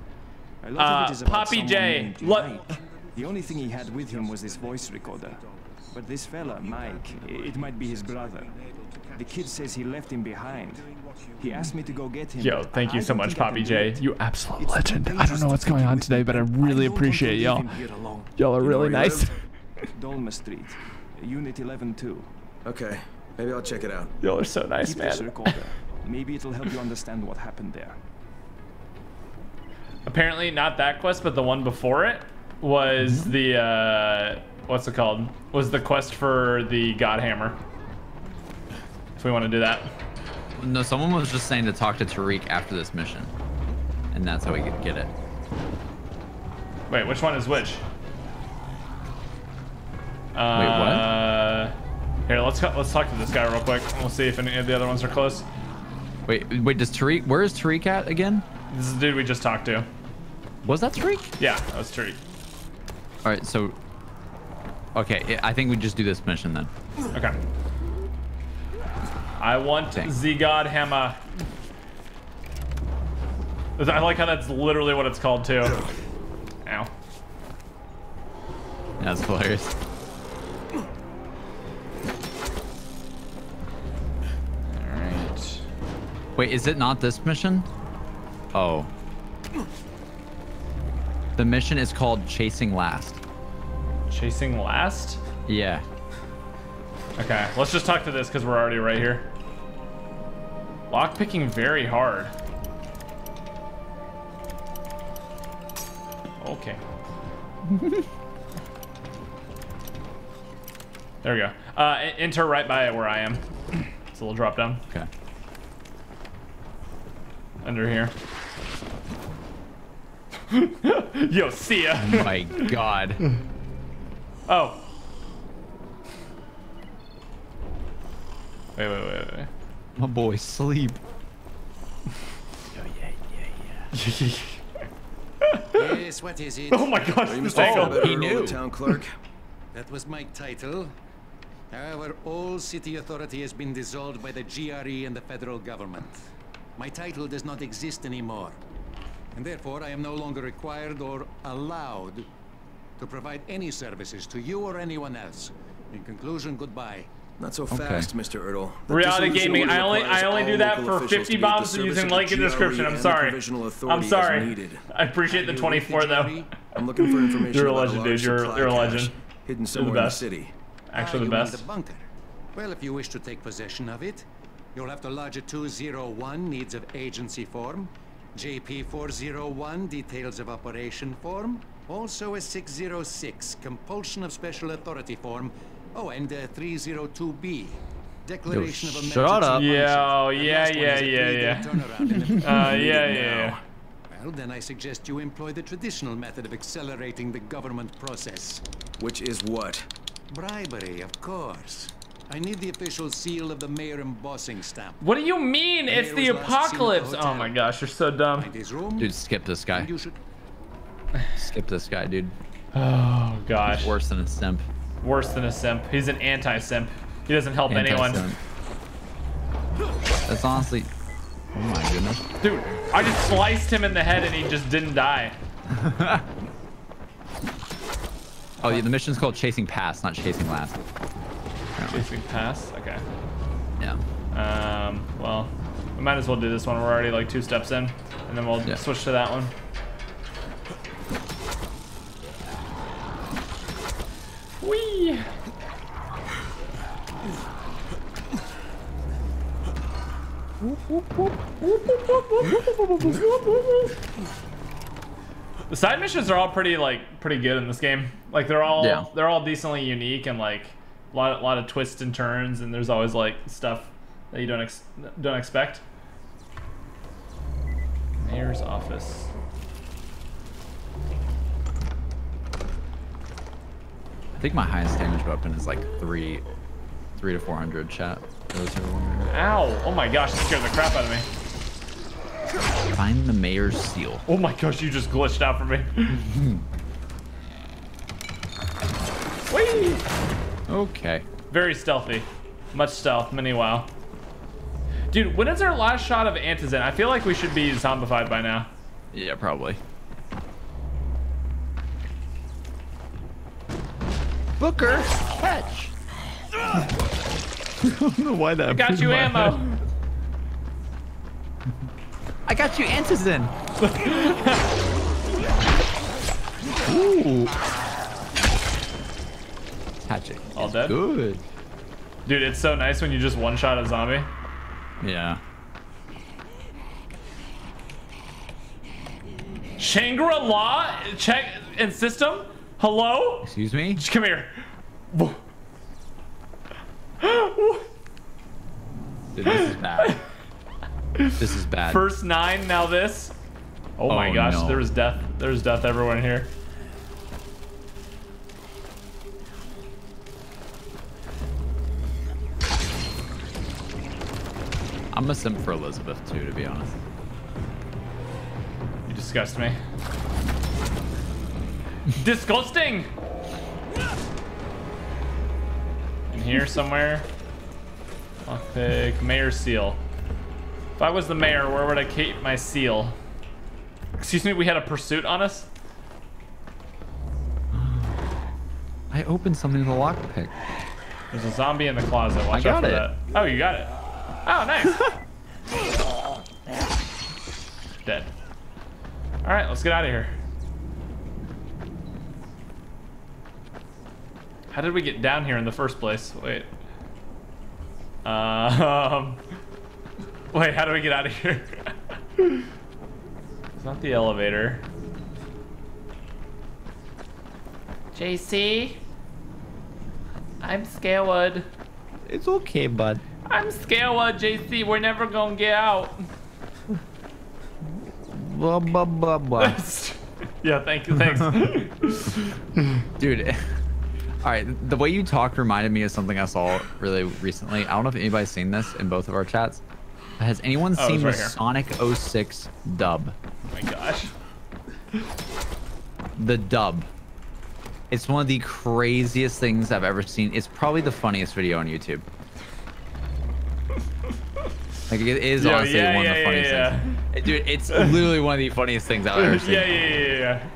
A lot Uh, of it is about Poppy someone J, named what- The only thing he had with him was this voice recorder. But this fella, Mike, it might be his brother. The kid says he left him behind. He asked me to go get him. Yo, thank you so much, Poppy can J. You absolute legend. I don't know what's going on today, but I I really don't want to appreciate leave y'all. him here alone. Y'all are really nice. <laughs> Dolma Street, Unit 11-2. Okay, maybe I'll check it out. Y'all are so nice, Keep man. <laughs> Maybe it'll help you understand what happened there. Apparently not that quest, but the one before it was the uh, what's it called? Was the quest for the God Hammer. If we want to do that. No, someone was just saying to talk to Tariq after this mission, and that's how we could get it. Wait, which one is which? Wait, Uh, Here, let's let's talk to this guy real quick. We'll see if any of the other ones are close. Wait, wait, does Tariq? Where is Tariq at again? This is the dude we just talked to. Was that Tariq? Yeah, that was Tariq. All right, so. Okay, I think we just do this mission then. Okay. I want the God Hammer. I like how that's literally what it's called too. Ow. That's hilarious. Alright. Wait, is it not this mission? Oh. The mission is called Chasing Last. Chasing last? Yeah. Okay, let's just talk to this because we're already right here. Lockpicking very hard. Okay. <laughs> there we go. Uh, enter right by where I am. <clears throat> It's a little drop down. Okay. Under here. <laughs> Yo, see ya. Oh my god. <laughs> Oh. Wait, wait, wait, wait. My boy, sleep. Oh, <laughs> yes, what is it? Oh my gosh, Are this angle. He knew. town clerk? That was my title. However, all city authority has been dissolved by the GRE and the federal government. My title does not exist anymore. And therefore, I am no longer required or allowed to provide any services to you or anyone else. In conclusion, goodbye. Not so Okay. fast, Mr. Ertl. The Reality dissolution gaming. I only I only do that for 50 be at bombs using of link in GRE description. I'm sorry. provisional I'm authority as sorry. needed. <laughs> I appreciate the 24 though. I'm looking for information You're a legend, dude. You're- you're a legend. Hidden the somewhere in the city. Actually, Ah, the best. the bunker. Well, if you wish to take possession of it, you'll have to lodge a 201 needs of agency form, JP401 details of operation form, also a 606 compulsion of special authority form, oh, and a 302B declaration of emergency shut up. functions. Yeah, oh, yeah, yeah, a yeah, yeah. turnaround in the- <laughs> Uh, yeah, yeah, yeah. Well, then I suggest you employ the traditional method of accelerating the government process. Which is what? Bribery, of course. I need the official seal of the mayor embossing stamp. What do you mean? It's the Mayor's last scene at the apocalypse. Oh my gosh, you're so dumb. Find his room, Dude, skip this guy. you should Skip this guy, dude. Oh gosh. Worse than a simp. Worse than a simp. He's an anti-simp. He doesn't help anyone. Anti-simp. That's honestly. Oh my goodness. Dude, I just sliced him in the head and he just didn't die. Oh, yeah, the mission's called Chasing Past, not Chasing Last. Chasing pass. Okay. Yeah. Um. Well, we might as well do this one. We're already like two steps in, and then we'll Yeah. switch to that one. The side missions are all pretty like pretty good in this game. Like they're all Yeah. they're all decently unique and like a lot lot of twists and turns and there's always like stuff that you don't ex- don't expect. Mayor's office. Think my highest damage weapon is like three, three to four hundred. Chat. For those are. Ow! Oh my gosh, that scared the crap out of me. Find the mayor's seal. Oh my gosh, you just glitched out for me. <laughs> Whee! Okay. Very stealthy. Much stealth, mini wow. Dude, when is our last shot of Antizin? I feel like we should be zombified by now. Yeah, probably. Booker, catch. <laughs> I don't know why that. I got you in my ammo. head. I got you Antizin. <laughs> Ooh. Hatchet. All dead? Good. Dude, it's so nice when you just one shot a zombie. Yeah. Shangri-La check and system. Hello? Excuse me. Just come here. Dude, this is bad. this is bad. First nine, now this. Oh, my Oh, gosh, no. there was death. There's death everywhere in here. I'm a simp for Elizabeth too, to be honest. You disgust me. Disgusting. In here somewhere. Lockpick, mayor seal. If I was the mayor, where would I keep my seal? Excuse me, we had a pursuit on us? I opened something with a lockpick. There's a zombie in the closet. Watch I out for it. that. Oh, you got it. Oh, nice. <laughs> Dead. All right, let's get out of here. How did we get down here in the first place? Wait. Um. <laughs> Wait, how do we get out of here? <laughs> it's not the elevator. JC? I'm scared. It's okay, bud. I'm scared, JC. We're never gonna get out. Blah, blah, blah, blah. yeah, thank you. Thanks. <laughs> Dude, all right. The way you talk reminded me of something I saw really recently. I don't know if anybody's seen this in both of our chats. Has anyone Oh, seen it's the here. Sonic 06 dub? oh my gosh. The dub. It's one of the craziest things I've ever seen. It's probably the funniest video on YouTube. Like it is Yo, honestly yeah, one of the funniest yeah, things. Dude, it's literally one of the funniest things I've ever <laughs> seen. yeah, yeah, yeah, yeah, yeah.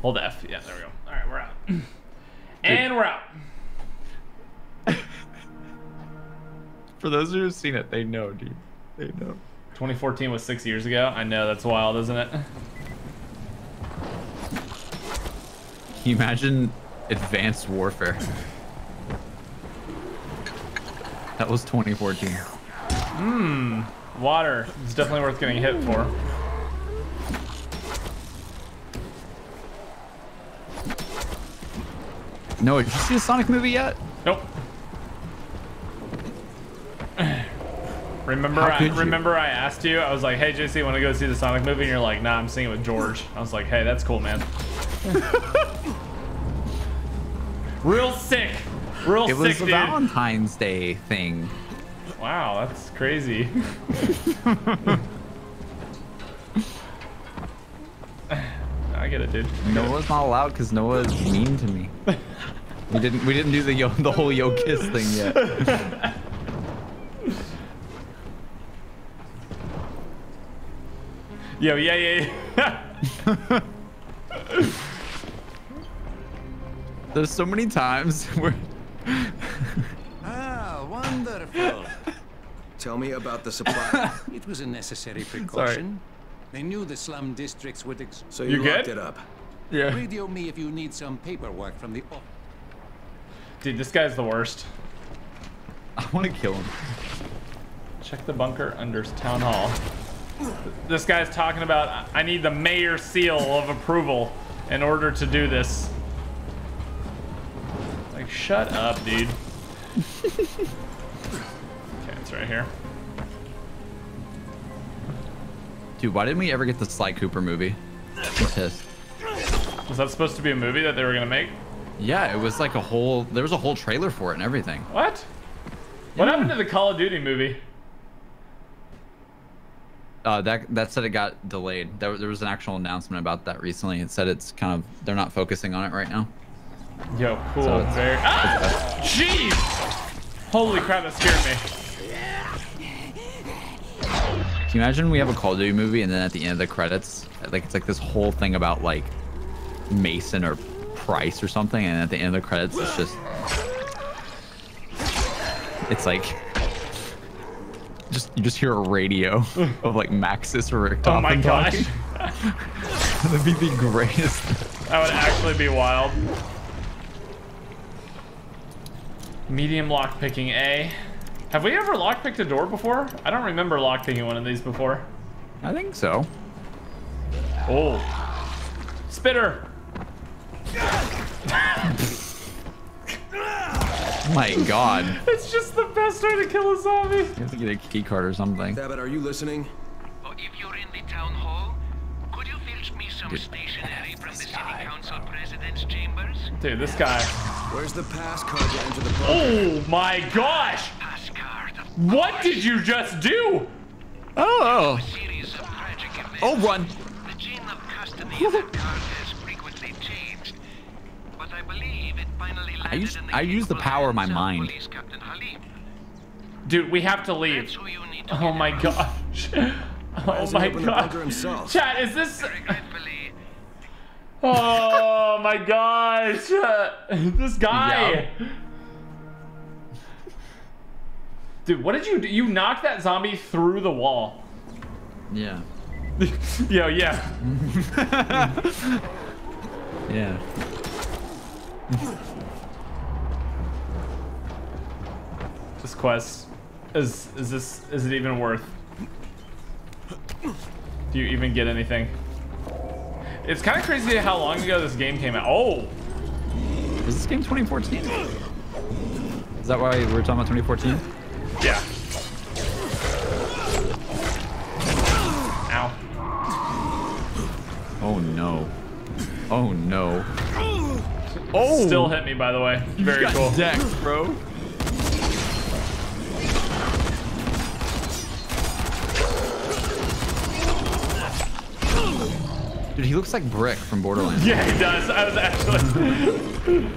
Hold F. Yeah, there we go. All right, we're out. And we're out. <laughs> For those who have seen it, they know, dude. They know. 2014 was six years ago. I know that's wild, isn't it? Can you imagine advanced warfare? That was 2014. Mmm. Water. It's definitely worth getting hit for. No, did you see the Sonic movie yet? Nope. <sighs> Remember, I, remember I asked you. I was like, "Hey, JC, want to go see the Sonic movie?" And you're like, "Nah, I'm seeing it with George." I was like, "Hey, that's cool, man." <laughs> Real sick. Real It sick, was a dude. Valentine's Day thing. Wow, that's crazy. <laughs> <laughs> I get it, dude. Noah's not allowed because Noah Noah's mean to me. We didn't we didn't do the yo the whole yo kiss thing yet. <laughs> Yo, yeah, yeah, yeah. <laughs> There's so many times <laughs> where Ah, wonderful. Tell me about the supply. it was a necessary precaution. They knew the slum districts would ex- So you, locked it up. Yeah. Radio me if you need some paperwork from the office. Dude, this guy's the worst. I want to kill him. Check the bunker under town hall. This guy's talking about I need the mayor seal of approval in order to do this. Like, shut up, dude. <laughs> okay, it's right here. Dude, why didn't we ever get the Sly Cooper movie? Was that supposed to be a movie that they were gonna make? Yeah, it was like a whole there was a whole trailer for it and everything. What? What happened to the Call of Duty movie? Uh, that that said it got delayed. There, there was an actual announcement about that recently. It said it's kind of they're not focusing on it right now. Yo, cool. So it's- Very. Ah! Jeez! Holy crap, that scared me. Can you imagine we have a Call of Duty movie and then at the end of the credits, like it's like this whole thing about like Mason or Price or something, and at the end of the credits, it's just it's like just you just hear a radio <laughs> of like Maxis or Rick Oh my gosh. <laughs> That'd be the greatest. That would actually be wild. Medium lock picking A. Have we ever lockpicked a door before? I don't remember lockpicking one of these before. I think so. Oh. Spitter. <laughs> My God. It's just the best way to kill a zombie. You have to get a key card or something. Thabit, are you listening? Oh, if you're in the town hall, could you fetch me some stationery from the city council president's chambers? Dude, this guy. Where's the pass card to enter the bunker? Oh my gosh! What did you just do? Oh. Series of tragic events. Oh, run. The chain of custody of that card has I believe it finally I use in the I use the power of my mind. Police Captain Halim. Dude, we have to leave. That's who you need to Oh my in gosh. Oh my he open the bunker god. himself? Chat, is this Oh my gosh. <laughs> This guy. Dude, what did you do? You knocked that zombie through the wall. Yeah. <laughs> Yo, yeah. <laughs> Yeah. This quest is is this is it even worth? Do you even get anything? It's kind of crazy how long ago this game came out. Oh, Is this game 2014? Is that why we were talking about 2014? Yeah. Ow. Oh no. Oh no. Oh! Still hit me, by the way. Very got cool. decked, bro. Dude, he looks like Brick from Borderlands. Yeah, he does. I was actually.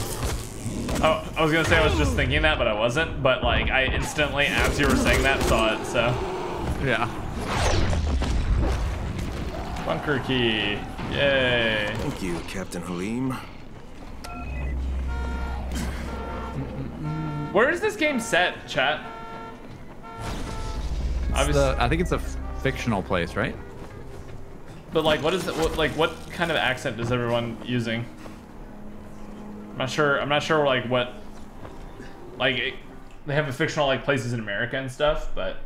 <laughs> oh, I was gonna say I was just thinking that, but I wasn't. But like, I instantly, as you were saying that, saw it. So. Yeah. Bunker key. Yay. Thank you, Captain Halim. Where is this game set, chat? It's Obviously, the- I think it's a f- fictional place, right? but like, what is it? What, like, what kind of accent is everyone using? I'm not sure. I'm not sure. Like, what? Like, it, they have a fictional like places in America and stuff, but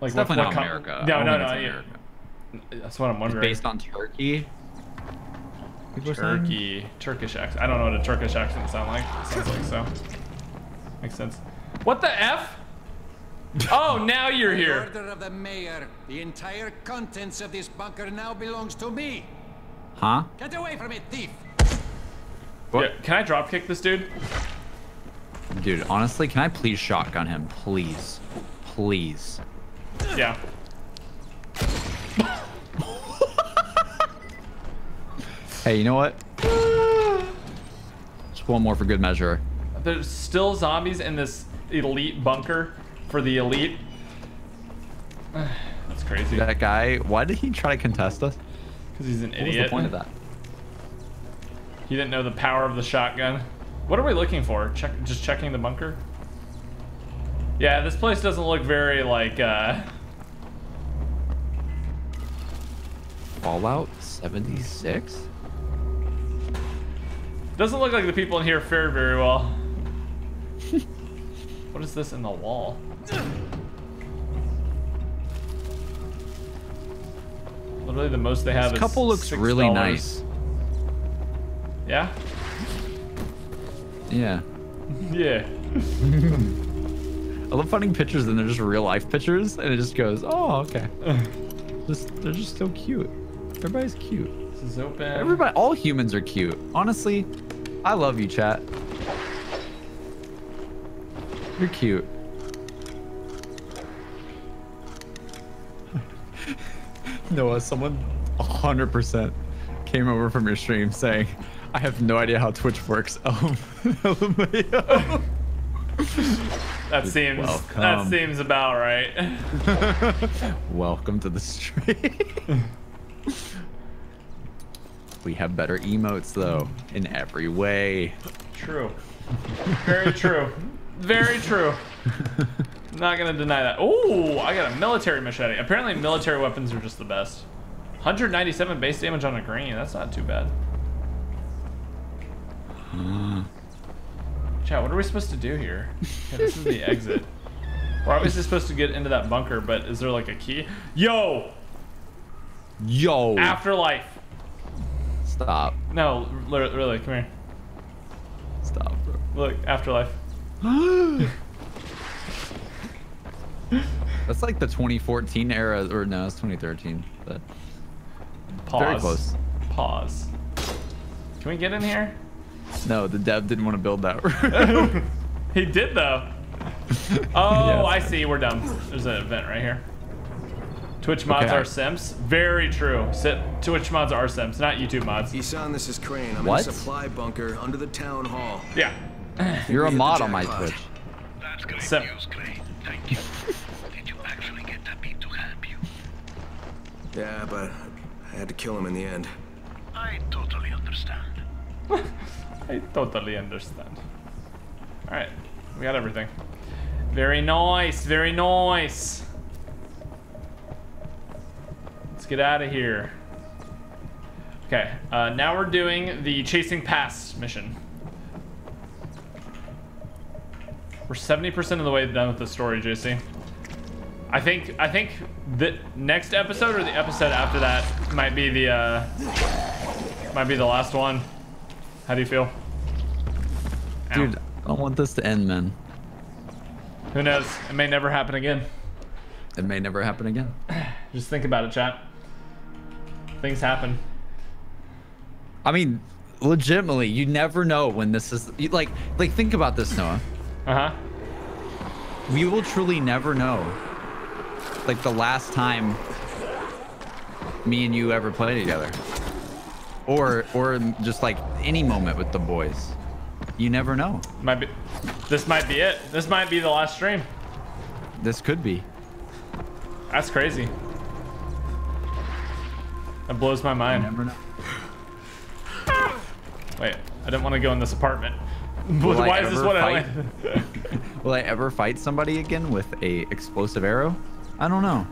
like, It's definitely not com- America. I No, no, no. it's yeah. That's what I'm It's wondering. based on Turkey. People are saying? Turkey, Turkish accent. I don't know what a Turkish accent sound like. Sounds like so. Makes sense. What the f? Oh, now you're here. Order of the mayor. The entire contents of this bunker now belongs to me. Huh? Get away from it, thief! Yeah, can I drop kick this dude? Dude, honestly, can I please shotgun him? Please. Please. Yeah. <laughs> Hey, you know what? Just one more for good measure. There's still zombies in this elite bunker for the elite. <sighs> That's crazy. That guy, why did he try to contest us? Because he's an What was idiot. the point of that? He didn't know the power of the shotgun. What are we looking for? Check, just checking the bunker. Yeah, this place doesn't look very like. uh Fallout 76? Doesn't look like the people in here fare very well. <laughs> what is this in the wall? Literally the most they have This is couple looks $6. really nice. Yeah? Yeah. <laughs> Yeah. <laughs> I love finding pictures and they're just real life pictures, and it just goes, oh, okay. <laughs> just they're just so cute. Everybody's cute. This is open. Everybody, all humans are cute. Honestly, I love you, chat. You're cute. Noah, someone 100% came over from your stream saying, I have no idea how Twitch works. <laughs> Oh, LMAO. That seems that seems about right. <laughs> Welcome to the stream. <laughs> we have better emotes though, in every way. True. Very true. Very true. Not gonna deny that. Oh, I got a military machete. Apparently military weapons are just the best. 197 base damage on a green. That's not too bad. Chat, what are we supposed to do here? <laughs> Okay, this is the exit. We're obviously supposed to get into that bunker, but is there like a key? Yo! Yo! Afterlife. Stop. No, really, come here. Stop, bro. Look, afterlife. <gasps> That's like the 2014 era, or no, it's 2013. But Pause. very close. Pause. Can we get in here? No, the dev didn't want to build that room. <laughs> He did though. <laughs> Oh, Yeah. I see. We're dumb. There's an event right here. Twitch mods Okay, are simps. Very true. Si- Twitch mods are simps, not YouTube mods. Isan, this is Crane. I'm What? in a supply bunker under the town hall. Yeah. <sighs> You're a we mod on my jackpot. Twitch. That's great Simp. news, Gray. Thank you. <laughs> Did you actually get David to help you? Yeah, but I had to kill him in the end. I totally understand. I totally understand. All right, we got everything. Very nice, very nice. Let's get out of here. Okay, uh, now we're doing the chasing past mission. We're 70% of the way done with the story, JC. I think I think the next episode or the episode after that might be the uh, might be the last one. How do you feel? Ow. Dude, I don't want this to end, man. Who knows? It may never happen again. It may never happen again. <sighs> Just think about it, chat. Things happen. I mean, legitimately, you never know when this is like like think about this, Noah. Uh huh. We will truly never know. Like the last time me and you ever played together. Or or just like any moment with the boys. You never know. Might be. This might be it. This might be the last stream. This could be. That's crazy. That blows my mind. never know. <sighs> Wait, I didn't want to go in this apartment. <laughs> Will I Why is this what I? <laughs> Will I ever fight somebody again with a explosive arrow? I don't know.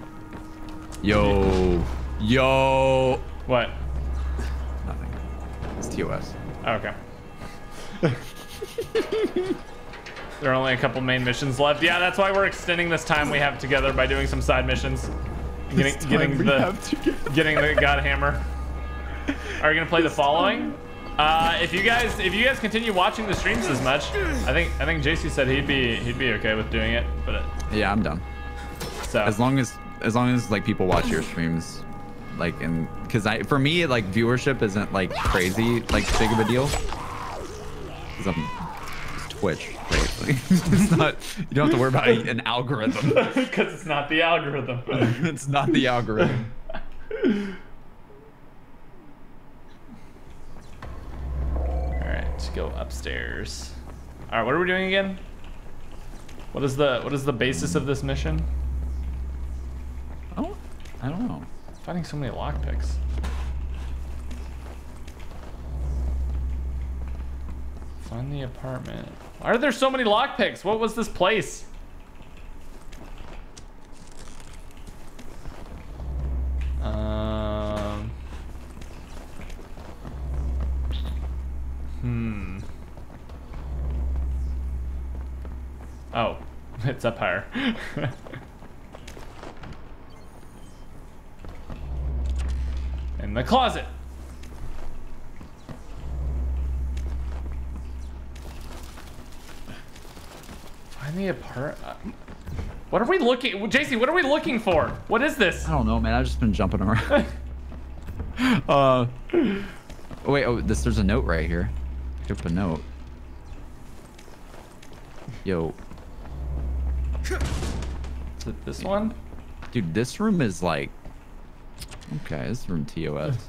Yo. Yo. What? Nothing. It's TOS. Okay. there are only a couple main missions left. Yeah, that's why we're extending this time we have together by doing some side missions. Getting, This getting time we the have getting the God Hammer. Are you gonna play the following? Uh, if you guys if you guys continue watching the streams as much, I think I think JC said he'd be he'd be okay with doing it. But uh, Yeah, I'm done. so As long as as long as like people watch your streams, like and because I for me like viewership isn't like crazy like big of a deal. Cause I'm Twitch, basically. <laughs> it's not you don't have to worry about an algorithm. <laughs> because it's not the algorithm. <laughs> it's not the algorithm. All right, let's go upstairs. All right, what are we doing again? What is the what is the basis of this mission? Oh, I don't know. Finding so many lockpicks. Find the apartment. Why are there so many lockpicks? What was this place? Um. Hmm. Oh, <laughs> it's up higher. <laughs> In the closet. Find the apart. uh, What are we looking? JC, what are we looking for? What is this? I don't know, man. I've just been jumping around. <laughs> uh. Wait. Oh, this. There's a note right here. Pick up a note. Yo, Is it this one? dude, this room is like. Okay, this is from TOS. <laughs>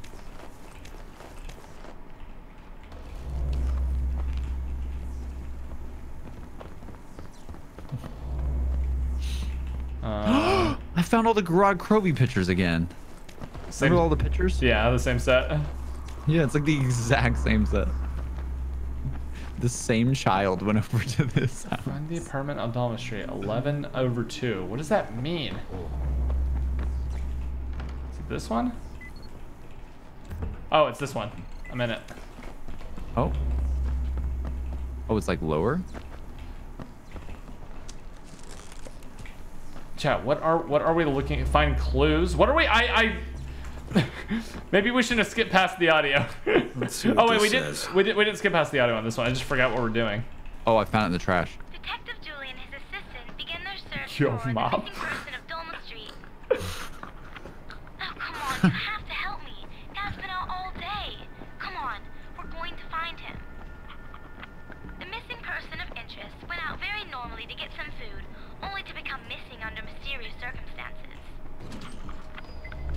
Uh, <gasps> I found all the Garage Kroby pictures again. same, Remember all the pictures? yeah, the same set. <laughs> Yeah, it's like the exact same set. The same child went <laughs> over to this house. Find the apartment on Dalmas Street. 11 over 2. What does that mean? Is it this one? Oh, it's this one. I'm in it. Oh. Oh, it's like lower? Chat, what are what are we looking find clues? What are we I I <laughs> Maybe we shouldn't have skipped past the audio. <laughs> Let's see what oh wait, we this did says. we did we didn't skip past the audio on this one. I just forgot what we're doing. Oh, I found it in the trash. Detective Julie and his assistant begin their search Yo, for Mom. the missing person of Dolma Street. <laughs> come <laughs> on, you have to help me. Dad's been out all day. Come on, we're going to find him. The missing person of interest went out very normally to get some food, only to become missing under mysterious circumstances.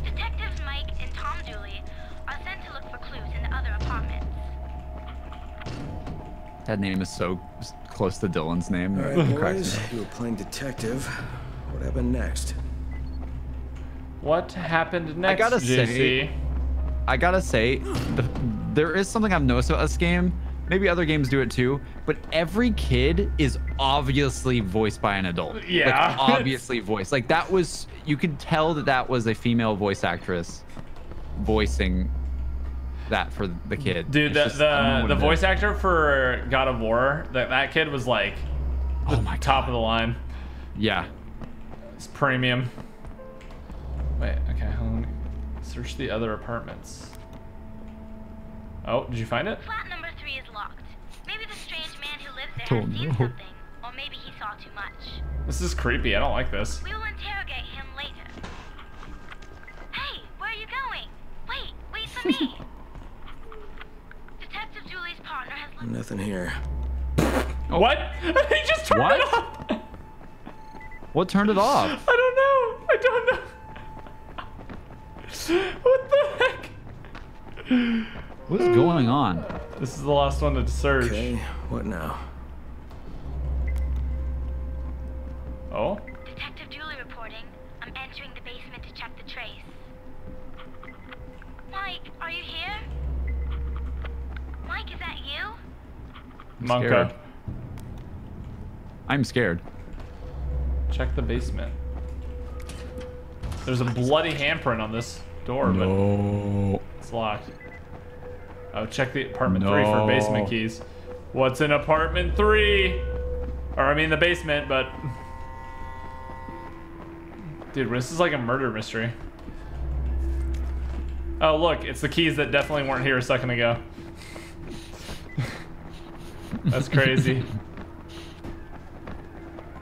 Detectives Mike and Tom Julie are sent to look for clues in the other apartments. That name is so close to Dylan's name. All It right, cracks boys. You were playing detective. What happened next? What happened next, I gotta JC? say, I gotta say, the, there is something I've noticed about this game. Maybe other games do it too, but every kid is obviously voiced by an adult. Yeah. like, <laughs> obviously voiced. Like that was, you could tell that that was a female voice actress voicing that for the kid. Dude, the just- I don't know the, the voice actor for God of War, that that kid was like Oh my top of the line. Yeah. It's premium. Wait, okay, hold on. Search the other apartments. Oh, did you find it? Flat number three is locked. Maybe the strange man who lived there Oh, has seen no. something, or maybe he saw too much. This is creepy. I don't like this. We will interrogate him later. Hey, where are you going? Wait, wait for me. <laughs> Detective Julie's partner has left. Nothing here. Oh. <laughs> What? <laughs> he just turned What? it off. What turned it off? I don't know. I don't know. What the heck? What's going on? This is the last one to search. Okay, what now? Oh? Detective Julie reporting. I'm entering the basement to check the trace. Mike, are you here? Mike, is that you? Monka. scared. I'm scared. Check the basement. There's a bloody handprint on this door, No. but it's locked. Oh, check the apartment three for basement keys. What's in apartment three? Or I mean the basement, but dude, this is like a murder mystery. Oh look, it's the keys that definitely weren't here a second ago. That's crazy. <laughs>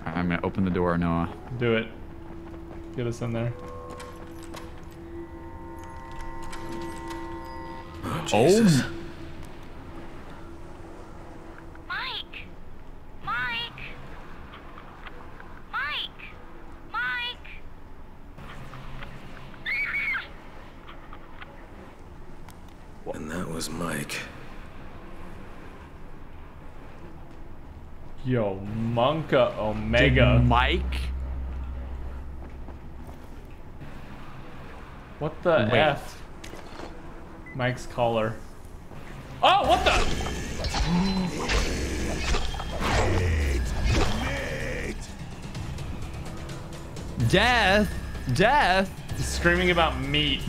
I'm gonna open the door, Noah. Do it. Get us in there. Jesus. Oh. Mike! Mike! Mike! Mike! And that was Mike. Yo, Monka Omega. Mike? What the Wait. F? Mike's collar. Oh, what the? Death? Death? He's screaming about meat.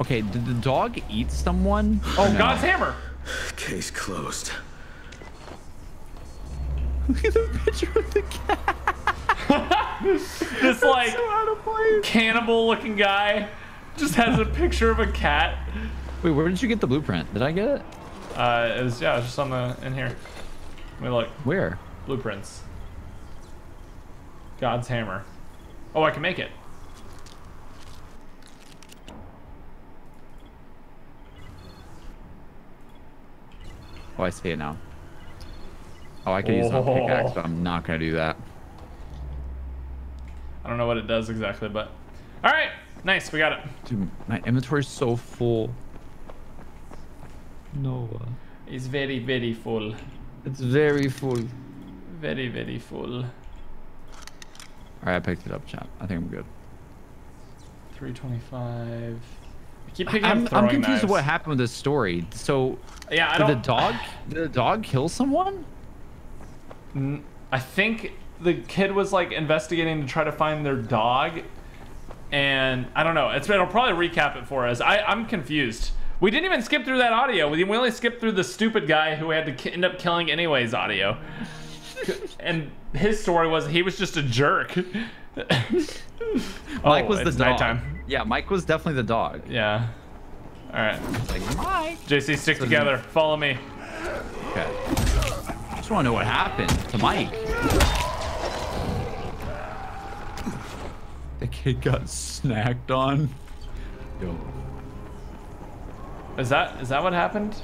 Okay, did the dog eat someone? Oh, No. God's hammer. Case closed. <laughs> Look at the picture of the cat. <laughs> This <laughs> like cannibal looking guy just has a picture of a cat. Wait, where did you get the blueprint? Did I get it? Uh, it was, yeah, it was just on the in here. Let me look. Where? Blueprints. God's hammer. Oh, I can make it. Oh, I see it now. Oh, I could use it on pickaxe, but I'm not gonna do that. I don't know what it does exactly, but all right, nice, we got it. Dude, my inventory's so full. No. Uh, it's very, very full. It's very full. Very, very full. All right, I picked it up, chat. I think I'm good. 325. I keep picking I'm, up throwing I'm confused knives. with what happened with this story. So, Yeah, I did the don't- dog? Did the dog kill someone? I think the kid was like investigating to try to find their dog, and I don't know. It's it'll probably recap it for us. I I'm confused. We didn't even skip through that audio. We we only skipped through the stupid guy who had to ki- end up killing anyways audio. <laughs> and his story was he was just a jerk. <laughs> Mike Oh, was the it's dog. nighttime. Yeah, Mike was definitely the dog. Yeah. All right. Like, Mike. JC, stick together. Follow me. Okay. I just want to know what happened to Mike. The kid got snacked on. Yo. Is that is that what happened?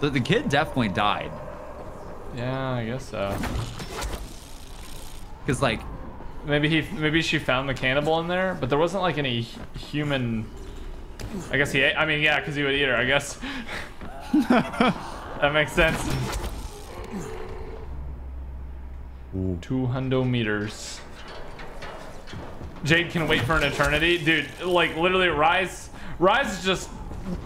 The, the kid definitely died. Yeah, I guess so. Because, like, Maybe he, maybe she found the cannibal in there, but there wasn't like any human. I guess he ate. I mean, yeah, because he would eat her. I guess. <laughs> that makes sense. Two hundo meters. Jade can wait for an eternity, dude. Like literally, Rais. Rais is just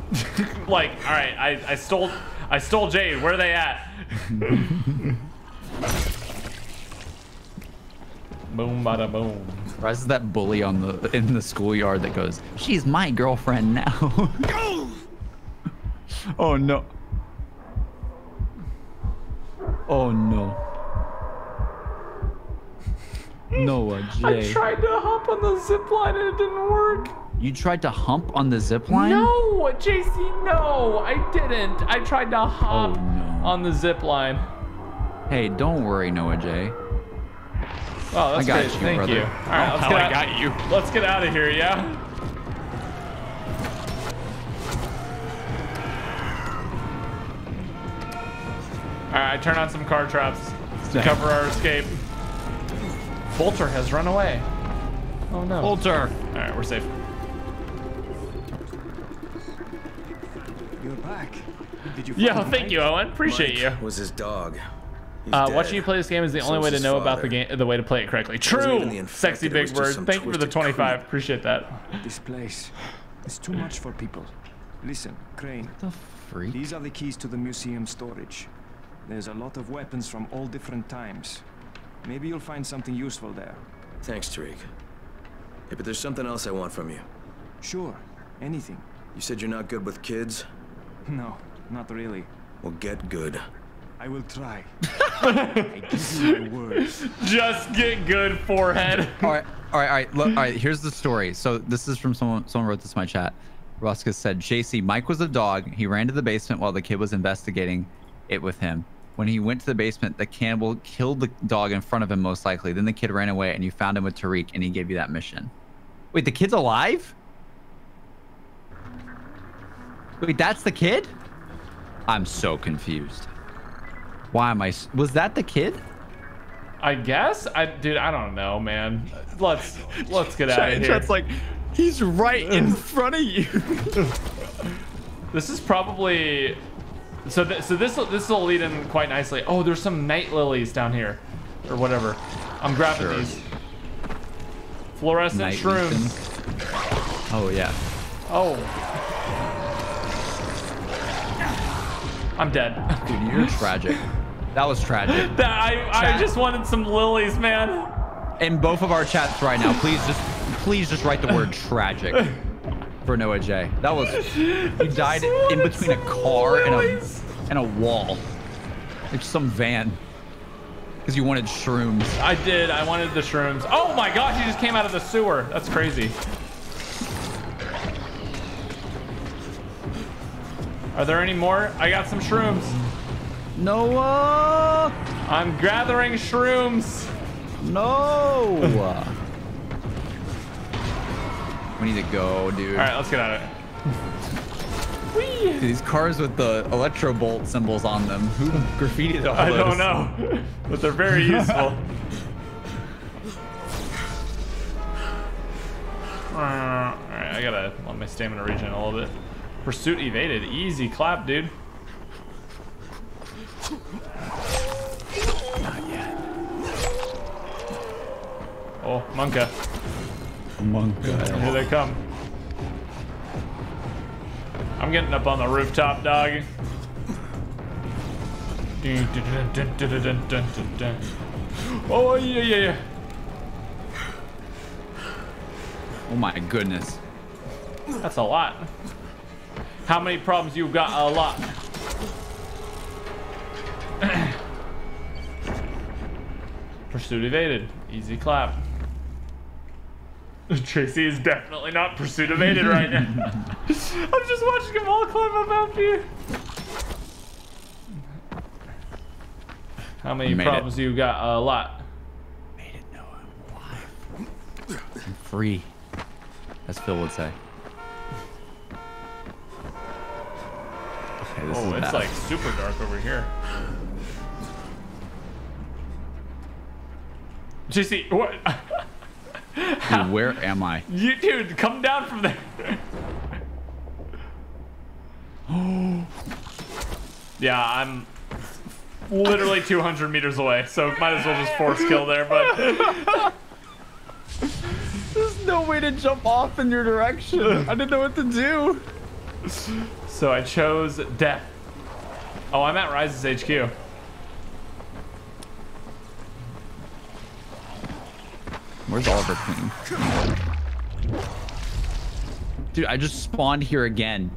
<laughs> like, all right. I I stole I stole Jade. Where are they at? <laughs> boom, bada boom. Rais is that bully on the in the schoolyard that goes, "She's my girlfriend now." <laughs> oh no. Oh no. Noah I tried to hop on the zip line and it didn't work. You tried to hump on the zip line? No, JC, no, I didn't. I tried to oh, hop on the zip line. Hey, don't worry, Noah J. Oh, that's I got great. you, Thank brother. you. All right, Oh, let's how get I out. got you. Let's get out of here, yeah. All right, turn on some car traps to <laughs> cover our escape. Bolter has run away. Oh no. Bolter. All right, we're safe. You're back. Did you Yeah, thank Mike? you, Owen. Appreciate Mike you. was his dog. Uh, watching you play this game is the So only way to his know about the game, the way to play it correctly. True, sexy big was just bird. Thank you for the 25. creep. Appreciate that. This place is too much for people. Listen, Crane. The freak. These are the keys to the museum storage. There's a lot of weapons from all different times. Maybe you'll find something useful there. Thanks, Tariq. Hey, but there's something else I want from you. Sure, anything. You said you're not good with kids? <laughs> No, not really. Well, get good. I will try. <laughs> I give you my word. Just get good forehead. <laughs> all right, all right, all right. Look, all right. Here's the story. So this is from someone. Someone wrote this in my chat. Ruska said, "JC, Mike was a dog. He ran to the basement while the kid was investigating it with him. When he went to the basement, the cannibal killed the dog in front of him, most likely. Then the kid ran away, and you found him with Tariq, and he gave you that mission. Wait, the kid's alive? Wait, that's the kid? I'm so confused. Why am I? s- Was that the kid? I guess. I dude, I don't know, man. Let's let's get out of here. Chat's like, he's right in front of you. <laughs> This is probably so. Th so this this will lead in quite nicely. Oh, there's some night lilies down here, or whatever. I'm grabbing Sure. these fluorescent Night shrooms. Oh yeah. Oh, I'm dead. Dude, you're <laughs> tragic. That was tragic. <laughs> That- I I just wanted some lilies, man. In both of our chats right now, please just please just write the word <laughs> tragic for Noah J. That was you <laughs> died in between a car and a and a wall. It's some van. Because you wanted shrooms. I did. I wanted the shrooms. Oh my gosh, he just came out of the sewer. That's crazy. Are there any more? I got some shrooms. Noah! I'm gathering shrooms. No! <laughs> we need to go, dude. All right, let's get out of it. Whee! These cars with the electro bolt symbols on them. Who graffitied all I those? don't know, <laughs> but they're very useful. <laughs> Uh, all right, I gotta let my stamina regen a little bit. Pursuit evaded. Easy clap, dude. Oh, Monka. Monka. Here they come. I'm getting up on the rooftop, dog. <gasps> Oh, yeah, yeah, yeah. Oh my goodness. That's a lot. How many problems you got? A lot. <clears throat> Pursuit evaded. Easy clap. <laughs> Tracy is definitely not pursuit evaded right now. <laughs> I'm just watching them all climb up after you. How many You made it. problems you got? A lot. Made it. No, I'm alive. free. As Phil would say. Okay, oh, it's bad. like super dark over here. <gasps> JC, what? Dude, where am I? You, dude, come down from there. Oh. <gasps> yeah, I'm literally 200 meters away, so might as well just force kill there, but... There's no way to jump off in your direction. I didn't know what to do. So I chose death. Oh, I'm at Rais's HQ. Where's Oliver Queen? Dude, I just spawned here again.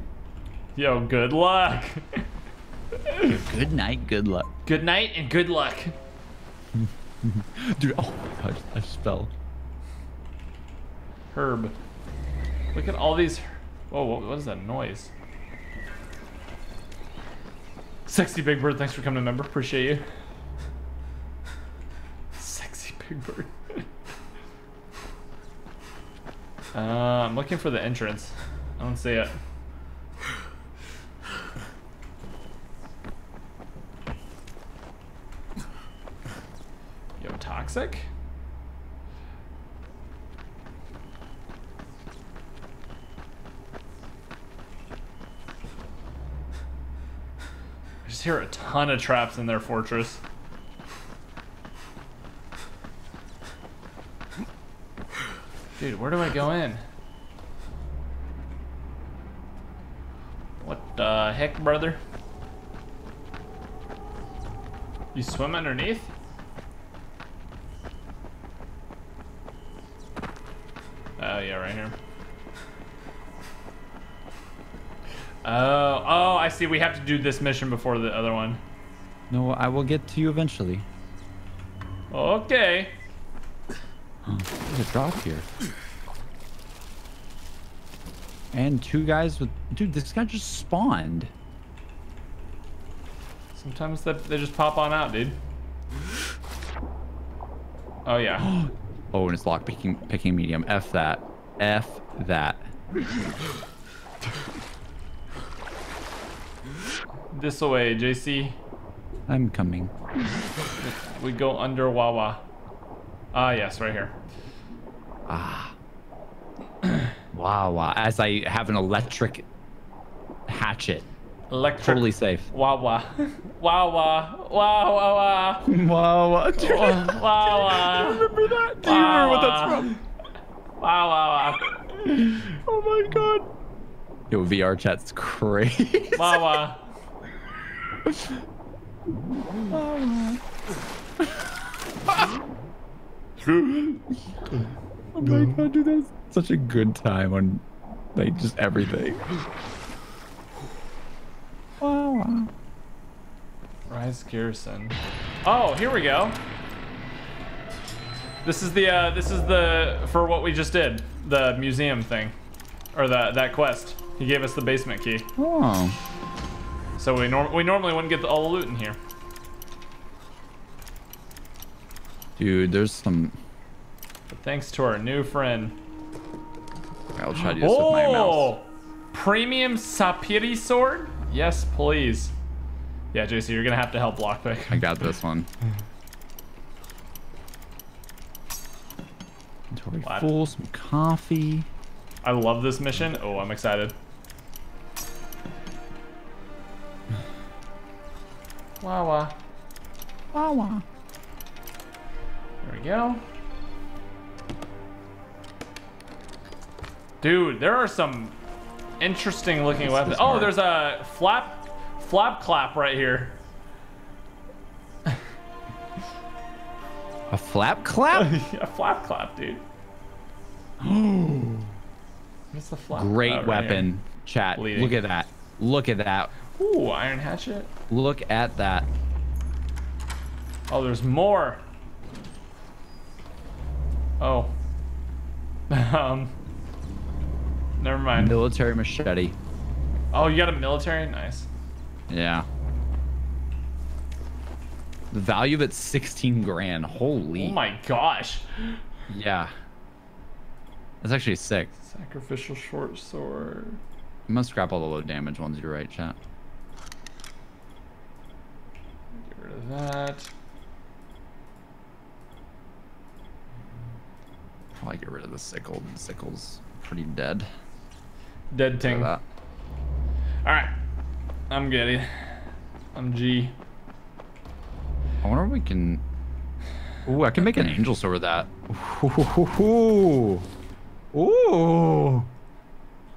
Yo, good luck. good night, good luck. Good night and good luck. <laughs> Dude, oh my god, I just fell. Herb. Look at all these. Whoa, what, what is that noise? Sexy Big Bird, thanks for coming to member. Appreciate you. <laughs> Sexy Big Bird. Uh, I'm looking for the entrance. I don't see it. Yo, toxic? I just hear a ton of traps in their fortress. Dude, where do I go in? What the heck, brother? You swim underneath? Oh, yeah, right here. Oh, oh, I see. We have to do this mission before the other one. No, I will get to you eventually. Okay. There's a drop here. And two guys with... Dude, this guy just spawned. Sometimes they, they just pop on out, dude. Oh, yeah. <gasps> oh, and it's lock picking, picking medium. F that. F that. This way, JC. I'm coming. We go under Wawa. Ah, yes, right here. Ah. <clears throat> wow, wow. As I have an electric hatchet. Electric. Totally safe. Wawa. Wawa. Wawa. Wawa. Wawa. Wawa. Do you remember that? Do you remember what that's from? Wawa. Oh my god. Yo, VR chat's crazy. Wawa. <laughs> oh my god, dude, that's such a good time on like just everything. Wow, wow. Rais Garrison. Oh, here we go. This is the uh, this is the for what we just did, the museum thing, or the that quest. He gave us the basement key. Oh. So we norm we normally wouldn't get the, all the loot in here. Dude, there's some. But thanks to our new friend. I'll try to do this oh, with my mouse. Oh, premium Sapiri sword. Yes, please. Yeah, JC, you're gonna have to help lockpick. I got this one. Inventory What? full, some coffee. I love this mission. Oh, I'm excited. Wow, wow. There we go. Dude, there are some interesting looking weapons. Oh, there's a flap flap clap right here. A flap clap? <laughs> a flap clap, dude. <gasps> What's the flap? Great right weapon. here. Chat. Bleeding. Look at that. Look at that. Ooh, iron hatchet. Look at that. Oh, there's more. Oh. <laughs> um. Never mind. Military machete. Oh, you got a military? Nice. Yeah. The value of it's 16 grand. Holy. Oh my gosh. Yeah. That's actually sick. Sacrificial short sword. You must scrap all the low damage ones. You're right, chat. Get rid of that. Probably get rid of the sickle. The sickle's pretty dead. Dead ting. All right. I'm good. I'm G. I wonder if we can. Ooh, I can make an <laughs> angel sword with that. Ooh. Ooh.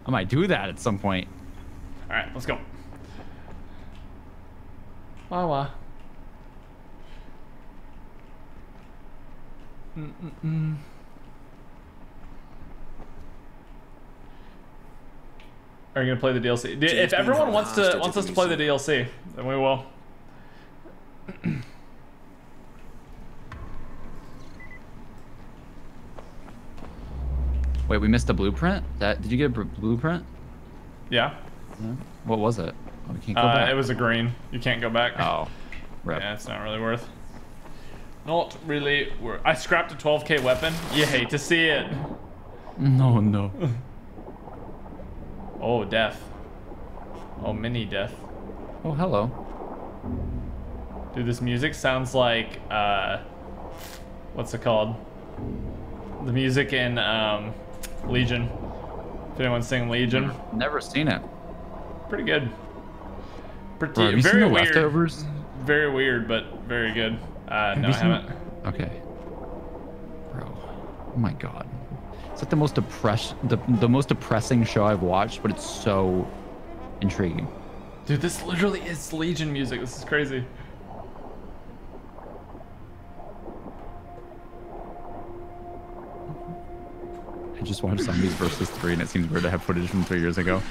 I might do that at some point. All right, let's go. Wah wah. Mm-mm-mm. Are you gonna play the DLC? D- If everyone wants to wants us to play the DLC, then we will. Wait, we missed a blueprint. That did you get a blueprint? Yeah. No? What was it? Oh, we can't go Uh, back. it was a green. You can't go back. Oh. Rip. Yeah, it's not really worth. Not really worth. I scrapped a 12k weapon. You hate to see it. <laughs> No, no. Oh, death. Oh, mini death. Oh, hello. Dude, this music sounds like, uh, what's it called? The music in, um, Legion. If anyone's seen Legion. Never seen it. Pretty good. Pretty, Bro, have you very seen the weird. leftovers? Very weird, but very good. Uh, no, I haven't. Okay. Bro. Oh my god. It's like the most depress the, the most depressing show I've watched, but it's so intriguing. Dude, this literally is Legion music. This is crazy. I just watched Zombies versus 3 and it seems weird to have footage from three years ago.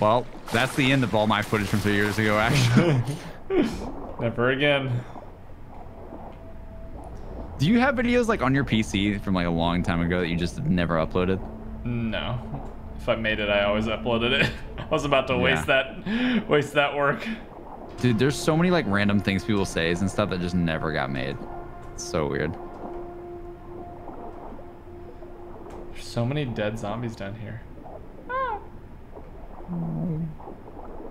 Well, that's the end of all my footage from three years ago, actually. <laughs> Never again. Do you have videos like on your PC from like a long time ago that you just never uploaded? No. If I made it, I always uploaded it. <laughs> I was about to waste that waste that work. Dude, there's so many like random things people say and stuff that just never got made. It's so weird. There's so many dead zombies down here.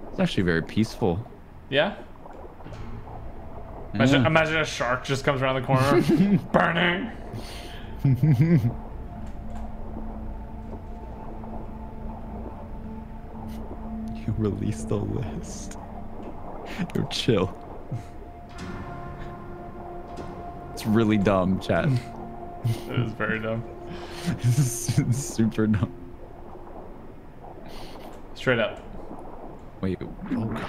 It's actually very peaceful. Yeah? Imagine, Yeah. imagine a shark just comes around the corner. <laughs> Burning. <laughs> You released the list. You're chill. It's really dumb, chat. It is very dumb. <laughs> this is super dumb. Straight up. Wait, oh god.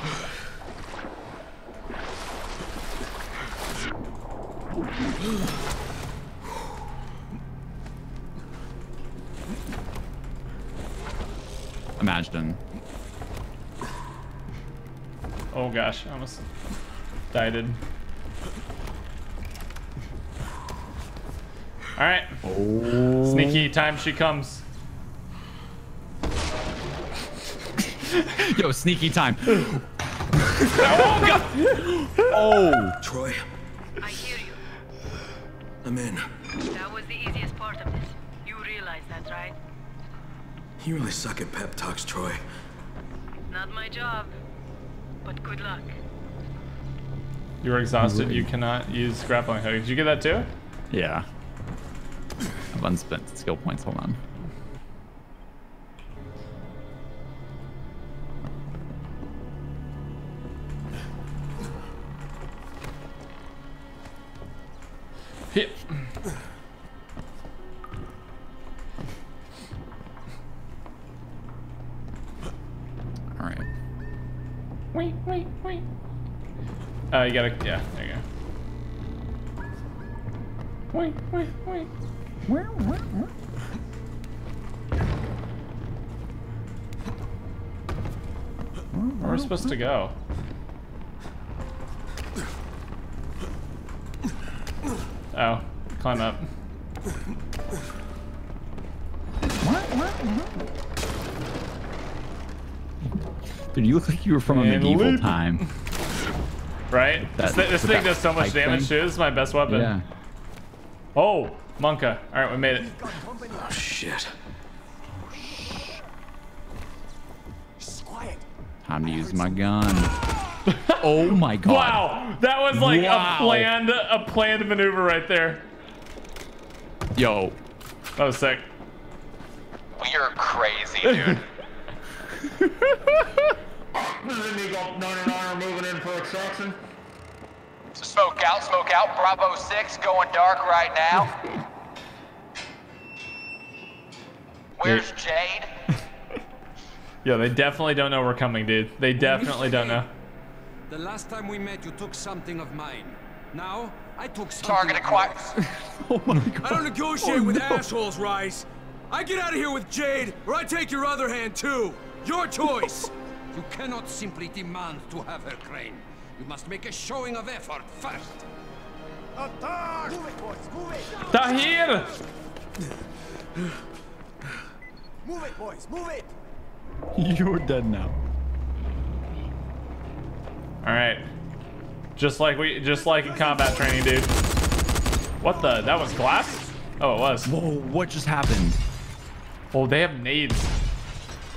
Imagine. Oh gosh, I almost died. in. All right. Oh. Sneaky time she comes. Yo, sneaky time. oh god. Oh. Troy, I hear you. I'm in. That was the easiest part of this. You realize that, right? You really suck at pep talks, Troy. Not my job. But good luck. You are exhausted. You cannot use grappling hook. Did you get that too? Yeah. I've unspent skill points. Hold on. Here. All right. Wait, wait, wait. Uh, you gotta, yeah, there you go. Wait, wait, wait. Where, where, where? Where are we supposed to go? Oh, climb up. Dude, you look like you were from a And medieval leap. time. Right? That- this this thing does so much damage thing? too. This is my best weapon. Yeah. Oh, Monka. All right, we made it. Oh, shit. Time to use my gun. <laughs> oh my god. Wow, that was like Wow. a planned a planned maneuver right there. Yo. That was sick. We are crazy, dude. This is an Eagle 99 moving in for extraction. Smoke out, smoke out. Bravo 6 going dark right now. <laughs> Where's Jade? Yo, they definitely don't know we're coming, dude. They definitely don't know. The last time we met, you took something of mine. Now, I took something Target of acquired. yours. <laughs> Oh I don't negotiate with oh, assholes, Rais. I get out of here with Jade, or I take your other hand too. Your choice. <laughs> You cannot simply demand to have her crane. You must make a showing of effort first. Attack! Move it, boys, move it! Tahir! Move it, boys, move it! <laughs> You're dead now. All right. Just like we, just like in combat training, dude. What the? That was glass? Oh, it was. Whoa, what just happened? Oh, they have nades.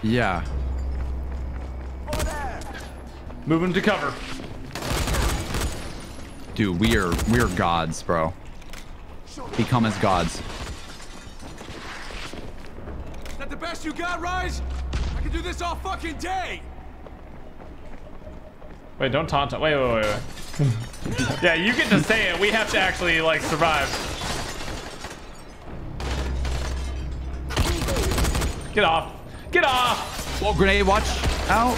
Yeah. Move them to cover. Dude, we are we are gods, bro. Become as gods. Is that the best you got, Rais? I can do this all fucking day! Wait, don't taunt. Wait, wait, wait, wait. <laughs> yeah, you get to say it. We have to actually like survive. Get off. Get off. Whoa, grenade, watch out.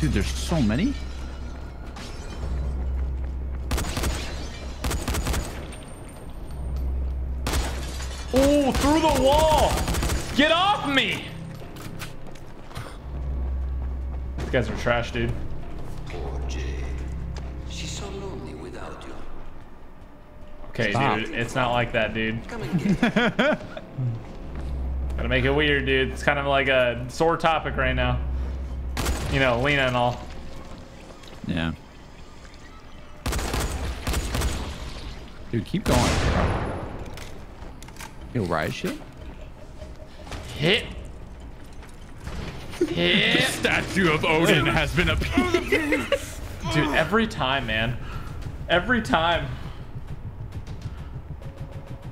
Dude, there's so many. Through the wall. Get off me. These guys are trash, dude. Poor Jade. She's so lonely without you. Okay, Stop. dude. It's not like that, dude. Come and get <laughs> Gotta make it weird, dude. It's kind of like a sore topic right now. You know, Lena and all. Yeah. Dude, keep going. Yo, riot shit. Hit. <laughs> Hit. Statue of Odin has been appeased. Dude, every time, man. Every time.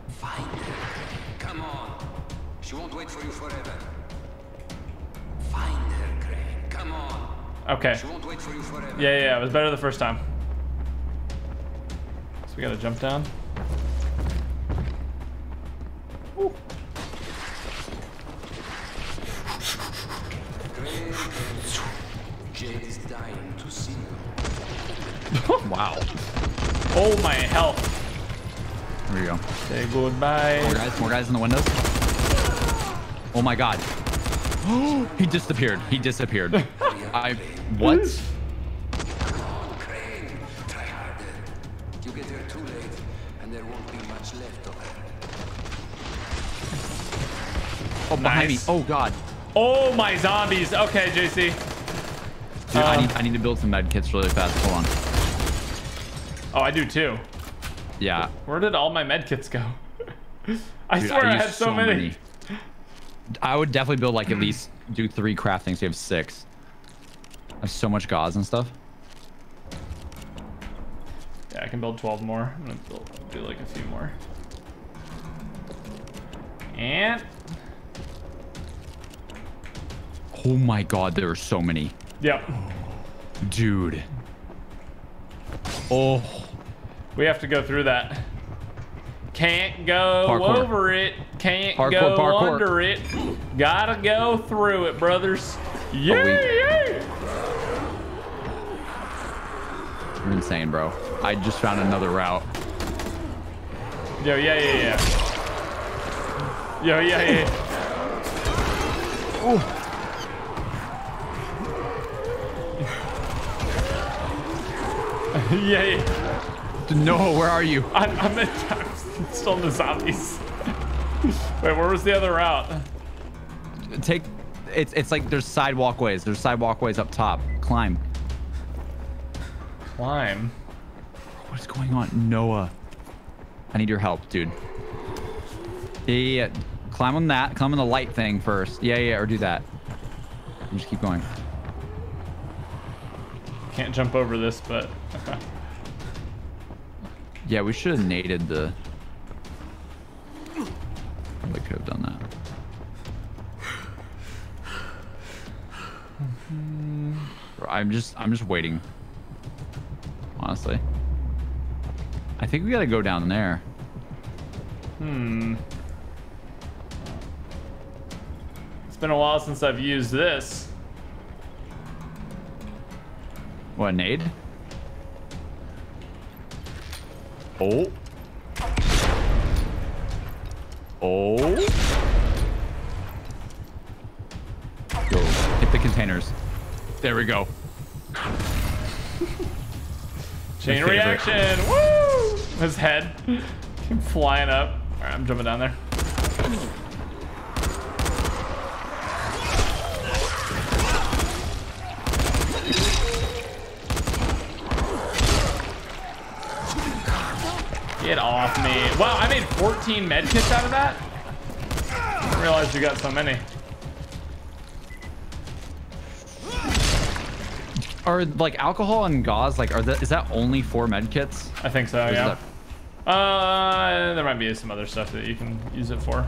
Find her. Come on. She won't wait for you forever. Find her, Crane. Come on. Okay. She won't wait for you forever. Yeah, yeah, yeah, it was better the first time. So we gotta jump down. Crane, Jade is dying to see you. <laughs> wow. Oh, my health. There you go. Say goodbye. More guys, more guys in the windows. Oh my god. <gasps> he disappeared. He disappeared. <laughs> I what? Crane, try harder. You get there too late, and there won't be much left of her. Oh, behind Nice. me. Oh god. Oh, my zombies. Okay, JC. Dude, I Um, need I need to build some med kits really fast. Hold on. Oh, I do too. Yeah. Where did all my medkits go? <laughs> I Dude, swear I, use had so, many. I would definitely build like at least do three crafting so you have six. I have so much gauze and stuff. Yeah, I can build 12 more. I'm gonna build, do like a few more. And Oh my god, there are so many. yep, Dude. Oh. We have to go through that. Can't go Parkour. over it. Can't Parkour, go parkour. under it. Gotta go through it, brothers. Yeah, we- yeah. You're insane, bro. I just found another route. Yo, yeah, yeah, yeah. Yo, yeah, yeah. yeah. <laughs> yeah, yeah. No, where are you? I'm, I'm, in, I'm still in the zombies. Wait, where was the other route? Take it's it's like there's side walkways. There's side walkways up top. Climb. Climb. What is going on? Noah. I need your help, dude. Yeah, yeah, yeah. Climb on that. Climb on the light thing first. Yeah, yeah, or do that. And just keep going. can't jump over this, but <laughs> Yeah, we should have naded the. Probably could have done that. I'm just, I'm just waiting. Honestly, I think we gotta go down there. hmm. It's been a while since I've used this. What nade? Oh. Oh. Go. Hit the containers. There we go. <laughs> Chain reaction. Woo! His head came flying up. All right, I'm jumping down there. Get off me. Wow, I made 14 med kits out of that? I didn't realize you got so many. Are like alcohol and gauze like are that is that only for med kits? I think so, Or yeah. that- Uh, there might be some other stuff that you can use it for.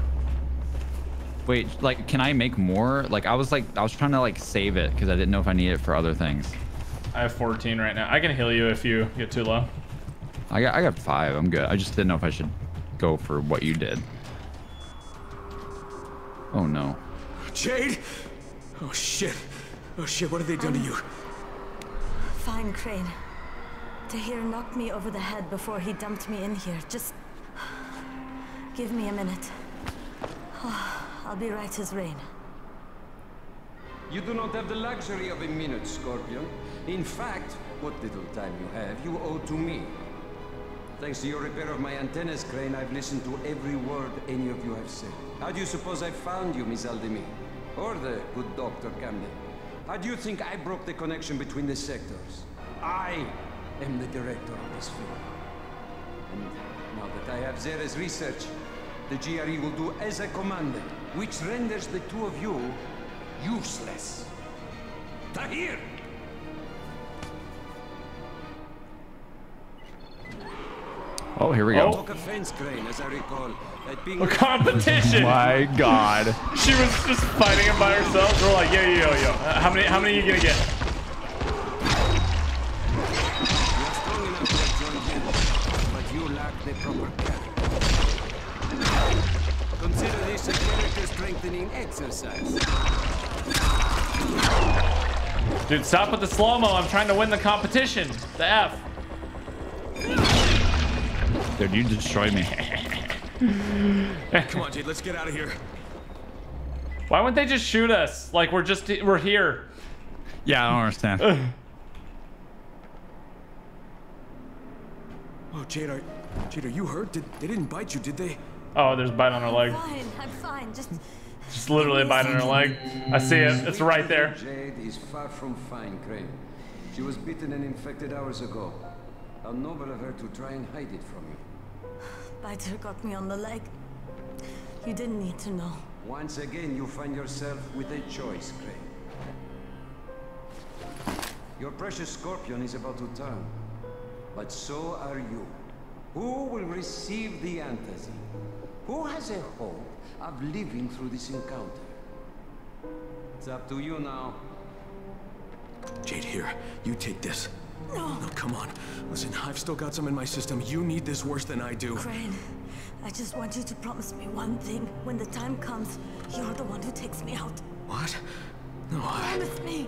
Wait, like can I make more? Like I was like I was trying to like save it because I didn't know if I need it for other things. I have 14 right now. I can heal you if you get too low. I got I got five. I'm good. I just didn't know if I should go for what you did. Oh no. Jade? Oh shit. Oh shit, what have they done to you? Fine, Crane. Tahir knocked me over the head before he dumped me in here. Just give me a minute. <sighs> I'll be right as rain. You do not have the luxury of a minute, Scorpion. In fact, what little time you have, you owe to me. Thanks to your repair of my antennas, Crane, I've listened to every word any of you have said. How do you suppose I found you, Miss Aldemir? Or the good Dr. Camden? How do you think I broke the connection between the sectors? I am the director of this film. And now that I have Zere's research, the GRE will do as I commanded, which renders the two of you useless. Tahir! Oh, here we go. Took offense, Crane, as I recall, at being A competition. <laughs> My God. She was just fighting him by herself. We're like, yo, yo, yo, yo. Uh, how many? How many are you gonna get? but you lack the proper character. Consider this a character strengthening exercise. Dude, stop with the slow mo. I'm trying to win the competition. The F. Dude, you destroy me. Come on, Jade, let's get out of here. Why wouldn't they just shoot us? Like we're just we're here. Yeah, I don't understand. Oh, Jade, are, Jade, are you hurt? Did, they didn't bite you, did they? Oh, there's a bite on her leg. Fine, I'm fine. Just Just literally a bite on her leg. I see it. It's right there. Jade is far from fine, Crane. She was bitten and infected hours ago. How noble of her to try and hide it from you. Biter got me on the leg. You didn't need to know. Once again, you find yourself with a choice, Crane. Your precious scorpion is about to turn. But so are you. Who will receive the Antizin? Who has a hope of living through this encounter? It's up to you now. Jade, here, you take this. No. No, come on. Listen, I've still got some in my system. You need this worse than I do. Crane, I just want you to promise me one thing. When the time comes, you're the one who takes me out. What? No, I... Promise me.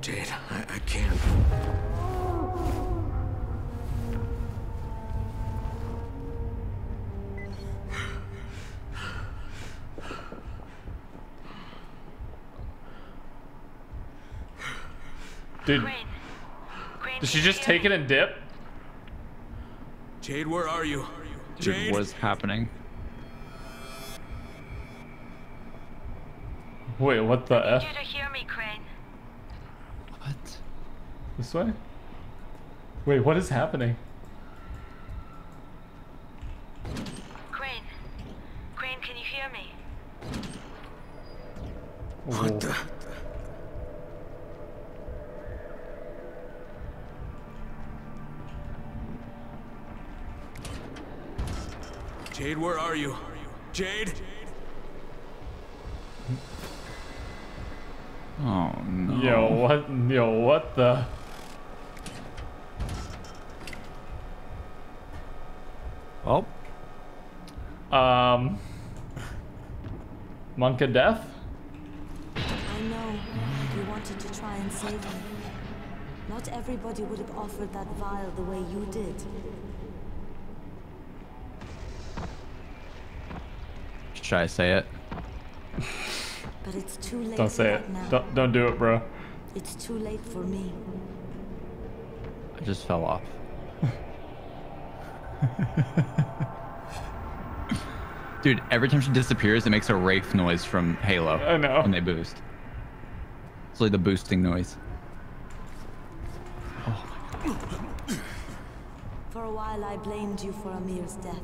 Jade, I, I can't. Dude. Did she just take it and dip? Jade, where are you? Dude, Jade? what is happening? Wait, what the F? You to hear me, Crane. What? This way? Wait, what is happening? Crane. Crane, can you hear me? What the? Jade, where are you? Jade? Oh no. Yo, what? Yo, what the? Well, Um. Monk of Death? I know you wanted to try and save me. Not everybody would have offered that vial the way you did. Should I say it? But it's too late Don't say it. now. Don't, don't do it, bro. It's too late for me. I just fell off. <laughs> Dude, every time she disappears, it makes a Wraith noise from Halo. I know. When they boost. It's like the boosting noise. For a while I blamed you for Rahim's death.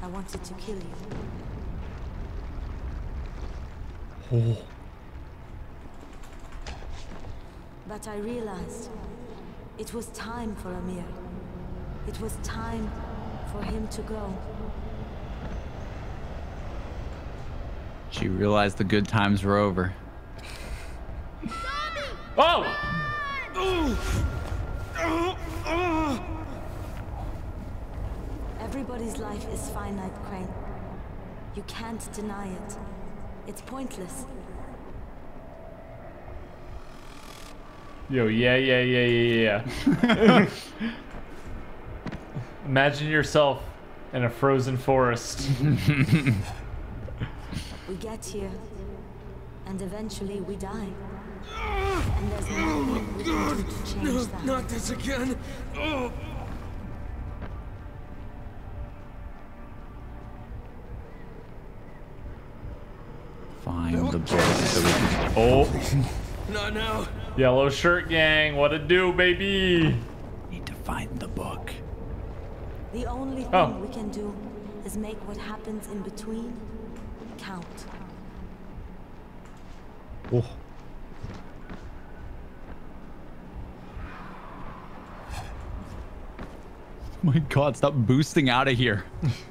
I wanted to kill you. Oh. But I realized it was time for Rahim. It was time for him to go. She realized the good times were over. Oh! Everybody's life is finite, Crane. You can't deny it. It's pointless. Yo, yeah, yeah, yeah, yeah, yeah. <laughs> Imagine yourself in a frozen forest. We get here, and eventually we die. <laughs> And there's nothing we can do to change No, that. not this again. Oh. Find the book so we can. Oh. <laughs> Not now. Yellow shirt gang, what it do, baby? Need to find the book. The only thing Oh. we can do is make what happens in between count. Oh. My god, stop boosting out of here. <laughs>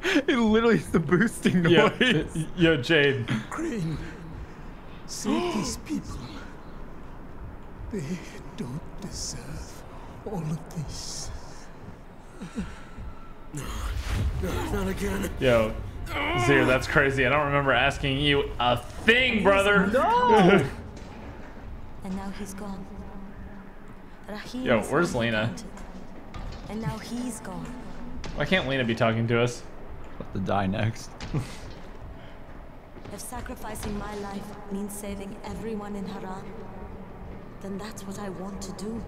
<laughs> it literally is the boosting noise. Yo, <laughs> yo, Jade. Crane, save these people. They don't deserve all of this. No, not again. Yo, Zir, that's crazy. I don't remember asking you a thing, brother. No! <laughs> and now he's gone. Rahim Yo, where's Lena? wanted. And now he's gone. Why can't Lena be talking to us? About to die next. If sacrificing my life means saving everyone in Harran, then that's what I want to do.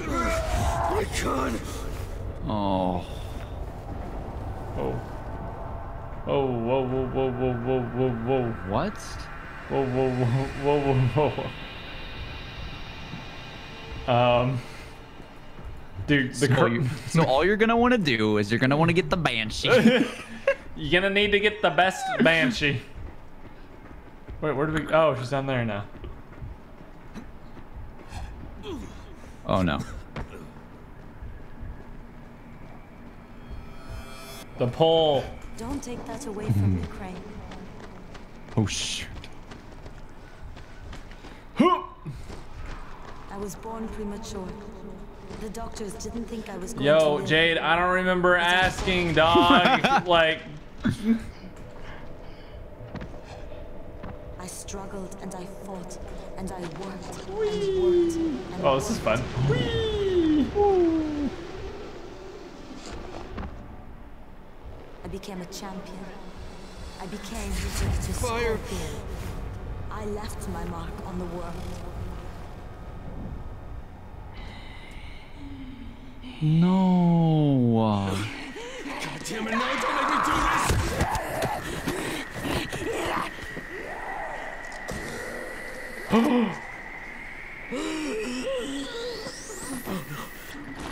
My God. Oh. Oh. Oh, whoa, whoa, whoa, whoa, whoa, whoa, whoa. What? Whoa, whoa, whoa, whoa, whoa, whoa. Um. Dude, the So, cr- you, <laughs> so all you're gonna want to do is you're gonna want to get the banshee. <laughs> <laughs> You're gonna need to get the best banshee. Wait, where do we? Oh, she's down there now. oh no. The pole. Don't take that away from me, Crane. Oh shoot. I was born premature. The doctors didn't think I was going to Yo, live. Jade, I don't remember asking, dog. <laughs> like, I struggled and I fought and I worked and worked. And oh, this is fun. I became a champion. I became Victor Fire. Scorpion. I left my mark on the world. No. God damn it, no, don't make me do this! oh no.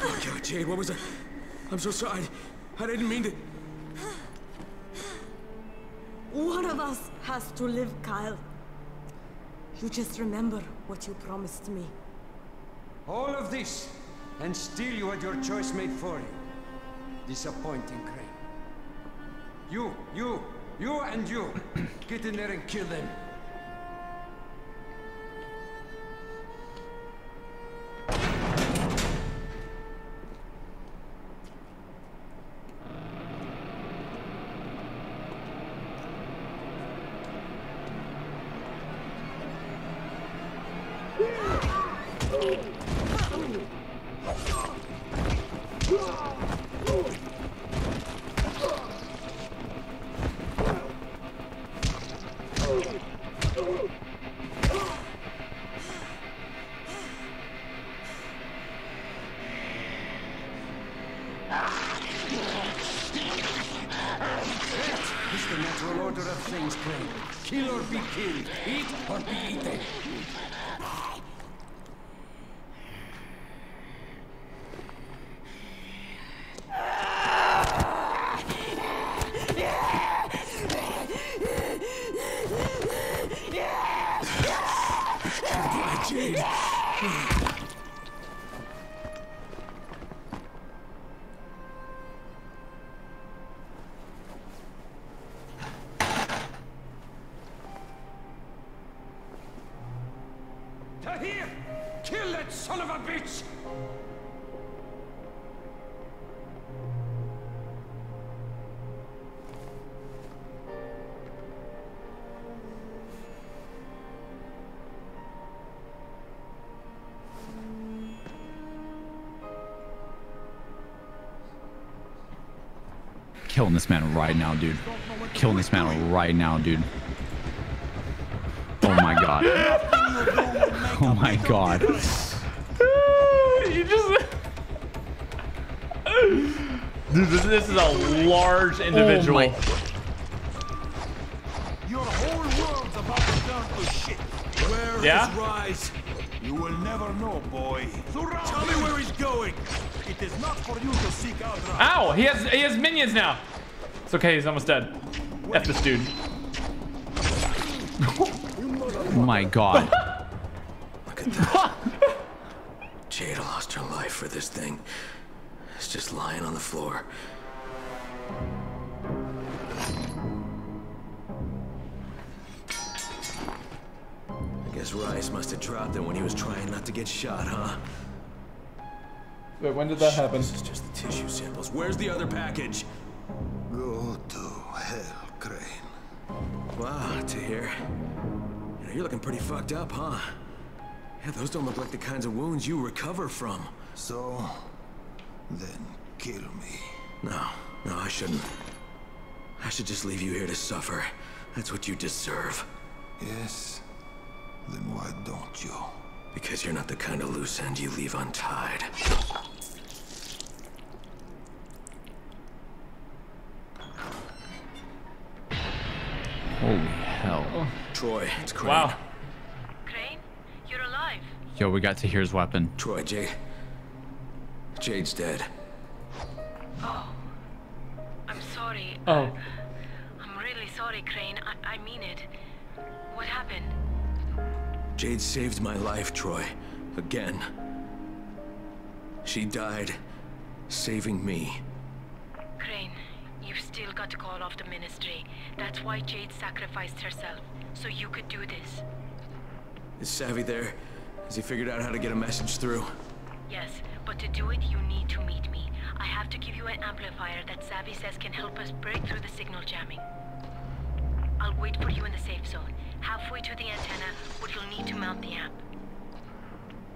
Oh God, Jade, what was that? I'm so sorry. I didn't mean to. One of us has to live, Kyle. You just remember what you promised me. All of this And still you had your choice made for you. Disappointing, Crane. You, you, you and you. <clears throat> Get in there and kill them. Killing this man right now, dude. Killing this man right now, dude. Oh my god. Oh my god. you just. Dude, this, this is a large oh individual. my- Your whole world's about to turn to shit. Where is Yeah? Rais? You will never know, boy. Tell me where he's going. It is not for you to seek out Rais. Ow! He has he has minions now. It's okay. He's almost dead. F this dude. <laughs> Oh my god. <laughs> Jade lost her life for this thing. It's just lying on the floor. I guess Rais must have dropped it when he was trying not to get shot, huh? Wait, when did that happen? This is just the tissue samples. Where's the other package? You're looking pretty fucked up, huh? Yeah, those don't look like the kinds of wounds you recover from. So, then kill me. No, no, I shouldn't. I should just leave you here to suffer. That's what you deserve. Yes? Then why don't you? Because you're not the kind of loose end you leave untied. Holy hell. Troy, it's Crane. Wow. Crane, you're alive. Yo, we got to hear his weapon. Troy, Jade. Jade's dead. Oh, I'm sorry. Oh. I'm really sorry, Crane. I, I mean it. What happened? Jade saved my life, Troy. Again. She died saving me. Crane, you've still got to call off the ministry. That's why Jade sacrificed herself, so you could do this. Is Savvy there? Has he figured out how to get a message through? Yes, but to do it, you need to meet me. I have to give you an amplifier that Savvy says can help us break through the signal jamming. I'll wait for you in the safe zone, halfway to the antenna, where you'll need to mount the amp.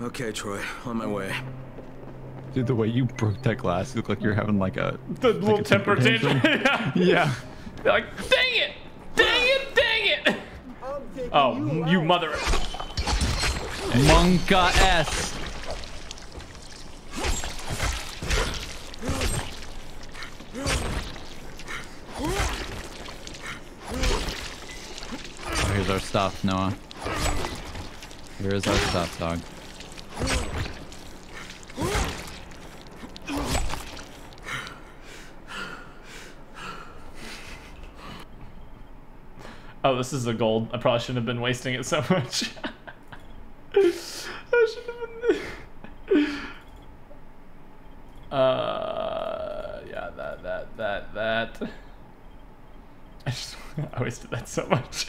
Okay, Troy, on my way. Dude, the way you broke that glass, you look like you're having like a The like little a temper tantrum. <laughs> yeah. yeah. They're like, dang it! Dang it! Dang it! Oh, you mother. Monka S. Oh, here's our stuff, Noah. Here is our stuff, dog. Oh, this is the gold. I probably shouldn't have been wasting it so much. <laughs> I should have been. <laughs> Uh, yeah, that, that, that, that. <laughs> I just, I wasted that so much.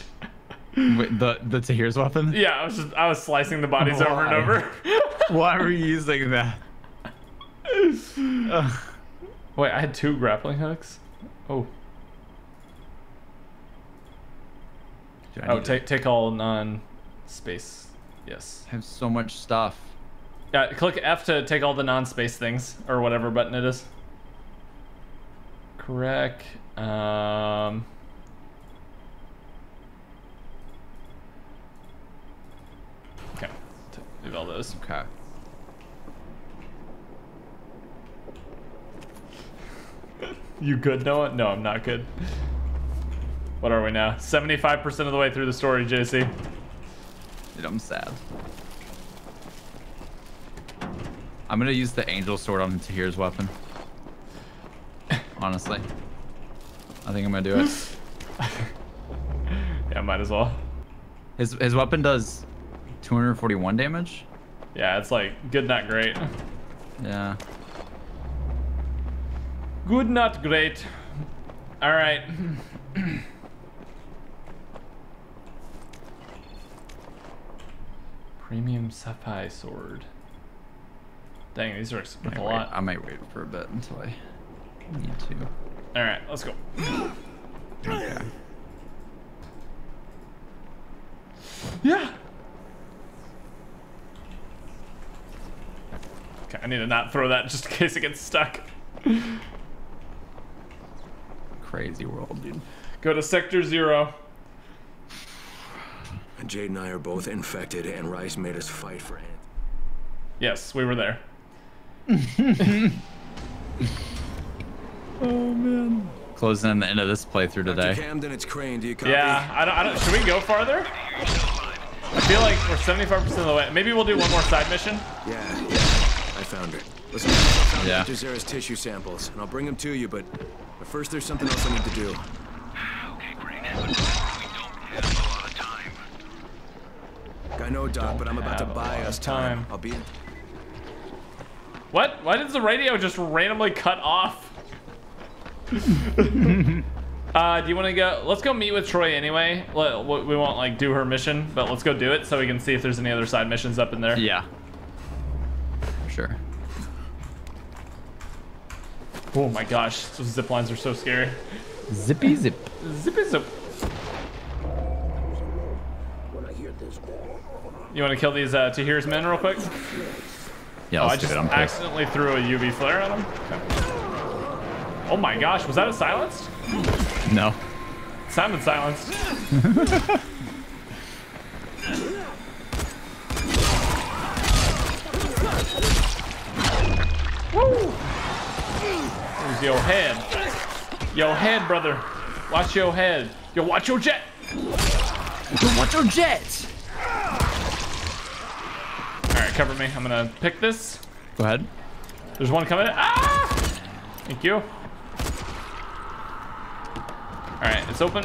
Wait, the the Tahir's weapon? Yeah, I was just, I was slicing the bodies over and over. Why were you using that? Ugh. Wait, I had two grappling hooks. Oh. I Oh, need to- take take all non-space. Yes. I have so much stuff. Yeah, click F to take all the non-space things or whatever button it is. Correct. Um. Okay. T- Leave all those. Okay. <laughs> You good, Noah? No, I'm not good. What are we now? 75% of the way through the story, JC. Dude, I'm sad. I'm gonna use the angel sword on Tahir's weapon. Honestly. I think I'm gonna do it. <laughs> yeah, might as well. His his weapon does 241 damage? Yeah, it's like good, not great. Yeah. Good, not great. All right. <clears throat> Premium sapphire sword. Dang, these are I a might, lot. I might wait for a bit until I need to. All right, let's go. Okay. Yeah. Okay, I need to not throw that just in case it gets stuck. Crazy world, dude. Go to sector zero. And Jade and I are both infected, and Rais made us fight for it. Yes, we were there. Oh man. Closing in the end of this playthrough today. Camden, it's Crane. Do you copy? Yeah, I don't, I don't. Should we go farther? I feel like we're 75% of the way. Maybe we'll do one more side mission. Yeah, yeah. I found her. Listen, I found Yeah. Dr. Zere's tissue samples, and I'll bring them to you, but, but first there's something else I need to do. Ah, I know, Doc, but I'm about to buy us time. time. I'll be in. What? Why does the radio just randomly cut off? <laughs> uh, do you want to go? Let's go meet with Troy anyway. Let- We won't like do her mission, but let's go do it so we can see if there's any other side missions up in there. Yeah. Sure. Oh my gosh, those zip lines are so scary. Zippy zip. Zippy zip. You want to kill these uh, Tahir's men real quick? Yeah, oh, let's I do just it. I'm accidentally threw a UV flare at him. Okay. Oh my gosh, was that a silenced? No. Sounded silenced. <laughs> Woo! Where's your head? Yo head, brother. Watch your head. Yo, watch your jet. Watch your jet. All right, cover me. I'm gonna pick this. Go ahead. There's one coming. Ah! Thank you. All right, it's open.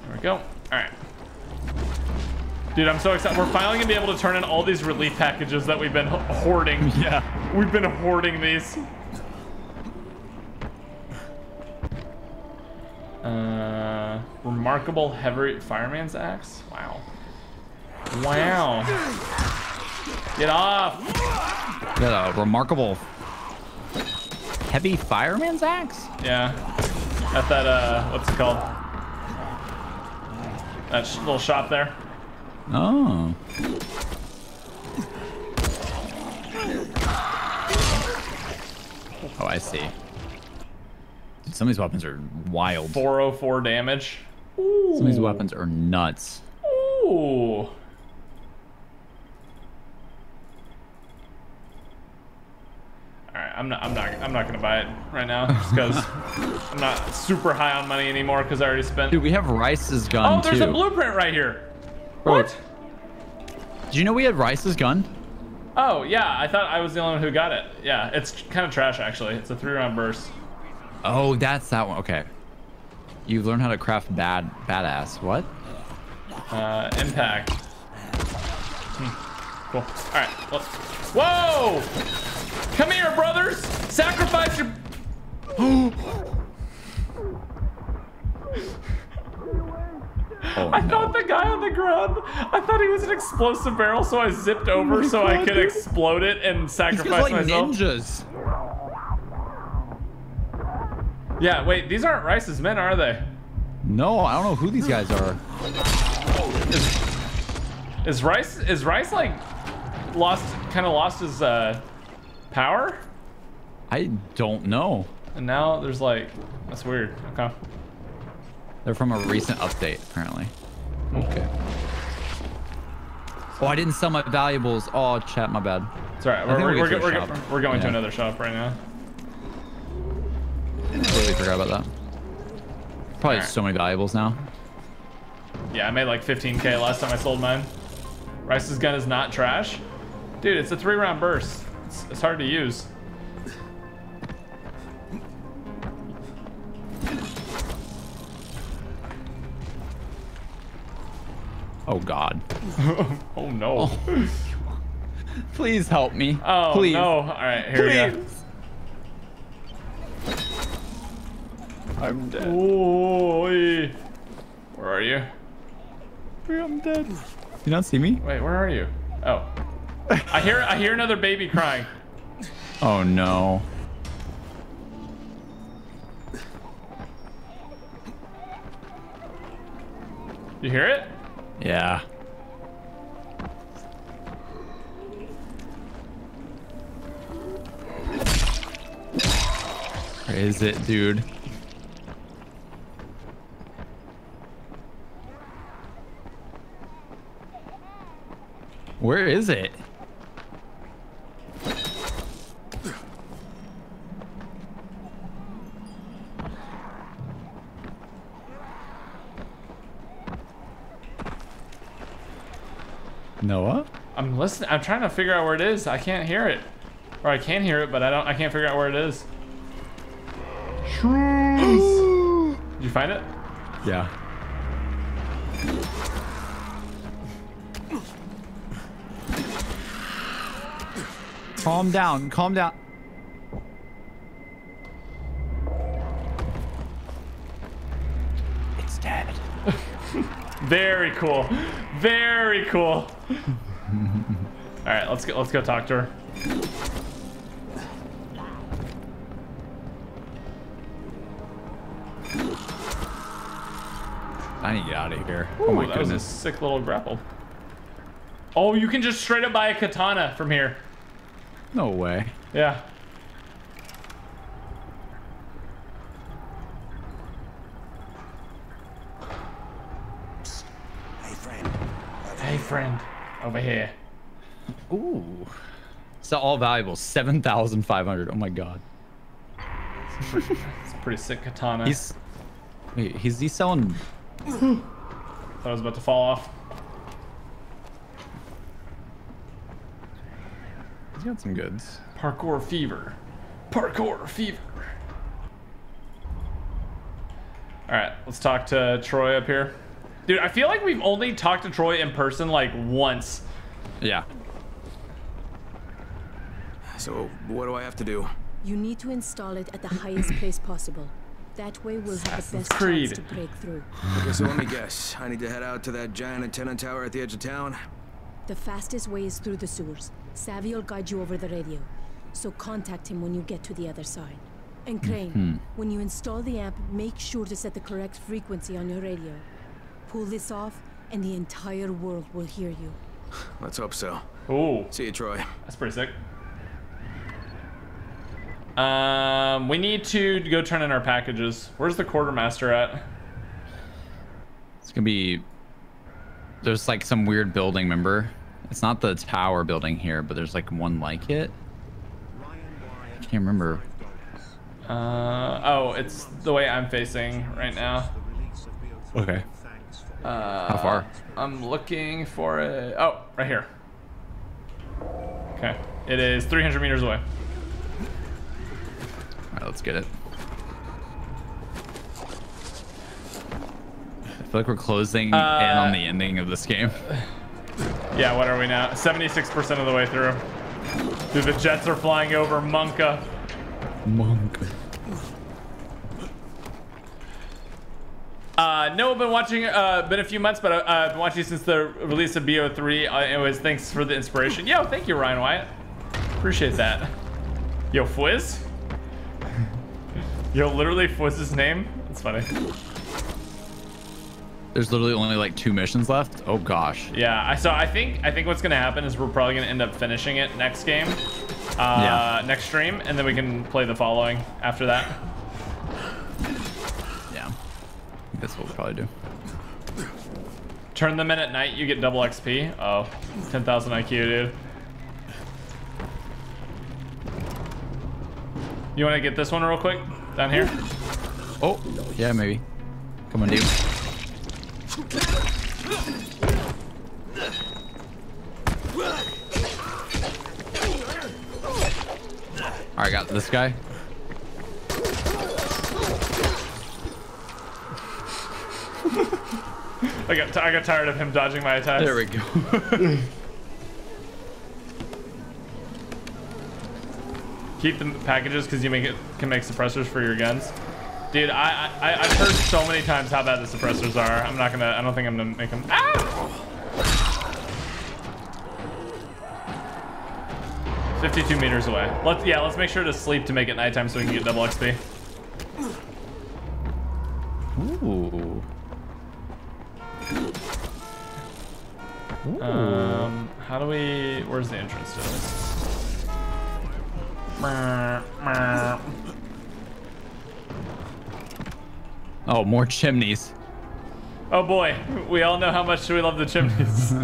There we go. All right. Dude, I'm so excited. We're finally gonna be able to turn in all these relief packages that we've been hoarding. <laughs> Yeah. We've been hoarding these. Uh, remarkable heavy fireman's axe. Wow. Wow. Get off. Got a remarkable heavy fireman's axe. Yeah. At that, uh, what's it called? That sh little shop there. Oh. Oh, I see. Some of these weapons are wild. 404 damage. Some of these weapons are nuts. Ooh. Alright, I'm not I'm not I'm not gonna buy it right now because <laughs> I'm not super high on money anymore because I already spent Dude, we have Rais's gun Oh, there's too. a blueprint right here. Bro, What? Did you know we had Rais's gun? Oh yeah, I thought I was the only one who got it. Yeah, it's kind of trash actually. It's a three round burst. Oh, that's that one. Okay. You've learned how to craft bad badass. What? Uh, impact. Cool. All right. Whoa! Come here, brothers. Sacrifice your. Oh, I no. thought the guy on the ground. I thought he was an explosive barrel, so I zipped over so I could explode it and These sacrifice guys like myself. ninjas. Yeah. Wait. These aren't Rais's men, are they? No, I don't know who these guys are. Is Rais? Is Rais like lost? Kind of lost his uh, power? I don't know. And now there's like that's weird. Okay. They're from a recent update, apparently. Okay. Oh, I didn't sell my valuables. Oh, chat, my bad. It's all right. We're, we're, we're, we're, we're going to another shop right now. Totally forgot about that. Probably Alright. so many valuables now. Yeah, I made like 15k last time I sold mine. Rais's gun is not trash. Dude, it's a three round burst. It's, it's hard to use. Oh God. <laughs> oh no. Oh. Please help me. Oh Please. no. All right, here we go. I'm dead. Oy. Where are you? I'm dead. You not see me? Wait, where are you? Oh. I hear I hear another baby crying. Oh no. You hear it? Yeah. Where is it, dude? Where is it? Noah? I'm listening. I'm trying to figure out where it is. I can't hear it. Or I can hear it, but I don't I can't figure out where it is. <gasps> Shrooms. Did you find it? Yeah. Calm down, calm down. It's dead. <laughs> Very cool. Very cool. <laughs> All right, let's go. Let's go talk to her. I need to get out of here. Oh Ooh, oh my that was a sick little grapple. Oh, you can just straight up buy a katana from here. No way. Yeah. Hey, friend. Hey, friend, over here. Ooh. So all valuable, 7,500. Oh my god. It's a pretty sick katana. He's Wait, he's he selling Thought I was about to fall off. He's got some goods. Parkour fever. Parkour fever. All right, let's talk to Troy up here. Dude, I feel like we've only talked to Troy in person like once. Yeah. So, what do I have to do? You need to install it at the highest <clears throat> place possible. That way we'll have the best Creed. chance to break through. Okay, so let me guess. I need to head out to that giant antenna tower at the edge of town? The fastest way is through the sewers. Savvy will guide you over the radio. So contact him when you get to the other side. And Crane, Mhm. when you install the amp, make sure to set the correct frequency on your radio. Pull this off, and the entire world will hear you. <sighs> Let's hope so. Ooh. See you, Troy. That's pretty sick. Um, we need to go turn in our packages. Where's the quartermaster at? It's gonna be there's like some weird building, remember? It's not the tower building here, but there's like one like it. I can't remember. Uh, oh, it's the way I'm facing right now. Okay. Uh, How far? I'm looking for it. Oh, right here. Okay. It is 300 meters away. Alright, let's get it. I feel like we're closing in Uh, on the ending of this game. <laughs> Yeah, what are we now? 76% of the way through. Dude, the jets are flying over Monka. Monka. Uh, no, I've been watching, uh, been a few months, but uh, I've been watching since the release of BO3. Uh, anyways, thanks for the inspiration. Yo, thank you, Ryan Wyatt. Appreciate that. Yo, Fwiz? <laughs> Yo, literally Fwizz's name? That's funny. There's literally only like two missions left. Oh gosh. Yeah, I so I think I think what's gonna happen is we're probably gonna end up finishing it next game, uh, Yeah. next stream, and then we can play the following after that. Yeah. That's what we'll probably do. Turn them in at night, you get double XP. Oh, 10,000 IQ, dude. You want to get this one real quick down here? Oh, yeah, maybe. Come on, dude. All right, got this guy. I got I got tired of him dodging my attacks. There we go. <laughs> Keep the packages because you make it can make suppressors for your guns. Dude, I, I I've heard so many times how bad the suppressors are. I'm not gonna. I don't think I'm gonna make them. Ah! 52 meters away. Let's yeah. Let's make sure to sleep to make it nighttime so we can get double XP. Ooh. Um, how do we? Where's the entrance to this? Oh, more chimneys. Oh boy, we all know how much we love the chimneys.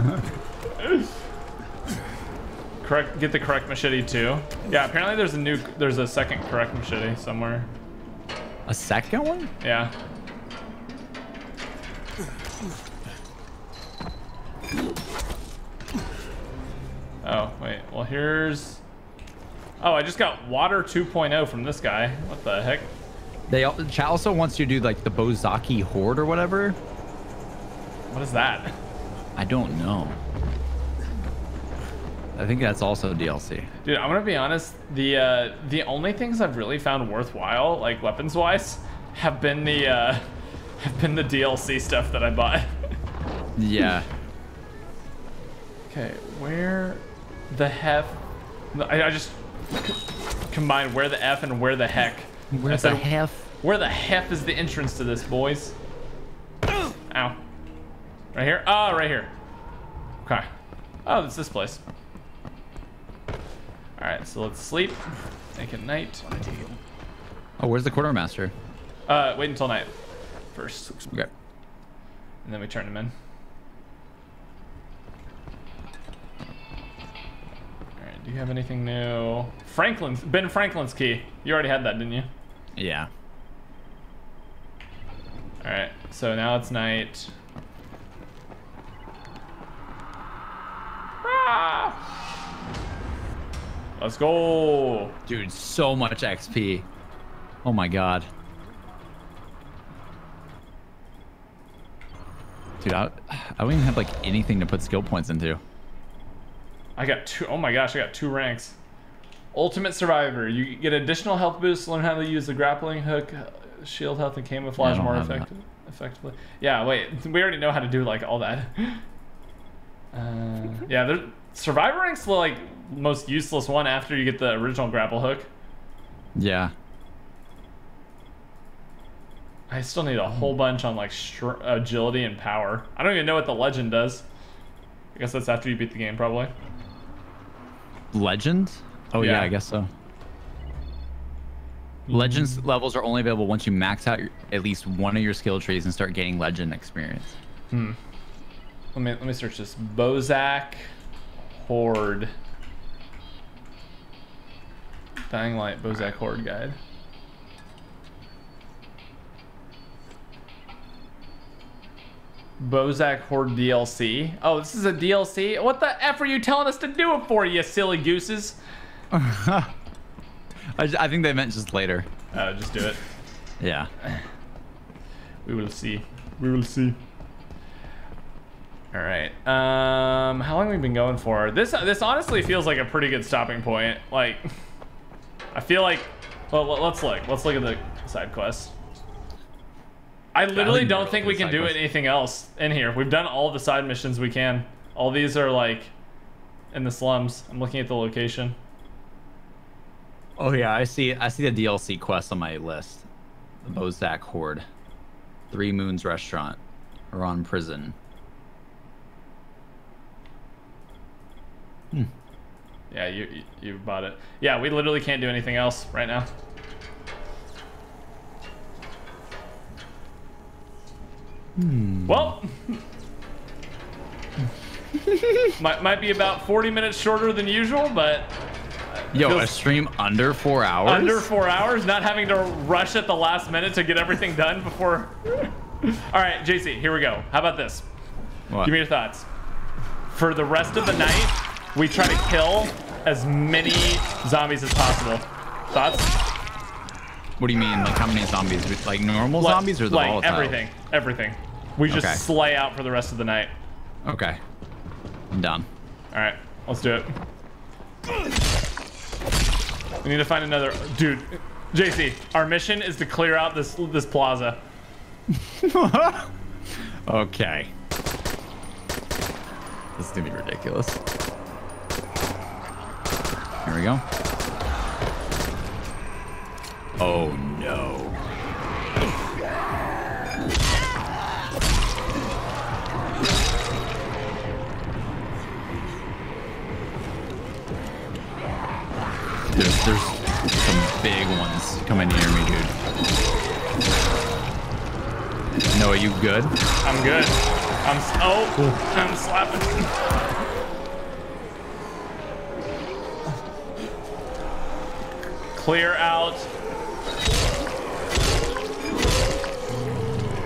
<laughs> correct. Get the Korek machete too. Yeah, apparently there's a new, there's a second Korek machete somewhere. A second one? Yeah. Oh wait, well here's. Oh, I just got water 2.0 from this guy. What the heck? They chat also wants you to do like the Bozaki Horde or whatever. What is that? I don't know. I think that's also DLC. Dude, I'm gonna be honest. The uh, the only things I've really found worthwhile, like weapons wise, have been the uh, <laughs> have been the DLC stuff that I bought. <laughs> Yeah. okay, where the hef? I, I just combined where the f and where the heck. Where the said, hef? Where the hef is the entrance to this, boys? Ow. Right here? Oh, right here. Okay. Oh, it's this place. Alright, so let's sleep. Make it night. Oh, where's the quartermaster? Uh, wait until night first. Okay. And then we turn him in. Alright, do you have anything new? Franklin's, Ben Franklin's key. You already had that, didn't you? Yeah. Alright, so now it's night. Ah! Let's go. Dude, so much XP. Oh my god. Dude, I, I don't even have like anything to put skill points into. I got two. Oh my gosh, I got two ranks. Ultimate Survivor. You get additional health boosts, learn how to use the grappling hook, shield health, and camouflage more effectively. Yeah, wait. <laughs> We already know how to do like all that. <laughs> Uh, yeah, Survivor rank's the like most useless one after you get the original grapple hook. Yeah. I still need a whole bunch on like agility and power. I don't even know what the legend does. I guess that's after you beat the game, probably. Legends? Oh yeah, Yeah. I guess so. Legends levels are only available once you max out your, at least one of your skill trees and start gaining legend experience. Hmm. Let me let me search this. Bozak Horde. Dying Light Bozak Horde guide. Bozak Horde DLC. Oh, this is a DLC? What the F are you telling us to do it for, you silly gooses? <laughs> I, I think they meant just later. Uh, just do it. Yeah. We will see. We will see. All right. Um, how long have we been going for? This this honestly feels like a pretty good stopping point. Like, I feel like. Well, let- let's look. Let's look at the side quests. I literally think don't think we can do quests. anything else in here. We've done all the side missions we can. All these are like in the slums. I'm looking at the location. Oh yeah, I see. I see the DLC quest on my list. The Bozak Horde, Three Moons Restaurant, Harran Prison. Hmm. Yeah, you you- bought it. Yeah, we literally can't do anything else right now. Hmm. Well, <laughs> might might be about 40 minutes shorter than usual, but Yo, a stream under four hours. under four hours, not having to rush at the last minute to get everything done before. <laughs> All right, JC, here we go. How about this? What? Give me your thoughts. For the rest of the night, we try to kill as many zombies as possible. Thoughts? What do you mean? Like how many zombies? Like normal Like- zombies or the like volatile? everything, everything. We just Okay. slay out for the rest of the night. Okay. I'm done. All right, let's do it. We need to find another dude. JC, our mission is to clear out this this plaza. <laughs> Okay. This is gonna be ridiculous. Here we go. Oh no. There's there's some big ones coming near me, dude. Noah, are you good? I'm good. I'm oh, I'm slapping. Clear out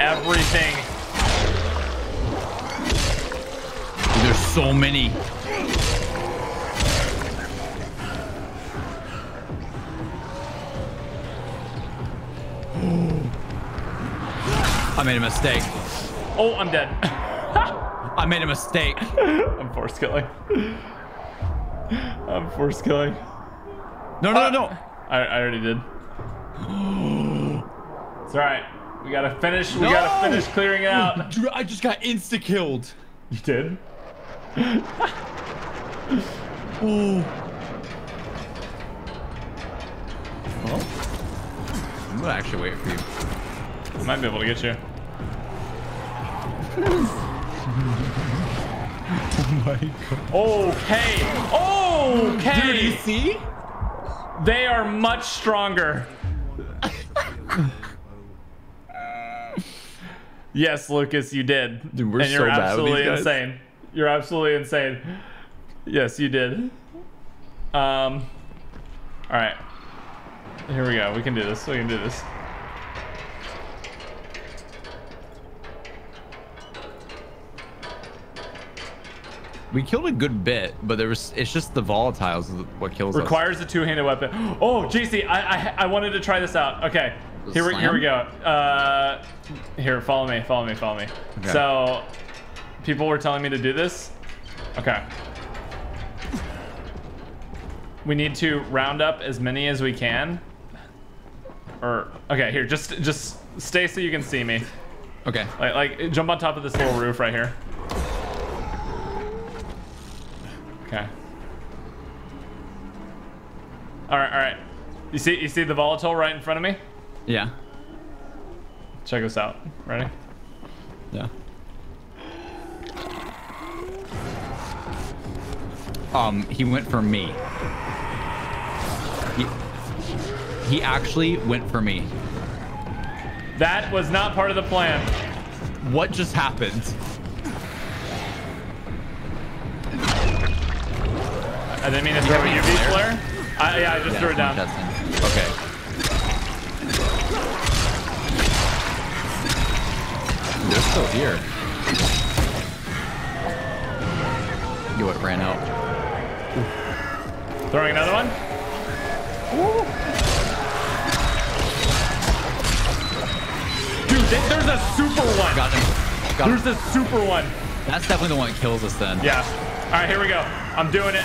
everything. Dude, there's so many. Mm. I made a mistake. Oh, I'm dead. <laughs> I made a mistake. <laughs> I'm force killing. I'm force killing. No, no, no, no. I, I already did. <gasps> It's all right. We gotta finish. We gotta finish clearing it out. Dude, I just got insta killed. You did? <laughs> Oh. Well, gonna actually wait for you. I might be able to get you. Oh my god. Okay. Okay. Dude, you see? They are much stronger. yes, Lucas, you did. Dude, we're and you're so bad with these absolutely guys. insane. You're absolutely insane. Yes, you did. Um. All right. Here we go. We can do this. We can do this. We killed a good bit, but there was it's just the volatiles what kills us. Requires a two-handed weapon. Oh, JC, I, I I wanted to try this out. Okay, here we here we go. Uh, here, follow me, follow me, follow me. Okay. So, people were telling me to do this. Okay. We need to round up as many as we can. Or okay, here, just just stay so you can see me. Okay. Like like jump on top of this little roof right here. Okay. All right, all right. You see you see the volatile right in front of me? Yeah. Check this out. Ready? Yeah. Um, he went for me. He, he actually went for me. That was not part of the plan. What just happened? I didn't mean to throw a UV flare. I, yeah, I just threw it down. Okay. They're still here. You it ran out. Throwing another one. Dude, there's a super one. Got him. Got there's a super one. That's definitely the one that kills us then. Yeah. All right, here we go. I'm doing it.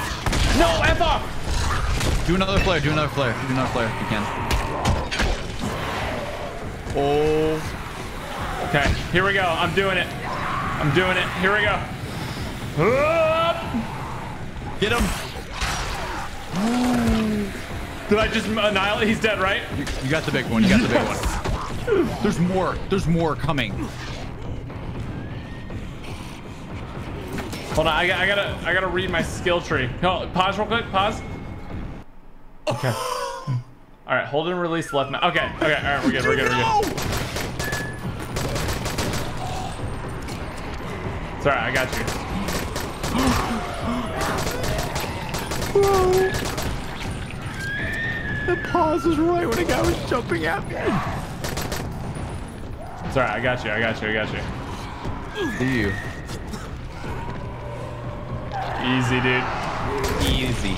No, F off. Do another flare. Do another flare. Do another flare if you can. Oh. Okay, here we go. I'm doing it. I'm doing it. Here we go. Up. Get him. <gasps> Did I just annihilate? He's dead, right? You, you got the big one. You got the big one. There's more. There's more coming. Hold on, I, got- I gotta, I gotta read my skill tree. No, pause real quick. Pause. Okay. <sighs> All right, hold and release left mouse. Okay, okay, all right, we're good, we're good, we're good. It's all right, I got you. <gasps> The pause was right when a guy was jumping at me. It's all right, I got you, I got you, I got you. Do you? Easy, dude. Easy.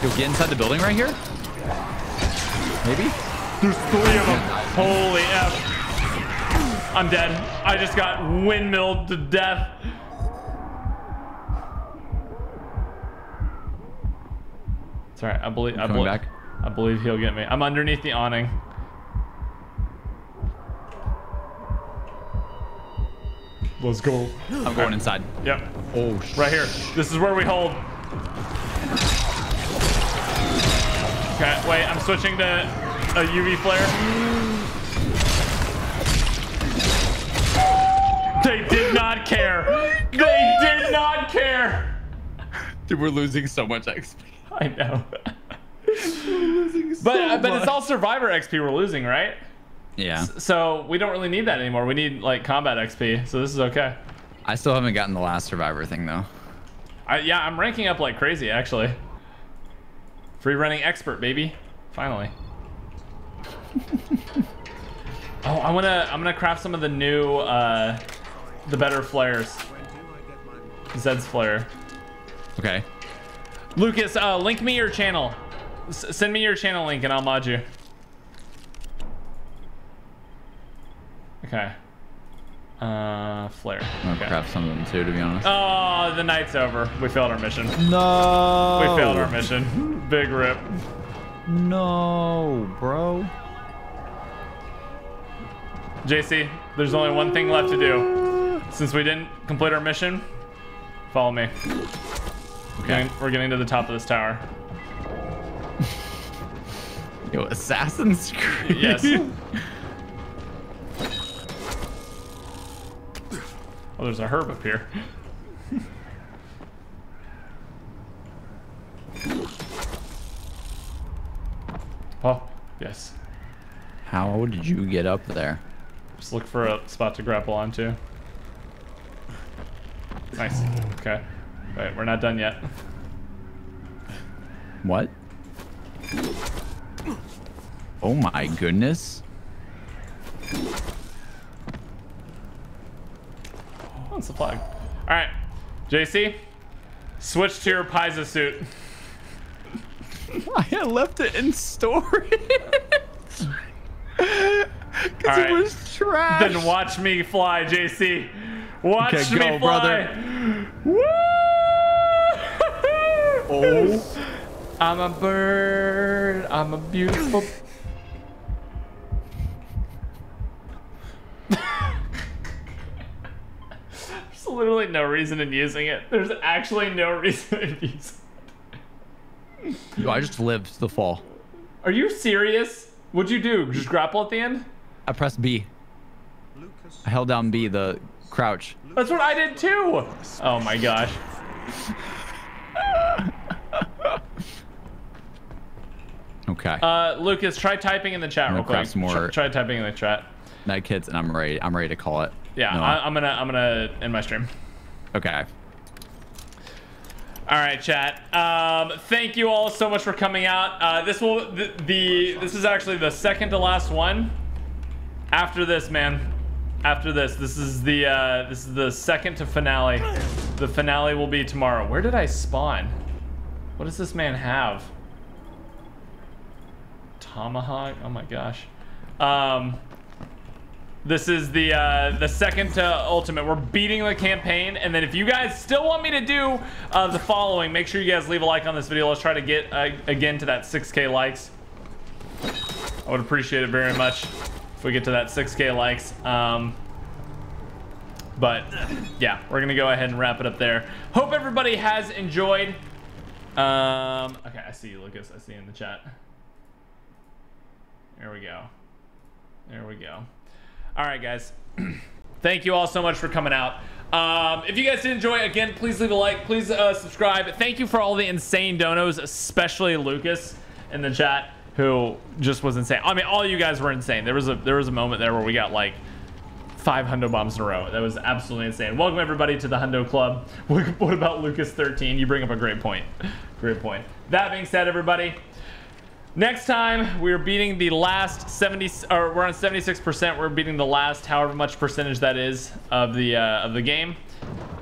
Yo, get inside the building right here? Maybe? There's three of them. Holy F. I'm dead. I just got windmilled to death. It's alright. I believe. I, coming bel- back? I believe he'll get me. I'm underneath the awning. Let's go. I'm going inside. Yep. Oh, Right here. This is where we hold. Okay, wait, I'm switching to a UV flare. They did not care. They did not care. Dude, we're losing so much XP. I know. <laughs> But uh, but it's all survivor XP we're losing, right? Yeah. So we don't really need that anymore. We need like combat XP. So this is okay. I still haven't gotten the last survivor thing though. I, yeah, I'm ranking up like crazy actually. Free running expert, baby. Finally. <laughs> oh, I wanna I'm gonna craft some of the new uh the better flares. Zed's flare. Okay. Lucas, uh, link me your channel. S send me your channel link and I'll mod you. Okay. Uh, flare. I'm gonna Okay. craft some of them too, to be honest. Oh, the night's over. We failed our mission. No. We failed our mission. Big rip. No, bro. JC, there's only one thing left to do. Since we didn't complete our mission, follow me. Okay. We're getting to the top of this tower. <laughs> Yo, Assassin's Creed. Yes. <laughs> Oh, there's a herb up here. <laughs> oh, yes. How did you get up there? Just look for a spot to grapple onto. Nice. Okay. Wait, we're not done yet. What? Oh my goodness. Oh, the flag. All right, JC, switch to your Pisa suit. <laughs> I left it in storage. <laughs> All right. it was trash. Then watch me fly, JC. Watch Okay, me go, fly. brother. Woo! <laughs> Oh. I'm a bird. I'm a beautiful. Literally no reason in using it. There's actually no <laughs> reason in using Yo, I just lived the fall. Are you serious? What'd you do? Just grapple at the end? I pressed B. I held down B, the crouch. That's what I did too. Oh my gosh. <laughs> Okay. Uh, Lucas, try typing in the chat real quick. more- Try, try typing in the chat. Night kids, and I'm ready. I'm ready to call it. Yeah, No. I, I'm gonna I'm gonna end my stream. Okay. All right, chat. Um, thank you all so much for coming out. Uh, this will the, the this is actually the second to last one. After this, man. After this, this is the uh, this is the second to finale. The finale will be tomorrow. Where did I spawn? What does this man have? Tomahawk. Oh my gosh. Um, This is the uh, the second to ultimate. We're beating the campaign, and then if you guys still want me to do uh, the following, make sure you guys leave a like on this video. Let's try to get uh, again to that 6K likes. I would appreciate it very much if we get to that 6K likes. Um, but yeah, we're gonna go ahead and wrap it up there. Hope everybody has enjoyed. Um, okay, I see you, Lucas. I see you in the chat. There we go. There we go. All right, guys. <clears throat> Thank you all so much for coming out. Um, if you guys did enjoy, again, please leave a like. Please uh, subscribe. Thank you for all the insane donos, especially Lucas in the chat, who just was insane. I mean, all you guys were insane. There was a there was a moment there where we got like five hundo bombs in a row. That was absolutely insane. Welcome everybody to the hundo club. <laughs> What, about Lucas 13? You bring up a great point. Great point. That being said, everybody. Next time we're beating the last 70 or we're on 76%. We're beating the last however much percentage that is of the uh, of the game.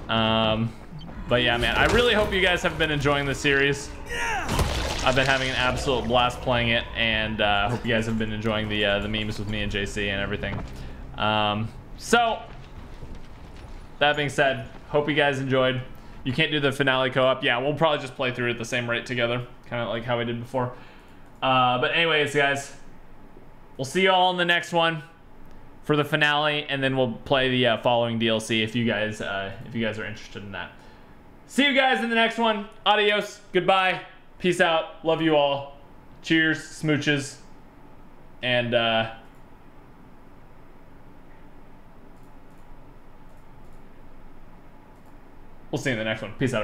Um, but yeah, man, I really hope you guys have been enjoying the series. I've been having an absolute blast playing it, and I uh, hope you guys have been enjoying the uh, the memes with me and JC and everything. Um, so that being said, hope you guys enjoyed. You can't do the finale co-op. Yeah, we'll probably just play through it at the same rate together, kind of like how we did before. Uh, but anyways, guys, we'll see you all in the next one for the finale, and then we'll play the uh, following DLC if you guys uh, if you guys are interested in that. See you guys in the next one. Adios. Goodbye. Peace out. Love you all. Cheers. Smooches. And uh, we'll see you in the next one. Peace out.